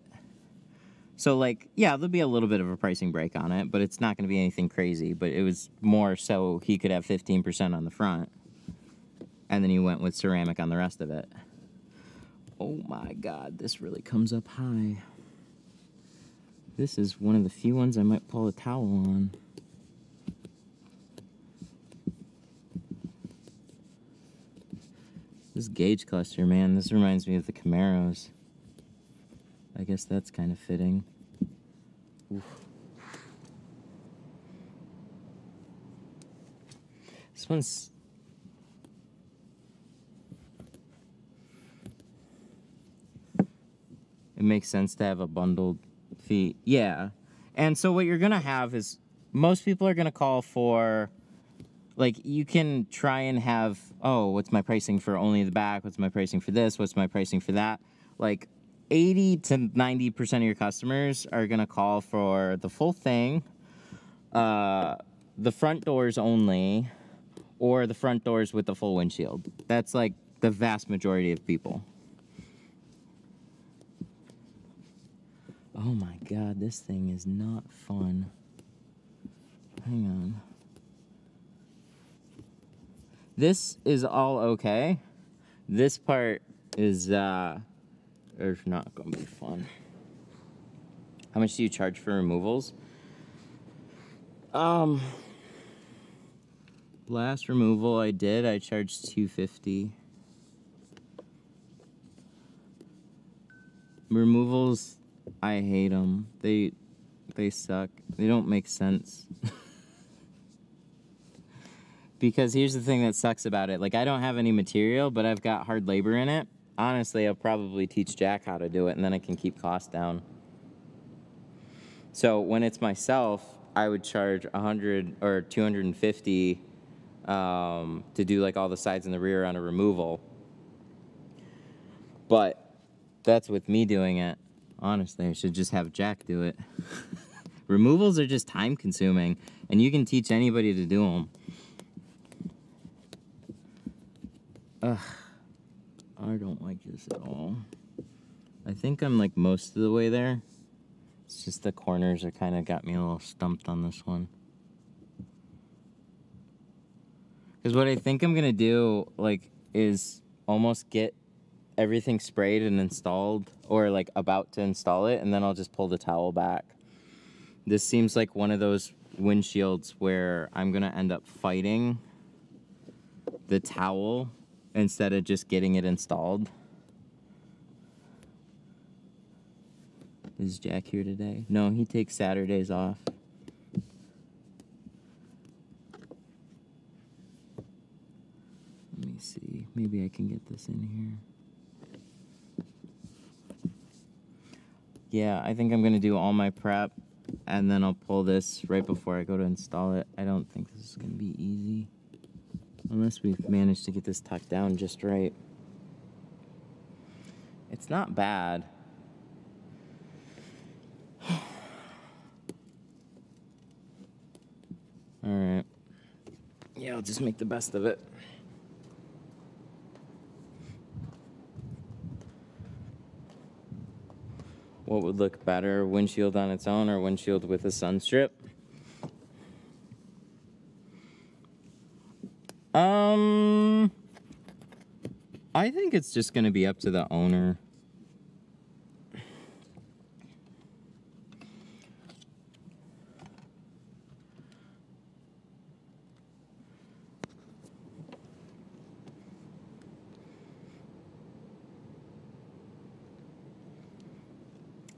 So like, yeah, there'll be a little bit of a pricing break on it, but it's not going to be anything crazy. But it was more so he could have 15% on the front. And then he went with ceramic on the rest of it. Oh my God, this really comes up high. This is one of the few ones I might pull a towel on. This gauge cluster, man, this reminds me of the Camaros. I guess that's kind of fitting. Oof. This one's. It makes sense to have a bundled feet. Yeah. And so what you're going to have is most people are going to call for like you can try and have oh, what's my pricing for only the back? What's my pricing for this? What's my pricing for that? Like 80 to 90% of your customers are going to call for the full thing. Uh the front doors only or the front doors with the full windshield. That's like the vast majority of people. Oh my god, this thing is not fun. Hang on. This is all okay. This part is uh is not gonna be fun. How much do you charge for removals? Um last removal I did, I charged 250. Removals I hate them. They they suck. They don't make sense. because here's the thing that sucks about it. Like I don't have any material, but I've got hard labor in it. Honestly, I'll probably teach Jack how to do it and then I can keep costs down. So when it's myself, I would charge 100 or 250 um, to do like all the sides and the rear on a removal. But that's with me doing it. Honestly, I should just have Jack do it. Removals are just time consuming, and you can teach anybody to do them. Ugh, I don't like this at all. I think I'm like most of the way there. It's just the corners are kind of got me a little stumped on this one. Because what I think I'm gonna do, like, is almost get everything sprayed and installed, or like about to install it, and then I'll just pull the towel back. This seems like one of those windshields where I'm gonna end up fighting the towel instead of just getting it installed. Is Jack here today? No, he takes Saturdays off. Let me see. Maybe I can get this in here. Yeah, I think I'm going to do all my prep and then I'll pull this right before I go to install it. I don't think this is going to be easy. Unless we've managed to get this tucked down just right. It's not bad. Alright. Yeah, I'll just make the best of it. What would look better, windshield on its own or windshield with a sun strip? Um, I think it's just going to be up to the owner.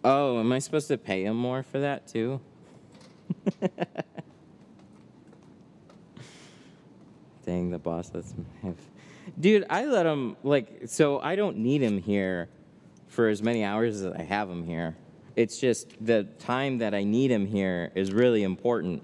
Oh, am I supposed to pay him more for that too? Dang, the boss lets him have. Dude, I let him, like, so I don't need him here for as many hours as I have him here. It's just the time that I need him here is really important.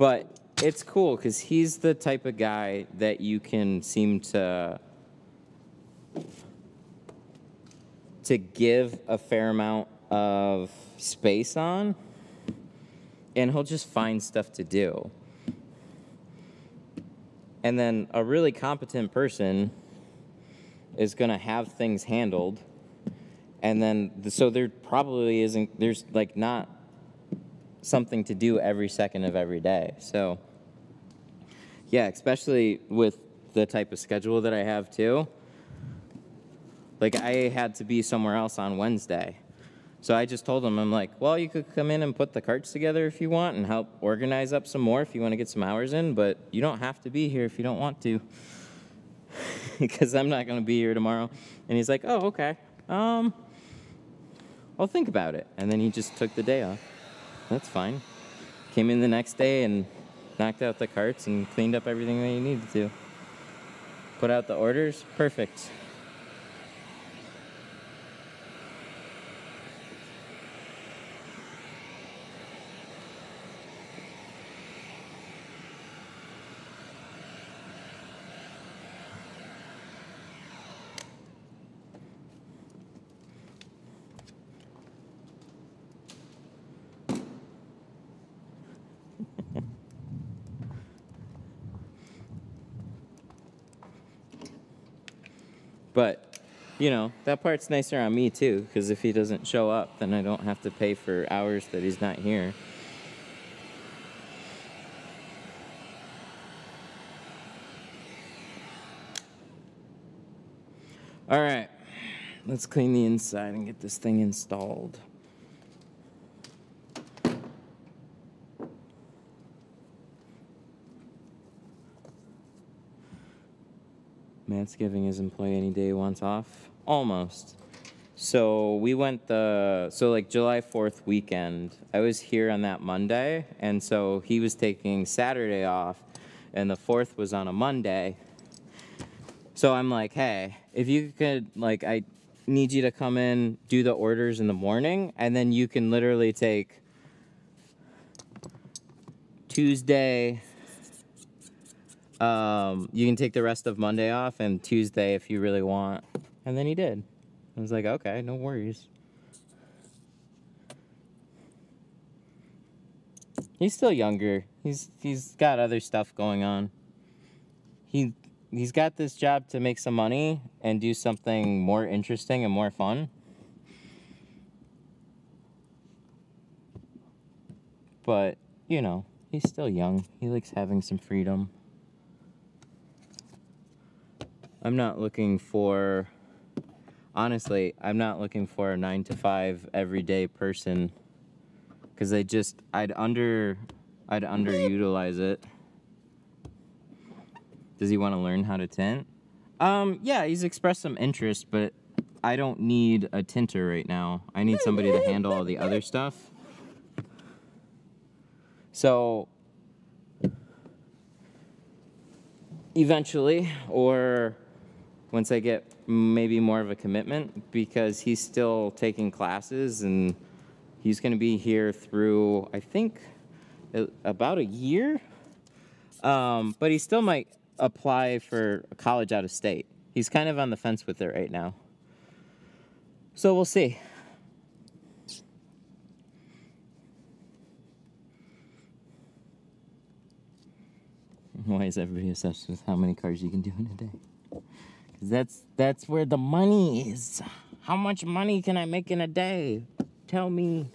But it's cool because he's the type of guy that you can seem to to give a fair amount of space on and he'll just find stuff to do. And then a really competent person is going to have things handled and then so there probably isn't there's like not something to do every second of every day. So yeah, especially with the type of schedule that I have too. Like I had to be somewhere else on Wednesday. So I just told him, I'm like, well, you could come in and put the carts together if you want and help organize up some more if you want to get some hours in, but you don't have to be here if you don't want to. because I'm not going to be here tomorrow. And he's like, oh, okay. Um, I'll think about it. And then he just took the day off. That's fine. Came in the next day and knocked out the carts and cleaned up everything that you needed to. Put out the orders, perfect. But, you know, that part's nicer on me too, because if he doesn't show up, then I don't have to pay for hours that he's not here. All right, let's clean the inside and get this thing installed. Matt's giving his employee any day he wants off. Almost. So we went the so like July 4th weekend. I was here on that Monday and so he was taking Saturday off and the 4th was on a Monday. So I'm like, "Hey, if you could like I need you to come in, do the orders in the morning and then you can literally take Tuesday, um, you can take the rest of Monday off and Tuesday if you really want. And then he did. I was like, okay, no worries. He's still younger. He's he's got other stuff going on. He he's got this job to make some money and do something more interesting and more fun. But, you know, he's still young. He likes having some freedom. I'm not looking for honestly, I'm not looking for a 9 to 5 everyday person cuz I just I'd under I'd underutilize it. Does he want to learn how to tint? Um, yeah, he's expressed some interest, but I don't need a tinter right now. I need somebody to handle all the other stuff. So, eventually, or once I get maybe more of a commitment, because he's still taking classes and he's going to be here through, I think, about a year. Um, but he still might apply for a college out of state. He's kind of on the fence with it right now. So we'll see. Why is everybody obsessed with how many cars you can do in a day? That's that's where the money is. How much money can I make in a day? Tell me.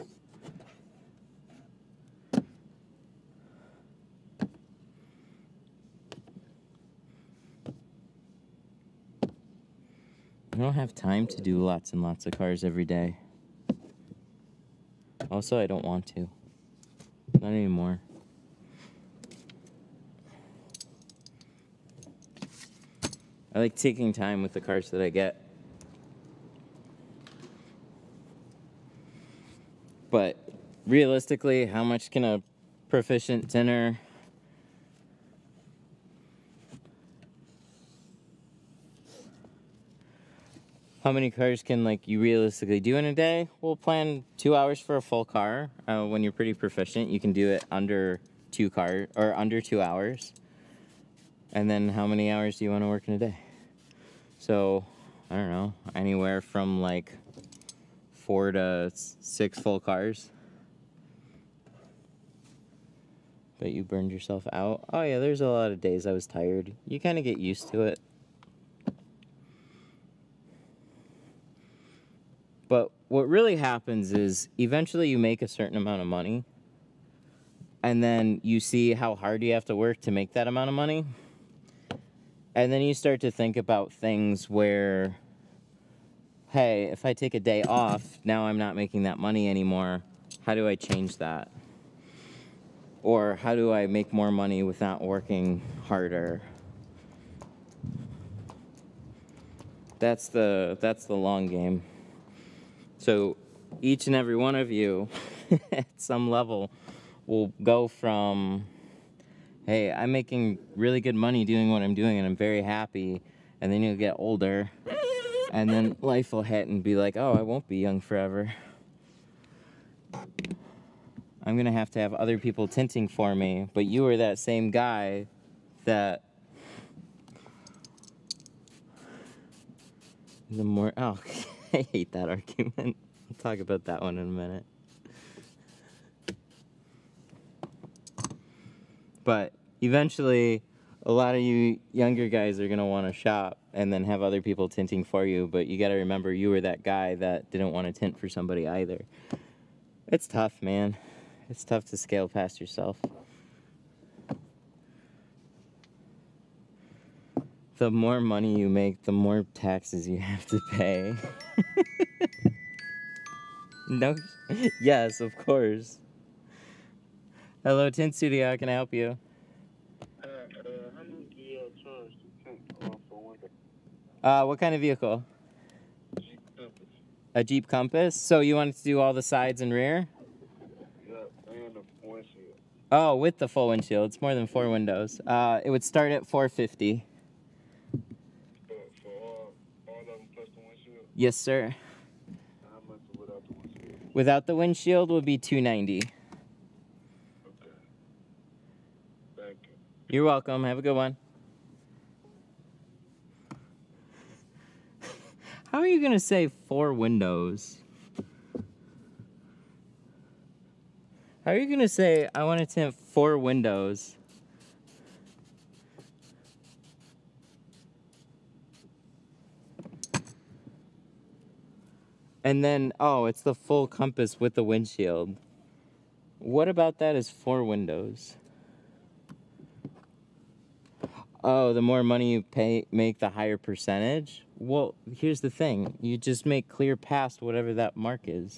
I don't have time to do lots and lots of cars every day. Also, I don't want to. Not anymore. I like taking time with the cars that I get. But realistically, how much can a proficient tinter how many cars can like you realistically do in a day? We'll plan two hours for a full car. Uh, when you're pretty proficient, you can do it under two car or under two hours. And then how many hours do you want to work in a day? So I don't know, anywhere from like four to six full cars. But you burned yourself out. Oh yeah, there's a lot of days I was tired. You kind of get used to it. But what really happens is eventually you make a certain amount of money and then you see how hard you have to work to make that amount of money. And then you start to think about things where, hey, if I take a day off, now I'm not making that money anymore. How do I change that? Or how do I make more money without working harder? That's the that's the long game. So each and every one of you at some level will go from, hey, I'm making really good money doing what I'm doing and I'm very happy. And then you'll get older and then life will hit and be like, oh, I won't be young forever. I'm gonna have to have other people tinting for me, but you are that same guy that the more, oh, I hate that argument. We'll talk about that one in a minute. But eventually, a lot of you younger guys are to want to shop and then have other people tinting for you. But you got to remember you were that guy that didn't want to tint for somebody either. It's tough, man. It's tough to scale past yourself. the more money you make, the more taxes you have to pay. no, yes, of course. Hello, Tint Studio. How can I help you? Uh, what kind of vehicle? Jeep. A Jeep Compass. So you wanted to do all the sides and rear? And the windshield. Oh, with the full windshield. It's more than four windows. Uh, it would start at 450. But for all, all of them plus the windshield, Yes, sir. without the windshield? Without the windshield would be 290. You're welcome. Have a good one. How are you going to say four windows? How are you going to say, I want to tint four windows? And then, oh, it's the full compass with the windshield. What about that is four windows? Oh, the more money you pay, make the higher percentage? Well, here's the thing. You just make clear past whatever that mark is.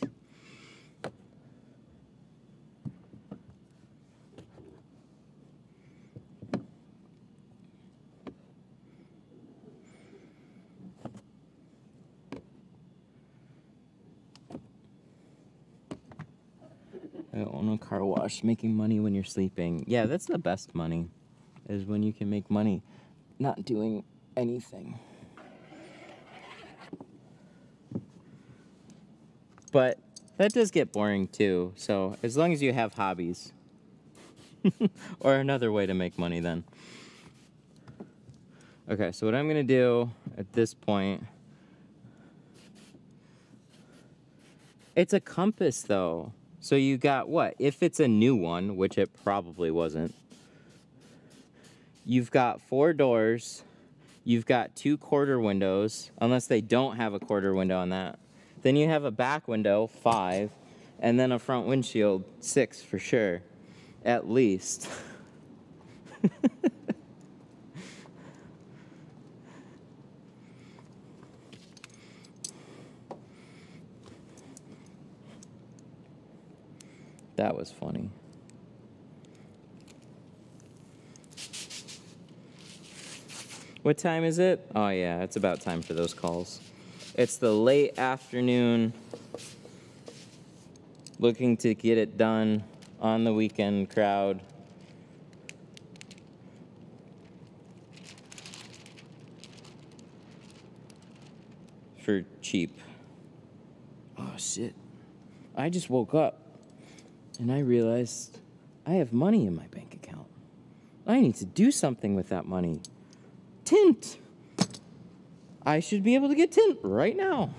I own a car wash, making money when you're sleeping. Yeah, that's the best money, is when you can make money not doing anything. But that does get boring too, so as long as you have hobbies. or another way to make money then. Okay, so what I'm gonna do at this point. It's a compass though. So you got what? If it's a new one, which it probably wasn't, you've got four doors, you've got two quarter windows, unless they don't have a quarter window on that. Then you have a back window, five, and then a front windshield, six for sure, at least. That was funny. What time is it? Oh, yeah, it's about time for those calls. It's the late afternoon, looking to get it done on the weekend crowd. For cheap. Oh, shit. I just woke up. And I realized I have money in my bank account. I need to do something with that money. Tint! I should be able to get tint right now.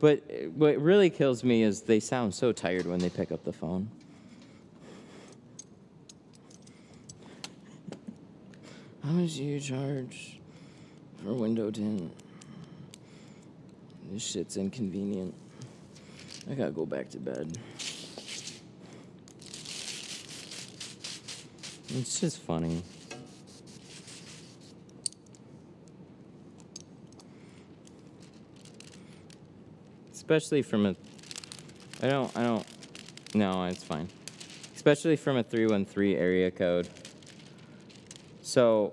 But what really kills me is they sound so tired when they pick up the phone. How much do you charge for window tint? This shit's inconvenient. I gotta go back to bed. It's just funny. Especially from a. I don't. I don't. No, it's fine. Especially from a 313 area code. So.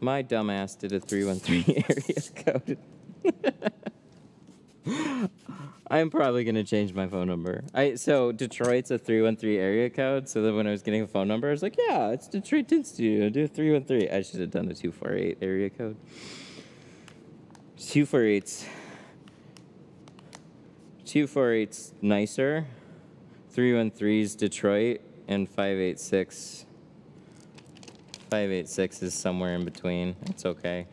My dumbass did a 313 area code. I'm probably gonna change my phone number. I so Detroit's a three one three area code. So then when I was getting a phone number, I was like, yeah, it's Detroit Tint Studio. Do three one three. I should have done the two four eight area code. Two four eights. Two four eights nicer. Three one threes Detroit and five eight six. Five eight six is somewhere in between. It's okay.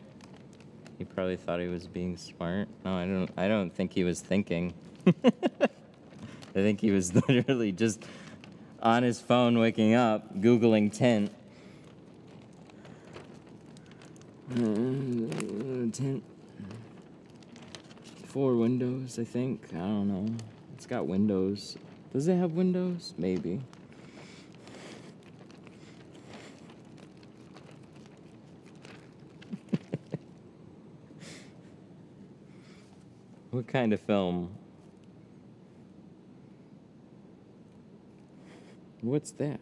He probably thought he was being smart. No, I don't. I don't think he was thinking. I think he was literally just on his phone, waking up, googling tint. Uh, tint. Four windows, I think. I don't know. It's got windows. Does it have windows? Maybe. what kind of film? What's that?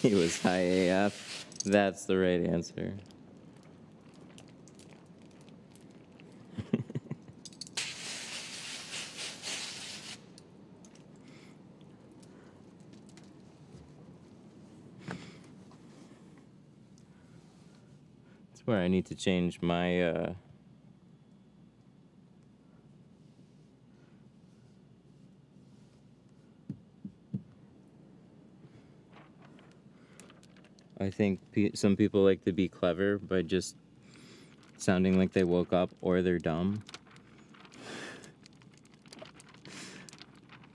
he was high AF. That's the right answer. That's where I need to change my uh I think pe- some people like to be clever by just sounding like they woke up or they're dumb.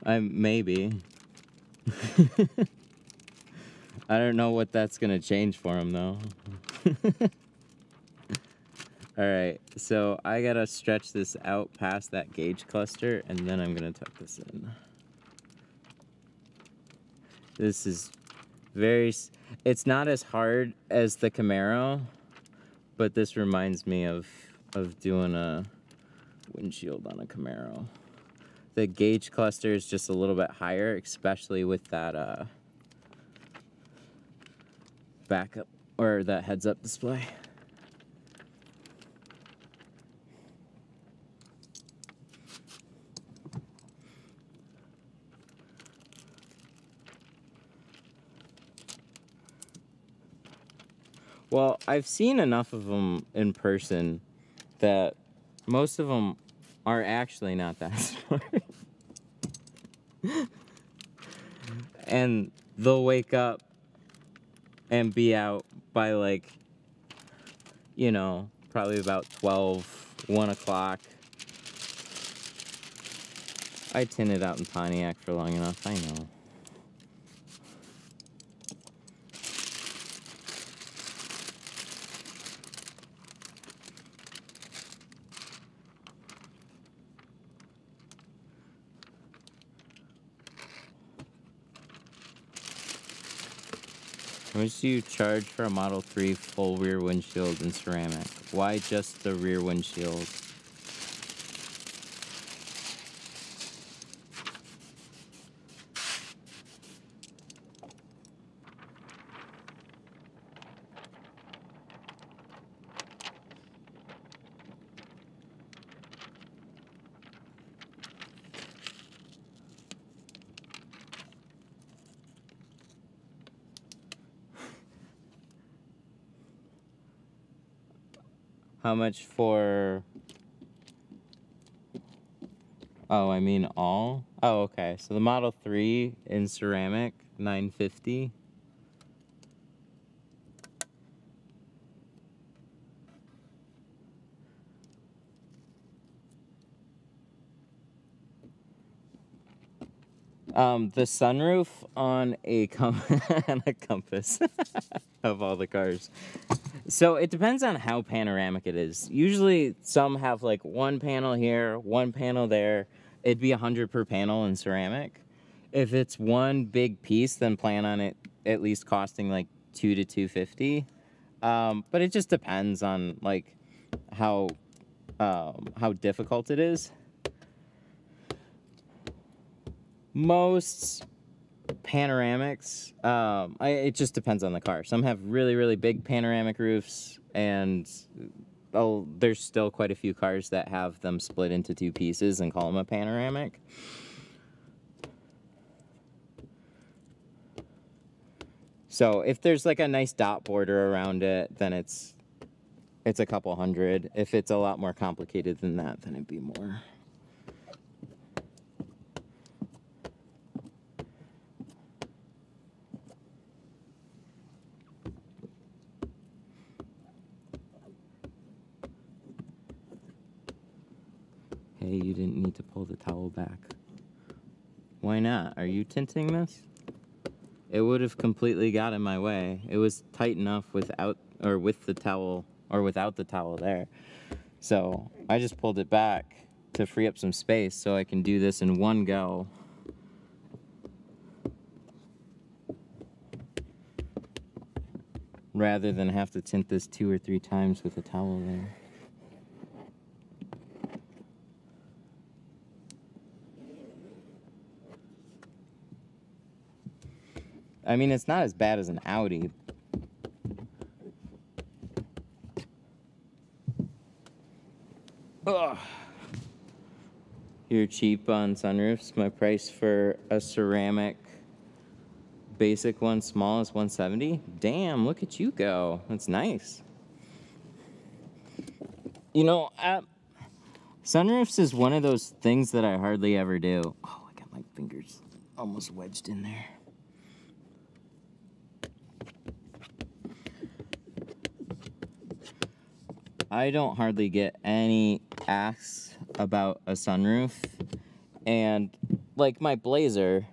I maybe. I don't know what that's gonna change for him though. All right, so I gotta stretch this out past that gauge cluster and then I'm gonna tuck this in. This is very, it's not as hard as the Camaro, but this reminds me of, of doing a windshield on a Camaro. The gauge cluster is just a little bit higher, especially with that uh, backup or that heads up display. Well, I've seen enough of them in person that most of them are actually not that smart. and they'll wake up and be out by like, you know, probably about 12, 1 o'clock. I tinted out in Pontiac for long enough, I know. How much do you charge for a Model 3 full rear windshield and ceramic? Why just the rear windshield? How much for. Oh, I mean all? Oh, okay. So the Model 3 in ceramic, 950. Um, the sunroof on a com- on a Compass of all the cars. So it depends on how panoramic it is. Usually, some have like one panel here, one panel there. It'd be a hundred per panel in ceramic. If it's one big piece, then plan on it at least costing like two to two fifty. Um, but it just depends on like how um, how difficult it is. Most panoramics um I, it just depends on the car. Some have really really big panoramic roofs and oh there's still quite a few cars that have them split into two pieces and call them a panoramic. So if there's like a nice dot border around it then it's it's a couple hundred. If it's a lot more complicated than that then it'd be more Hey, you didn't need to pull the towel back. Why not? Are you tinting this? It would have completely got in my way. It was tight enough without or with the towel or without the towel there. So I just pulled it back to free up some space so I can do this in one go. Rather than have to tint this two or three times with a towel there. I mean, it's not as bad as an Audi. Ugh. You're cheap on sunroofs. My price for a ceramic basic one, small, is 170. Damn, look at you go. That's nice. You know, uh, sunroofs is one of those things that I hardly ever do. Oh, I got my fingers almost wedged in there. I don't hardly get any asks about a sunroof. And like my Blazer,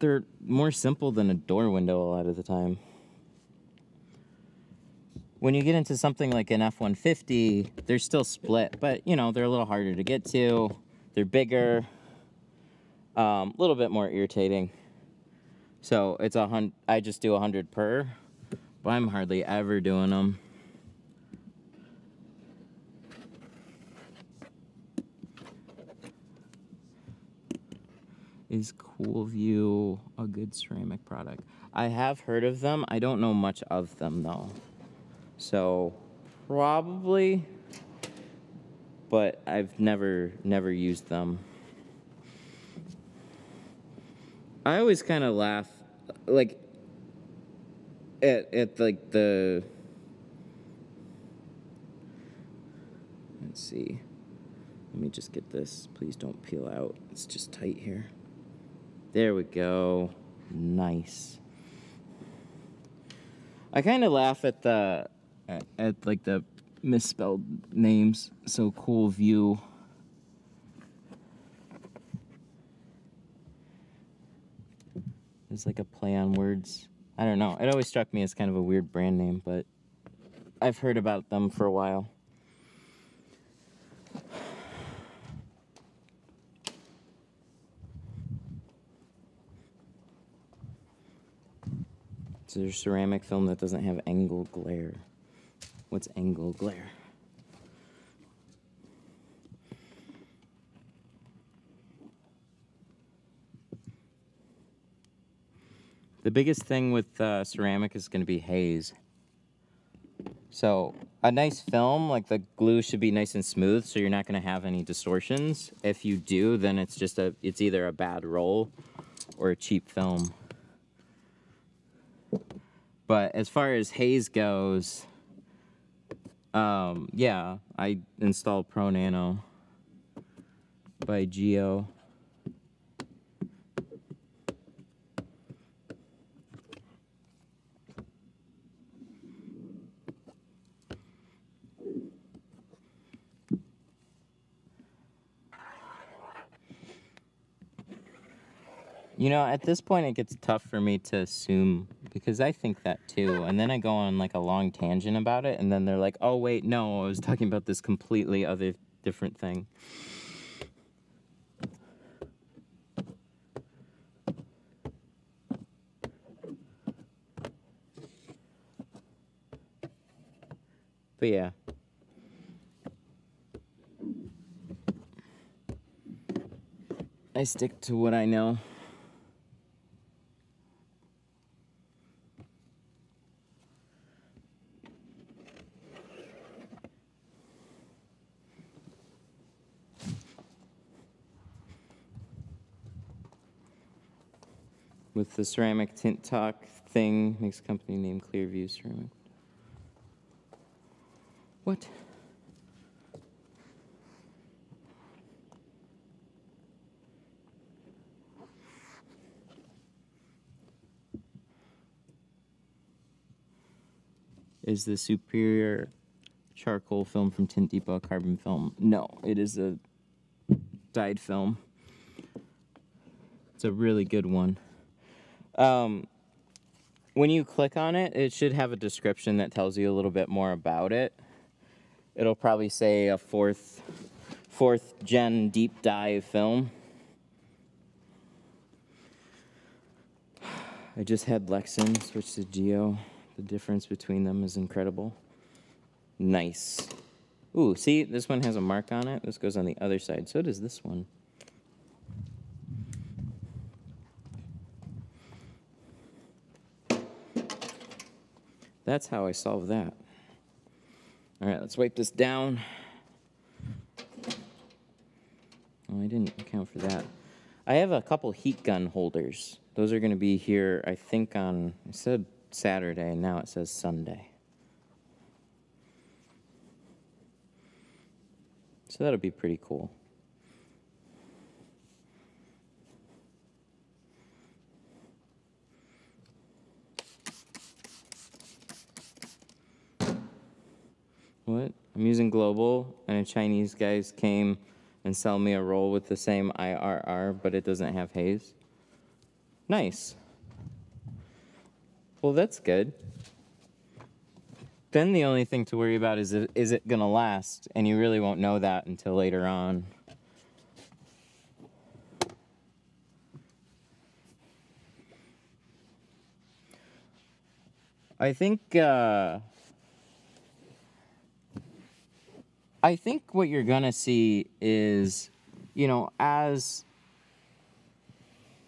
they're more simple than a door window a lot of the time. When you get into something like an F 150, they're still split, but you know, they're a little harder to get to. They're bigger, a um, little bit more irritating. So it's a hundred, I just do a hundred per, but I'm hardly ever doing them. Is Coolview a good ceramic product? I have heard of them. I don't know much of them though. So probably, but I've never never used them. I always kind of laugh, like at at like the. Let's see. Let me just get this. Please don't peel out. It's just tight here. There we go. Nice. I kind of laugh at the at, like the misspelled names. So cool view. It's like a play on words. I don't know. It always struck me as kind of a weird brand name, but I've heard about them for a while. So there's ceramic film that doesn't have angle glare. What's angle glare? The biggest thing with uh, ceramic is going to be haze. So a nice film, like the glue should be nice and smooth, so you're not going to have any distortions. If you do, then it's just a, it's either a bad roll or a cheap film. But as far as haze goes, um, yeah, I installed Pro Nano by Geo. You know, at this point, it gets tough for me to assume because I think that too. And then I go on like a long tangent about it, and then they're like, oh, wait, no, I was talking about this completely other different thing. But yeah. I stick to what I know. With the ceramic tint talk thing. Makes company name Clearview Ceramic. What? Is the superior charcoal film from Tint Depot carbon film? No, it is a dyed film. It's a really good one. Um, when you click on it, it should have a description that tells you a little bit more about it. It'll probably say a fourth, fourth gen deep dyed film. I just had Lexan switch to Geo. The difference between them is incredible. Nice. Ooh, see, this one has a mark on it. This goes on the other side. So does this one. That's how I solve that. All right, let's wipe this down. Oh, I didn't account for that. I have a couple heat gun holders. Those are going to be here, I think, on, I said Saturday, and now it says Sunday. So that'll be pretty cool. What? I'm using global, and a Chinese guys came and sell me a roll with the same IRR, but it doesn't have haze. Nice. Well, that's good. Then the only thing to worry about is is it going to last, and you really won't know that until later on. I think uh, I think what you're gonna see is, you know, as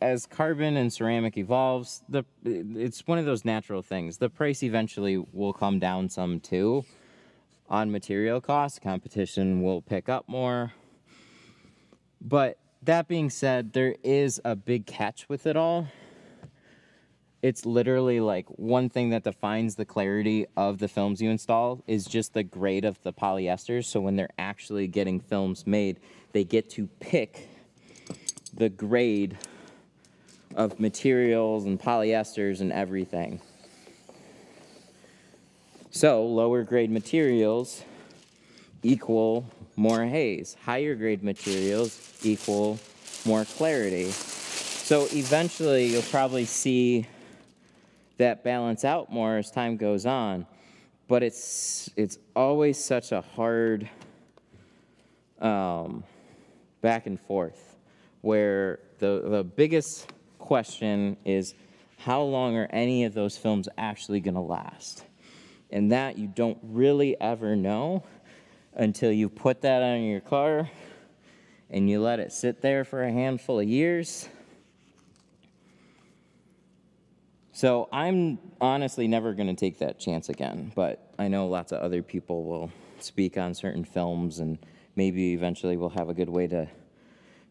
as carbon and ceramic evolves, the it's one of those natural things. The price eventually will come down some too. On material costs, competition will pick up more. But that being said, there is a big catch with it all it's literally like one thing that defines the clarity of the films you install is just the grade of the polyesters. So when they're actually getting films made, they get to pick the grade of materials and polyesters and everything. So lower grade materials equal more haze. Higher grade materials equal more clarity. So eventually you'll probably see that balance out more as time goes on. But it's it's always such a hard um, back and forth where the the biggest question is how long are any of those films actually going to last? And that you don't really ever know until you put that on your car and you let it sit there for a handful of years So I'm honestly never going to take that chance again, but I know lots of other people will speak on certain films and maybe eventually we'll have a good way to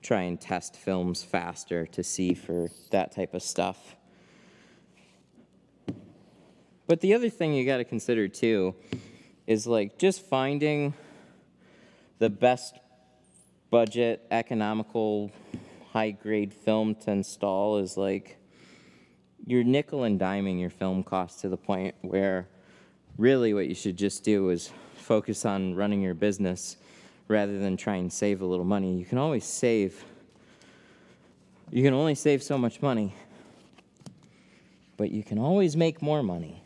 try and test films faster to see for that type of stuff. But the other thing you got to consider too is like just finding the best budget, economical, high grade film to install is like you're nickel and diming your film costs to the point where really what you should just do is focus on running your business rather than try and save a little money. You can always save, you can only save so much money, but you can always make more money.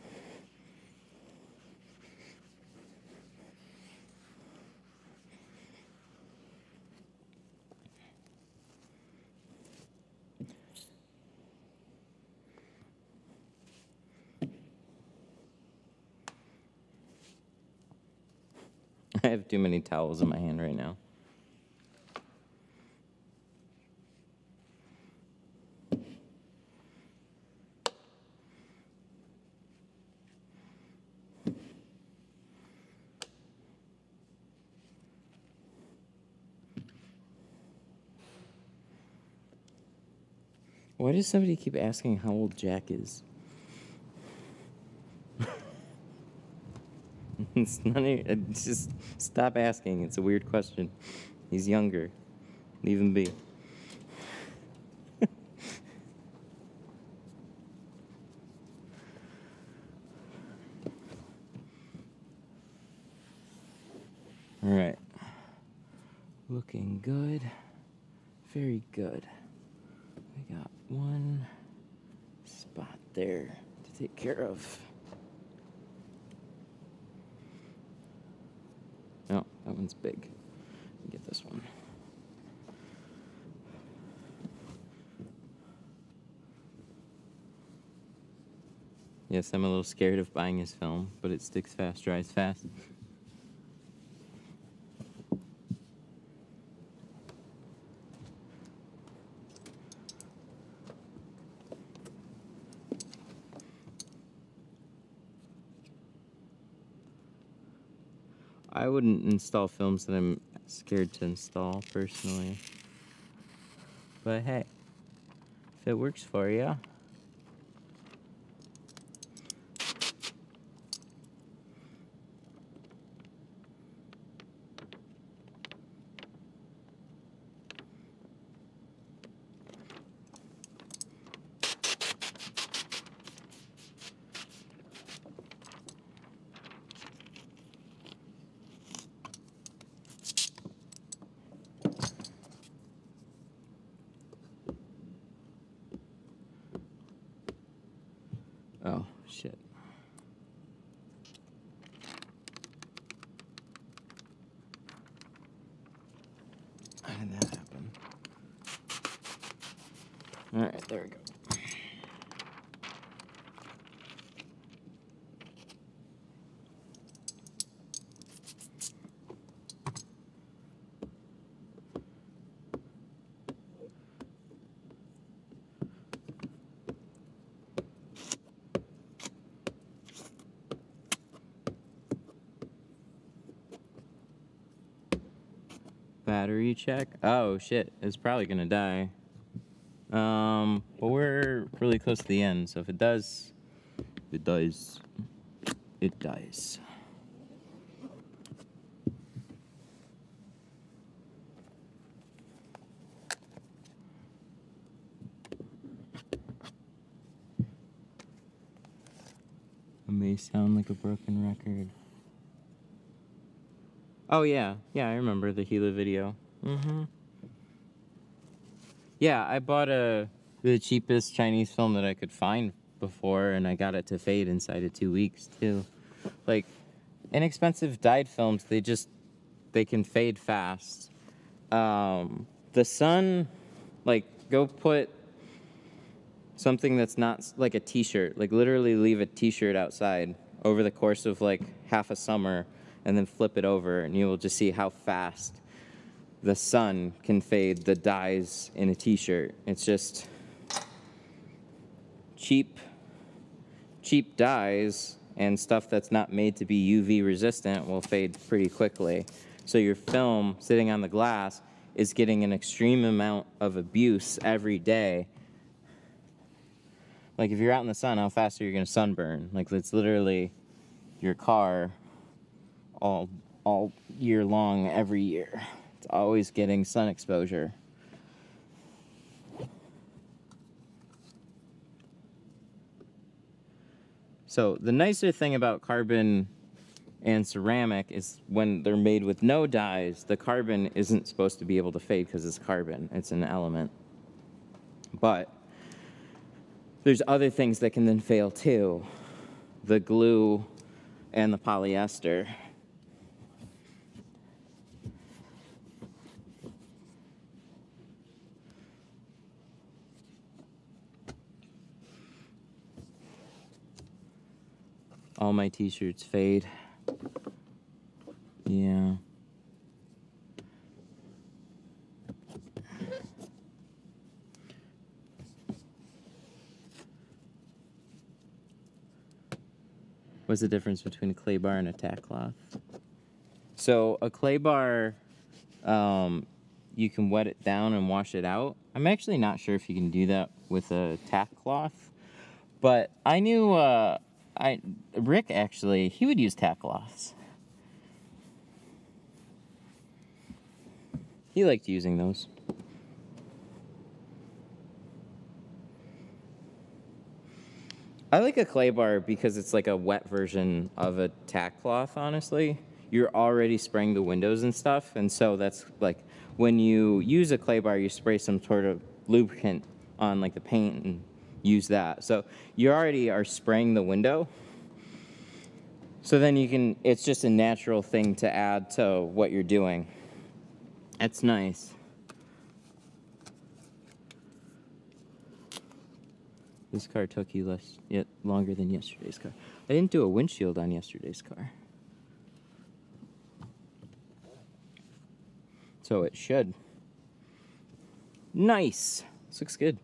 I have too many towels in my hand right now. Why does somebody keep asking how old Jack is? it's not. It's just stop asking. It's a weird question. He's younger. Leave him be. All right. Looking good. Very good. We got one spot there to take care of. No, that one's big. Get this one. Yes, I'm a little scared of buying his film, but it sticks fast, dries fast. I wouldn't install films that I'm scared to install personally. But hey, if it works for you. Battery check. Oh shit, it's probably gonna die. Um, but we're really close to the end, so if it does, if it does, it dies. It may sound like a broken record. Oh yeah, yeah, I remember the Gila video. Mm-hmm. Yeah, I bought a the cheapest Chinese film that I could find before, and I got it to fade inside of two weeks too. Like inexpensive dyed films, they just they can fade fast. Um, the sun, like go put something that's not like a t-shirt like literally leave a t-shirt outside over the course of like half a summer and then flip it over and you will just see how fast the sun can fade the dyes in a t-shirt it's just cheap cheap dyes and stuff that's not made to be uv resistant will fade pretty quickly so your film sitting on the glass is getting an extreme amount of abuse every day like if you're out in the sun, how fast are you gonna sunburn? Like it's literally your car all all year long, every year. It's always getting sun exposure. So the nicer thing about carbon and ceramic is when they're made with no dyes, the carbon isn't supposed to be able to fade because it's carbon. It's an element. But there's other things that can then fail too the glue and the polyester all my t-shirts fade yeah What's the difference between a clay bar and a tack cloth? So a clay bar, um, you can wet it down and wash it out. I'm actually not sure if you can do that with a tack cloth, but I knew uh, I Rick actually he would use tack cloths. He liked using those. I like a clay bar because it's like a wet version of a tack cloth, honestly. You're already spraying the windows and stuff, and so that's like when you use a clay bar, you spray some sort of lubricant on like the paint and use that. So you already are spraying the window. So then you can, it's just a natural thing to add to what you're doing. That's nice. This car took you less yet longer than yesterday's car. I didn't do a windshield on yesterday's car. So it should. Nice. This looks good.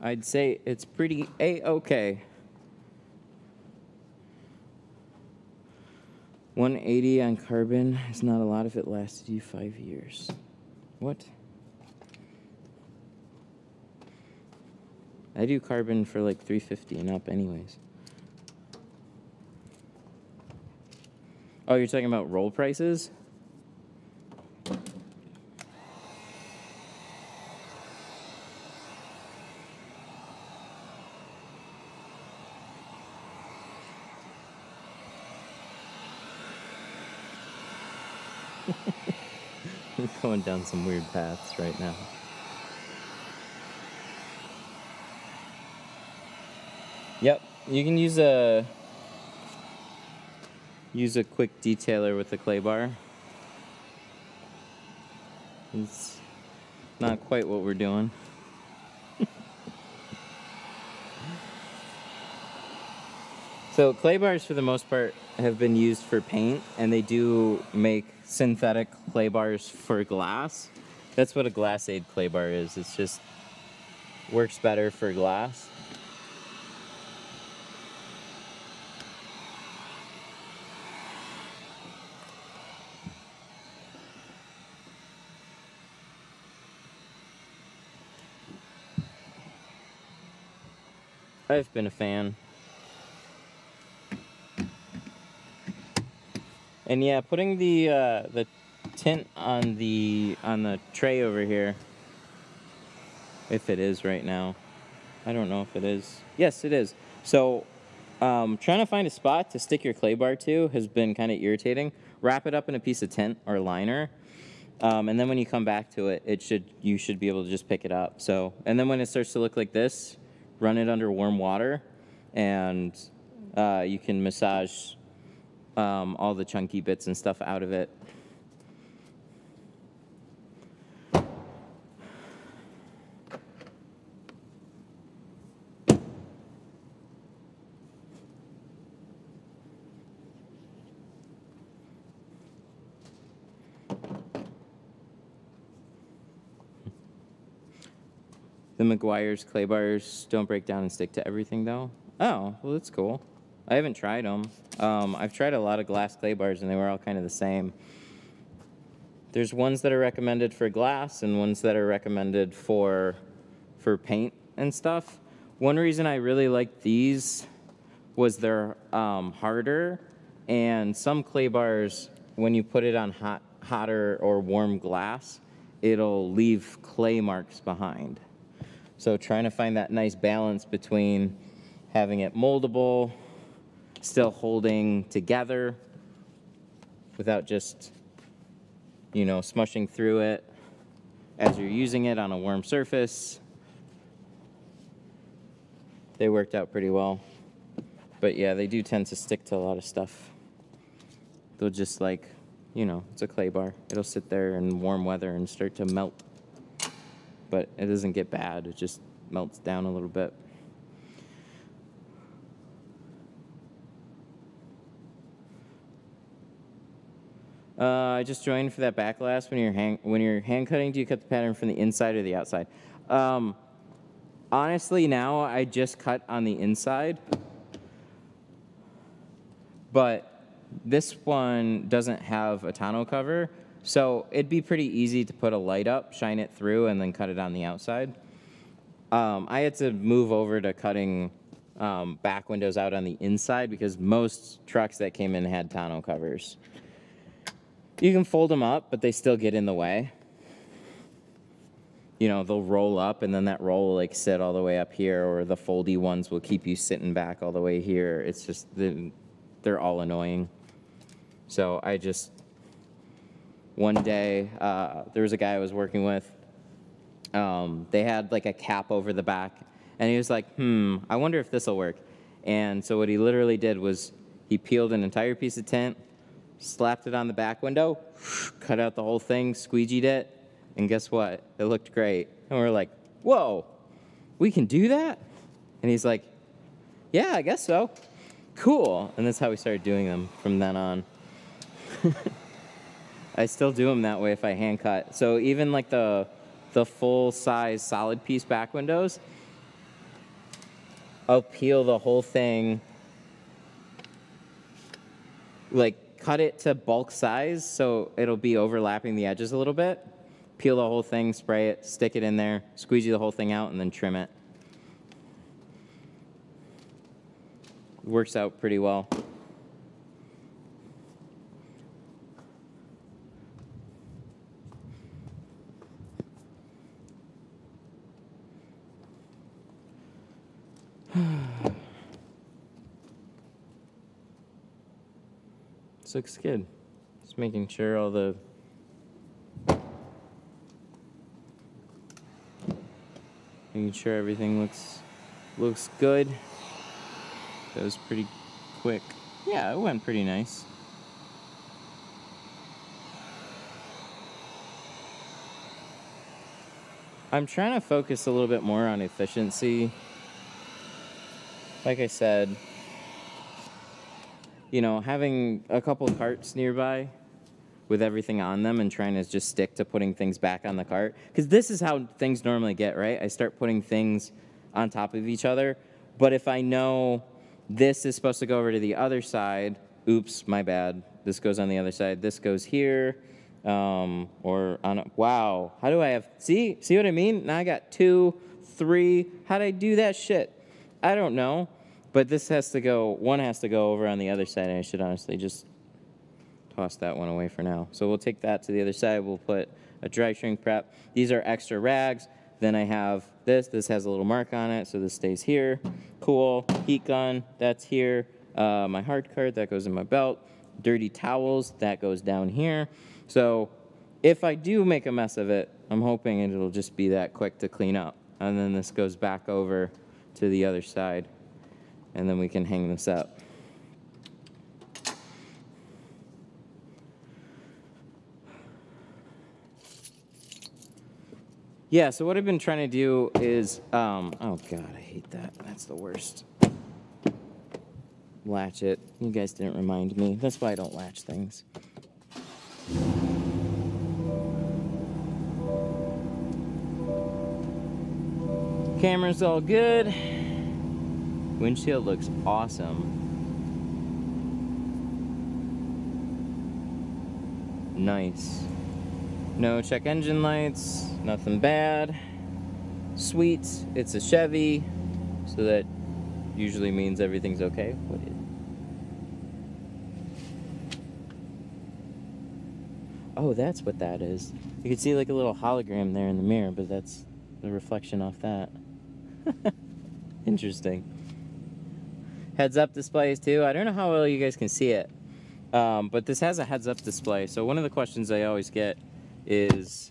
I'd say it's pretty a-okay. 180 on carbon is not a lot if it lasted you five years. What? I do carbon for like 350 and up anyways. Oh, you're talking about roll prices? We're going down some weird paths right now. Yep, you can use a use a quick detailer with the clay bar. It's not quite what we're doing. So clay bars, for the most part, have been used for paint, and they do make synthetic clay bars for glass. That's what a Glacade clay bar is. It's just works better for glass. I've been a fan. And yeah, putting the uh, the tint on the on the tray over here, if it is right now, I don't know if it is. Yes, it is. So, um, trying to find a spot to stick your clay bar to has been kind of irritating. Wrap it up in a piece of tint or liner, um, and then when you come back to it, it should you should be able to just pick it up. So, and then when it starts to look like this, run it under warm water, and uh, you can massage um, all the chunky bits and stuff out of it. The Meguiar's clay bars don't break down and stick to everything, though. Oh, well, that's cool. I haven't tried them. Um, I've tried a lot of glass clay bars, and they were all kind of the same. There's ones that are recommended for glass, and ones that are recommended for for paint and stuff. One reason I really like these was they're um, harder, and some clay bars, when you put it on hot, hotter or warm glass, it'll leave clay marks behind. So trying to find that nice balance between having it moldable, still holding together without just, you know, smushing through it as you're using it on a warm surface. They worked out pretty well. But yeah, they do tend to stick to a lot of stuff. They'll just like, you know, it's a clay bar. It'll sit there in warm weather and start to melt but it doesn't get bad. It just melts down a little bit. Uh, I just joined for that backlash. When you're hand, when you're hand cutting, do you cut the pattern from the inside or the outside? Um, honestly, now I just cut on the inside, but this one doesn't have a tonneau cover, so it'd be pretty easy to put a light up, shine it through, and then cut it on the outside. Um, I had to move over to cutting um, back windows out on the inside because most trucks that came in had tonneau covers. You can fold them up, but they still get in the way. You know, they'll roll up and then that roll will like sit all the way up here, or the foldy ones will keep you sitting back all the way here. It's just, they're all annoying. So I just one day, uh, there was a guy I was working with. Um, they had like a cap over the back, and he was like, hmm, I wonder if this will work. And so what he literally did was he peeled an entire piece of tint, slapped it on the back window, cut out the whole thing, squeegeed it, and guess what? It looked great. And we are like, whoa, we can do that? And he's like, yeah, I guess so. Cool. And that's how we started doing them from then on. I still do them that way if I hand cut. So even like the the full size solid piece back windows, I'll peel the whole thing, like cut it to bulk size so it'll be overlapping the edges a little bit. Peel the whole thing, spray it, stick it in there, squeegee the whole thing out, and then trim it. Works out pretty well. this looks good. Just making sure all the making sure everything looks looks good. That was pretty quick. Yeah, it went pretty nice. I'm trying to focus a little bit more on efficiency. Like I said, you know, having a couple carts nearby with everything on them and trying to just stick to putting things back on the cart. Because this is how things normally get, right? I start putting things on top of each other. But if I know this is supposed to go over to the other side, oops, my bad. This goes on the other side. This goes here. Um, or on, a, wow, how do I have, see, see what I mean? Now I got two, three. How did I do that shit? I don't know. But this has to go, one has to go over on the other side, and I should honestly just toss that one away for now. So we'll take that to the other side. We'll put a dry shrink prep. These are extra rags. Then I have this. This has a little mark on it, so this stays here. Cool. Heat gun, that's here. Uh, my hard card, that goes in my belt. Dirty towels, that goes down here. So if I do make a mess of it, I'm hoping it'll just be that quick to clean up. And then this goes back over to the other side. And then we can hang this up. Yeah, so what I've been trying to do is, um, oh god, I hate that. That's the worst. Latch it. You guys didn't remind me. That's why I don't latch things. Camera's all good. Windshield looks awesome. Nice. No check engine lights, nothing bad. Sweet, it's a Chevy, so that usually means everything's okay. Oh, that's what that is. You can see like a little hologram there in the mirror, but that's the reflection off that. Interesting. Heads up displays too. I don't know how well you guys can see it, um, but this has a heads up display. So one of the questions I always get is,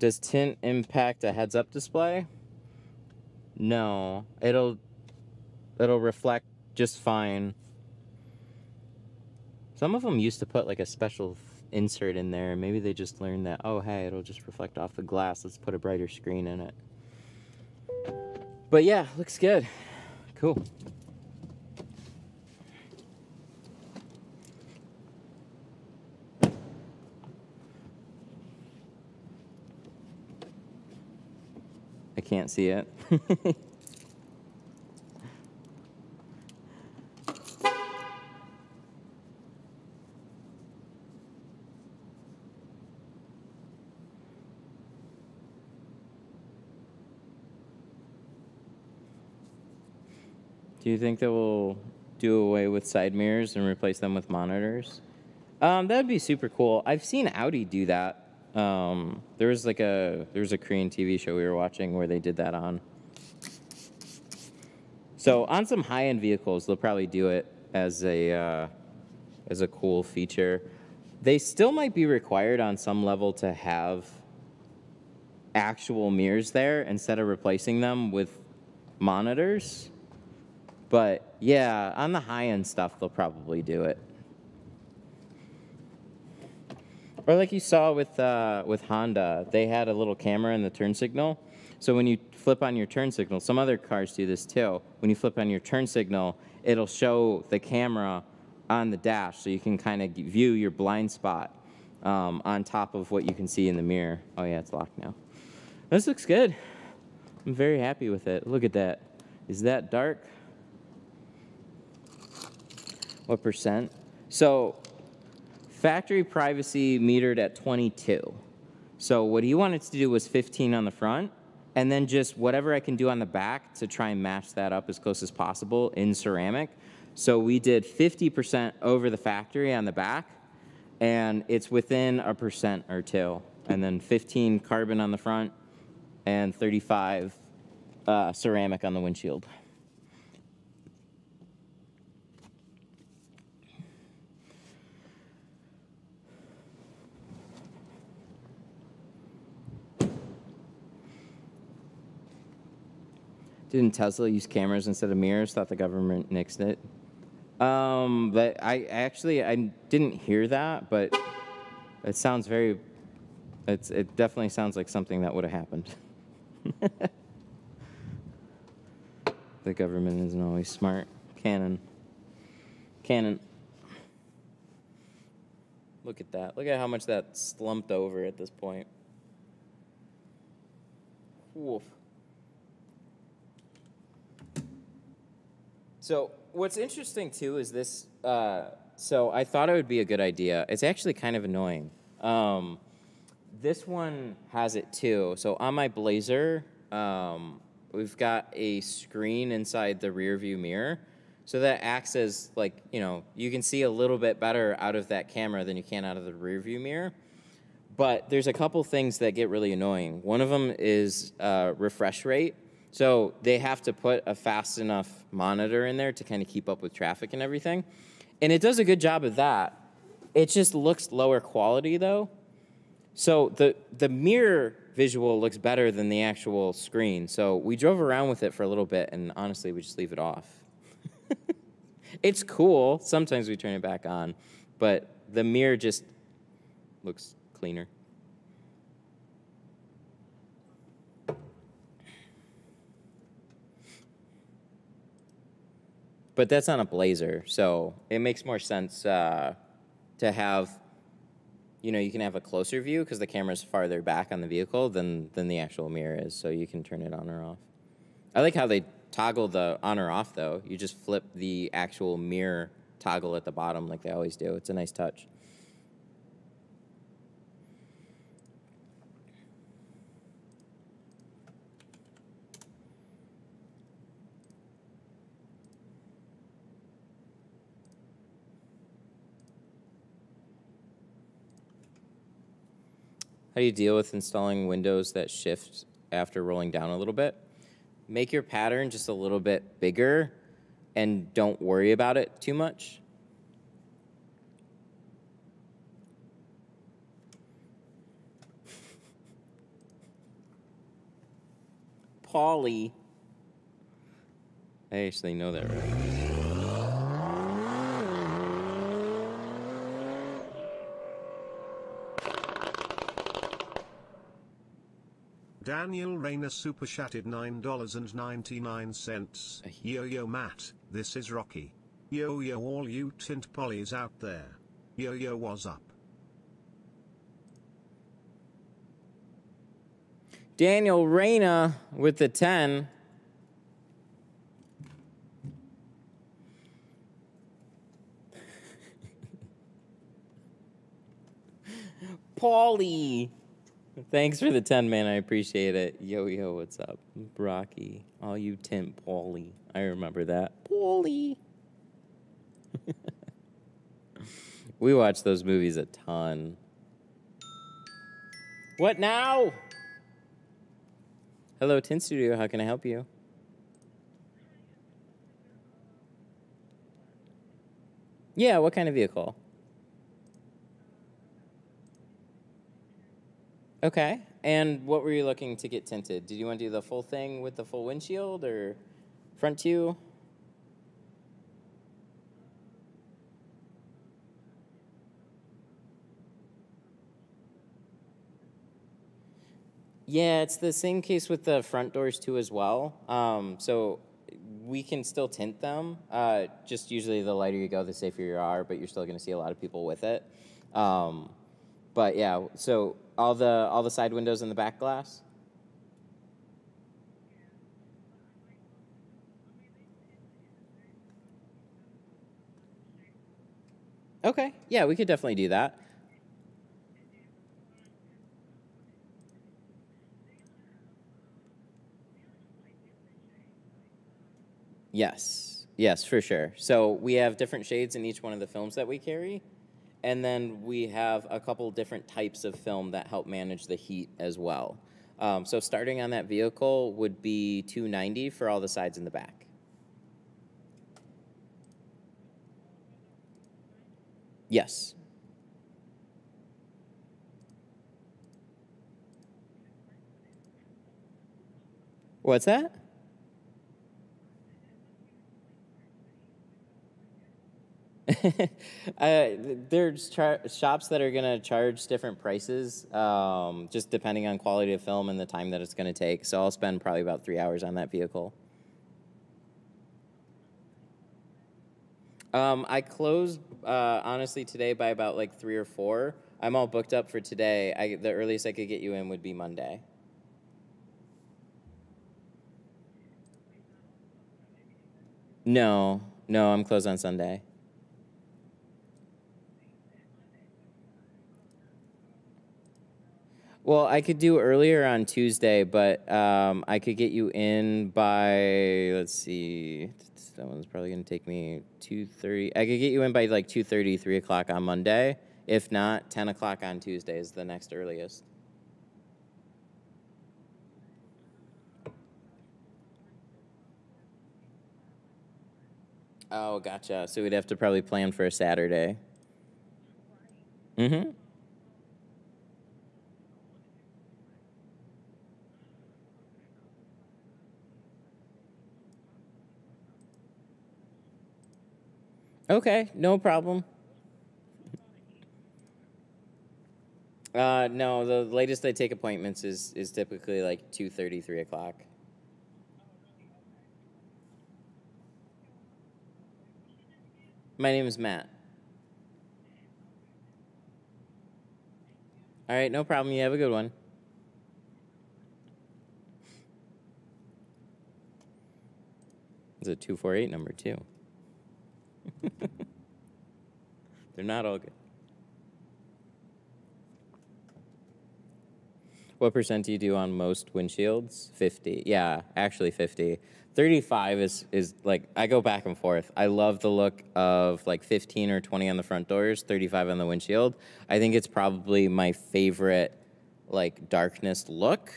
does tint impact a heads up display? No, it'll it'll reflect just fine. Some of them used to put like a special insert in there. Maybe they just learned that, oh, hey, it'll just reflect off the glass. Let's put a brighter screen in it. But yeah, looks good. Cool. Can't see it. Do you think that we'll do away with side mirrors and replace them with monitors? Um, that'd be super cool. I've seen Audi do that. Um, there was like a there was a Korean TV show we were watching where they did that on. So on some high-end vehicles, they'll probably do it as a uh, as a cool feature. They still might be required on some level to have actual mirrors there instead of replacing them with monitors. But yeah, on the high end stuff, they'll probably do it. Or like you saw with uh, with Honda, they had a little camera in the turn signal. So when you flip on your turn signal, some other cars do this too. When you flip on your turn signal, it'll show the camera on the dash, so you can kind of view your blind spot um, on top of what you can see in the mirror. Oh yeah, it's locked now. This looks good. I'm very happy with it. Look at that. Is that dark? What percent? So factory privacy metered at 22. So what he wanted to do was 15 on the front, and then just whatever I can do on the back to try and match that up as close as possible in ceramic. So we did 50% over the factory on the back, and it's within a percent or two. And then 15 carbon on the front, and 35 uh, ceramic on the windshield. Didn't Tesla use cameras instead of mirrors? Thought the government nixed it. Um, but I actually I didn't hear that, but it sounds very. It's it definitely sounds like something that would have happened. the government isn't always smart. Canon. Canon. Look at that. Look at how much that slumped over at this point. Woof. So what's interesting too is this. Uh, so I thought it would be a good idea. It's actually kind of annoying. Um, this one has it too. So on my Blazer, um, we've got a screen inside the rear view mirror. So that acts as like, you know, you can see a little bit better out of that camera than you can out of the rear view mirror. But there's a couple things that get really annoying. One of them is uh, refresh rate. So they have to put a fast enough monitor in there to kind of keep up with traffic and everything. And it does a good job of that. It just looks lower quality though. So the the mirror visual looks better than the actual screen. So we drove around with it for a little bit and honestly we just leave it off. it's cool. Sometimes we turn it back on, but the mirror just looks cleaner. But that's on a Blazer, so it makes more sense uh, to have, you know, you can have a closer view because the camera's farther back on the vehicle than than the actual mirror is, so you can turn it on or off. I like how they toggle the on or off though. You just flip the actual mirror toggle at the bottom like they always do. It's a nice touch. How do you deal with installing windows that shift after rolling down a little bit? Make your pattern just a little bit bigger and don't worry about it too much. Polly. I actually know that right. Daniel Reyna super chatted $9.99. Yo yo Matt, this is Rocky. Yo yo all you tint pollies out there. Yo yo what's up? Daniel Reyna with the 10. Paulie. Thanks for the 10, man. I appreciate it. Yo, yo, what's up? Rocky. All you Tim Paulie. I remember that. Paulie. we watch those movies a ton. What now? Hello, Tint Studio. How can I help you? Yeah, what kind of vehicle? Okay. And what were you looking to get tinted? Did you want to do the full thing with the full windshield or front two? Yeah, it's the same case with the front doors too as well. Um, so we can still tint them. Uh, just usually the lighter you go, the safer you are, but you're still going to see a lot of people with it. Um, but yeah, so all the all the side windows and the back glass. Okay, yeah, we could definitely do that. Yes, yes, for sure. So we have different shades in each one of the films that we carry. And then we have a couple different types of film that help manage the heat as well. Um, so starting on that vehicle would be 290 for all the sides in the back. Yes. What's that? uh, there's char- shops that are gonna charge different prices, um, just depending on quality of film and the time that it's gonna take. So I'll spend probably about three hours on that vehicle. Um, I closed uh, honestly today by about like three or four. I'm all booked up for today. I, the earliest I could get you in would be Monday. No, no, I'm closed on Sunday. Well, I could do earlier on Tuesday, but um, I could get you in by let's see. That one's probably gonna take me two thirty. I could get you in by like 2:30, 3 o'clock on Monday. If not, ten o'clock on Tuesday is the next earliest. Oh, gotcha. So we'd have to probably plan for a Saturday. Mm-hmm. Okay, no problem. Uh, no, the latest I take appointments is is typically like 2.30, 3 o'clock. My name is Matt. All right, no problem. You have a good one. It's a 248 number, too. They're not all good. What percent do you do on most windshields? 50. Yeah, actually 50. 35 is is like I go back and forth. I love the look of like 15 or 20 on the front doors, 35 on the windshield. I think it's probably my favorite like darkness look,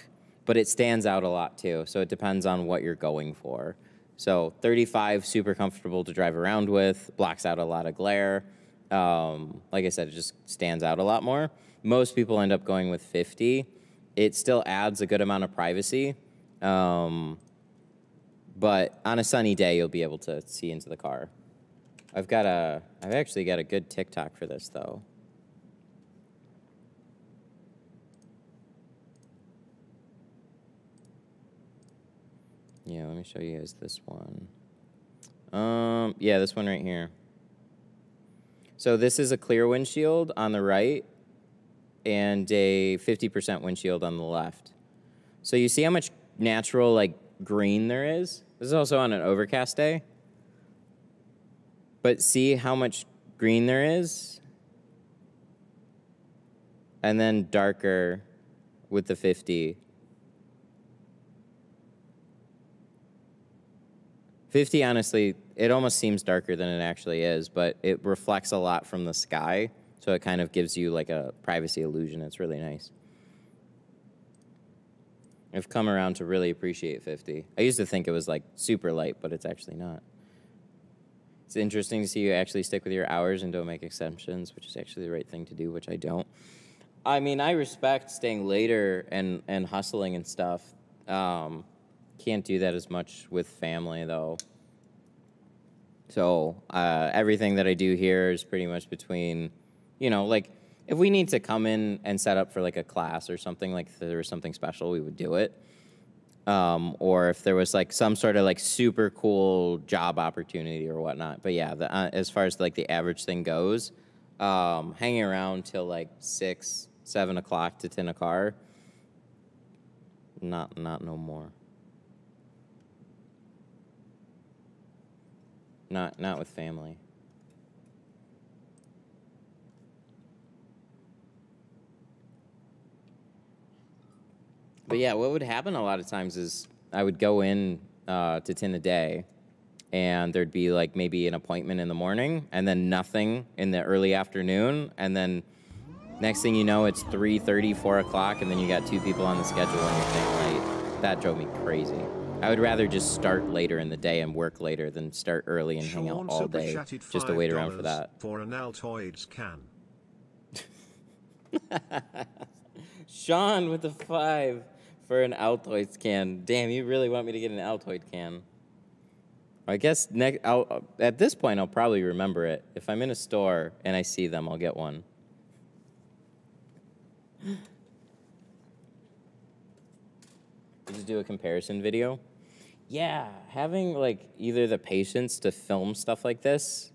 but it stands out a lot too. So it depends on what you're going for. So 35, super comfortable to drive around with, blocks out a lot of glare. Um, like I said, it just stands out a lot more. Most people end up going with 50. It still adds a good amount of privacy. Um, but on a sunny day, you'll be able to see into the car. I've got a, I've actually got a good TikTok for this though. Yeah, let me show you guys this one. Um, yeah, this one right here. So this is a clear windshield on the right and a 50% windshield on the left. So you see how much natural like green there is? This is also on an overcast day. But see how much green there is? And then darker with the 50. 50, honestly, it almost seems darker than it actually is, but it reflects a lot from the sky, so it kind of gives you like a privacy illusion. It's really nice. I've come around to really appreciate 50. I used to think it was like super light, but it's actually not. It's interesting to see you actually stick with your hours and don't make exceptions, which is actually the right thing to do, which I don't. I mean, I respect staying later and, and hustling and stuff. Um, can't do that as much with family though. So uh, everything that I do here is pretty much between, you know, like if we need to come in and set up for like a class or something, like if there was something special, we would do it. Um, or if there was like some sort of like super cool job opportunity or whatnot. But yeah, the, uh, as far as like the average thing goes, um, hanging around till like six, seven o'clock to ten o'clock, not not no more. Not not with family. But yeah, what would happen a lot of times is I would go in uh, to ten a day, and there'd be like maybe an appointment in the morning, and then nothing in the early afternoon, and then next thing you know, it's 3:30, 4 o'clock, and then you got two people on the schedule, and you're staying late. That drove me crazy. I would rather just start later in the day and work later than start early and hang out all day just to wait around for $5 that. For an Altoids can. Sean with the five for an Altoids can. Damn, you really want me to get an Altoid can? I guess next. I'll, at this point, I'll probably remember it. If I'm in a store and I see them, I'll get one. Just do a comparison video. Yeah, having like either the patience to film stuff like this,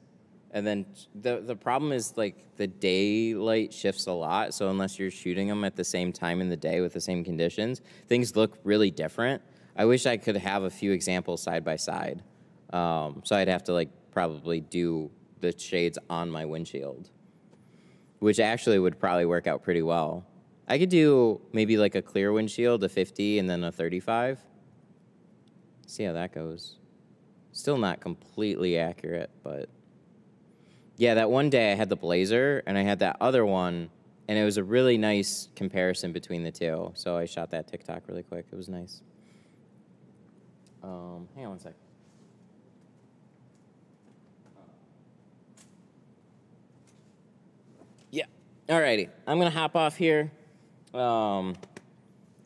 and then the the problem is like the daylight shifts a lot. So unless you're shooting them at the same time in the day with the same conditions, things look really different. I wish I could have a few examples side by side. Um, so I'd have to like probably do the shades on my windshield, which actually would probably work out pretty well. I could do maybe like a clear windshield, a 50, and then a 35. See how that goes. Still not completely accurate, but yeah, that one day I had the Blazer and I had that other one, and it was a really nice comparison between the two. So I shot that TikTok really quick. It was nice. Um, hang on one sec. Yeah. Alrighty. I'm gonna hop off here. Um,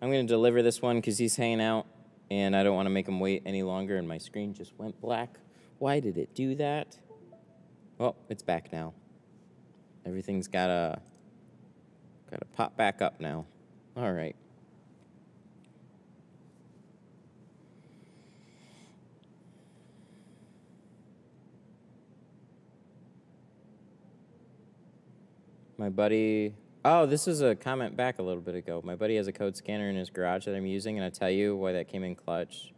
I'm gonna deliver this one because he's hanging out, and I don't want to make them wait any longer. And my screen just went black. Why did it do that? Well, it's back now. Everything's gotta gotta pop back up now. All right. My buddy, oh, this is a comment back a little bit ago. My buddy has a code scanner in his garage that I'm using, and I tell you why that came in clutch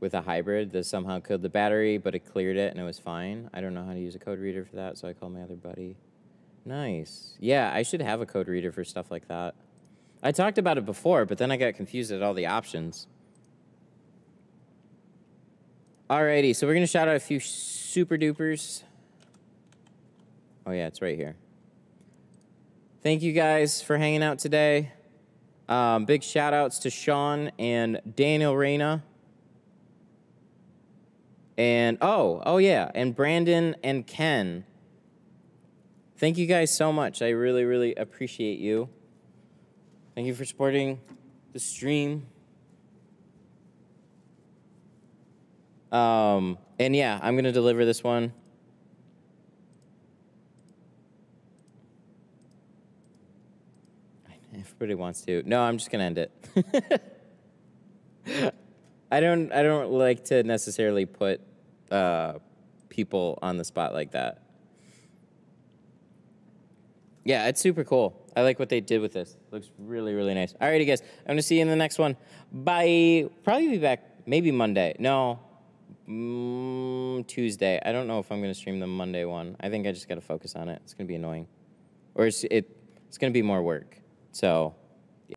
with a hybrid that somehow killed the battery, but it cleared it and it was fine. I don't know how to use a code reader for that, so I called my other buddy. Nice. Yeah, I should have a code reader for stuff like that. I talked about it before, but then I got confused at all the options. Alrighty, so we're gonna shout out a few super dupers. Oh yeah, it's right here. Thank you guys for hanging out today. Um, big shout outs to Sean and Daniel Reyna. And oh, oh yeah, and Brandon and Ken. Thank you guys so much. I really, really appreciate you. Thank you for supporting the stream. Um, and yeah, I'm going to deliver this one. Everybody wants to. No, I'm just going to end it. I don't I don't like to necessarily put uh, people on the spot like that. Yeah, it's super cool. I like what they did with this. Looks really, really nice. Alrighty, guys. I'm gonna see you in the next one. Bye. Probably be back maybe Monday. No, mm, Tuesday. I don't know if I'm gonna stream the Monday one. I think I just gotta focus on it. It's gonna be annoying, or it's it. It's gonna be more work. So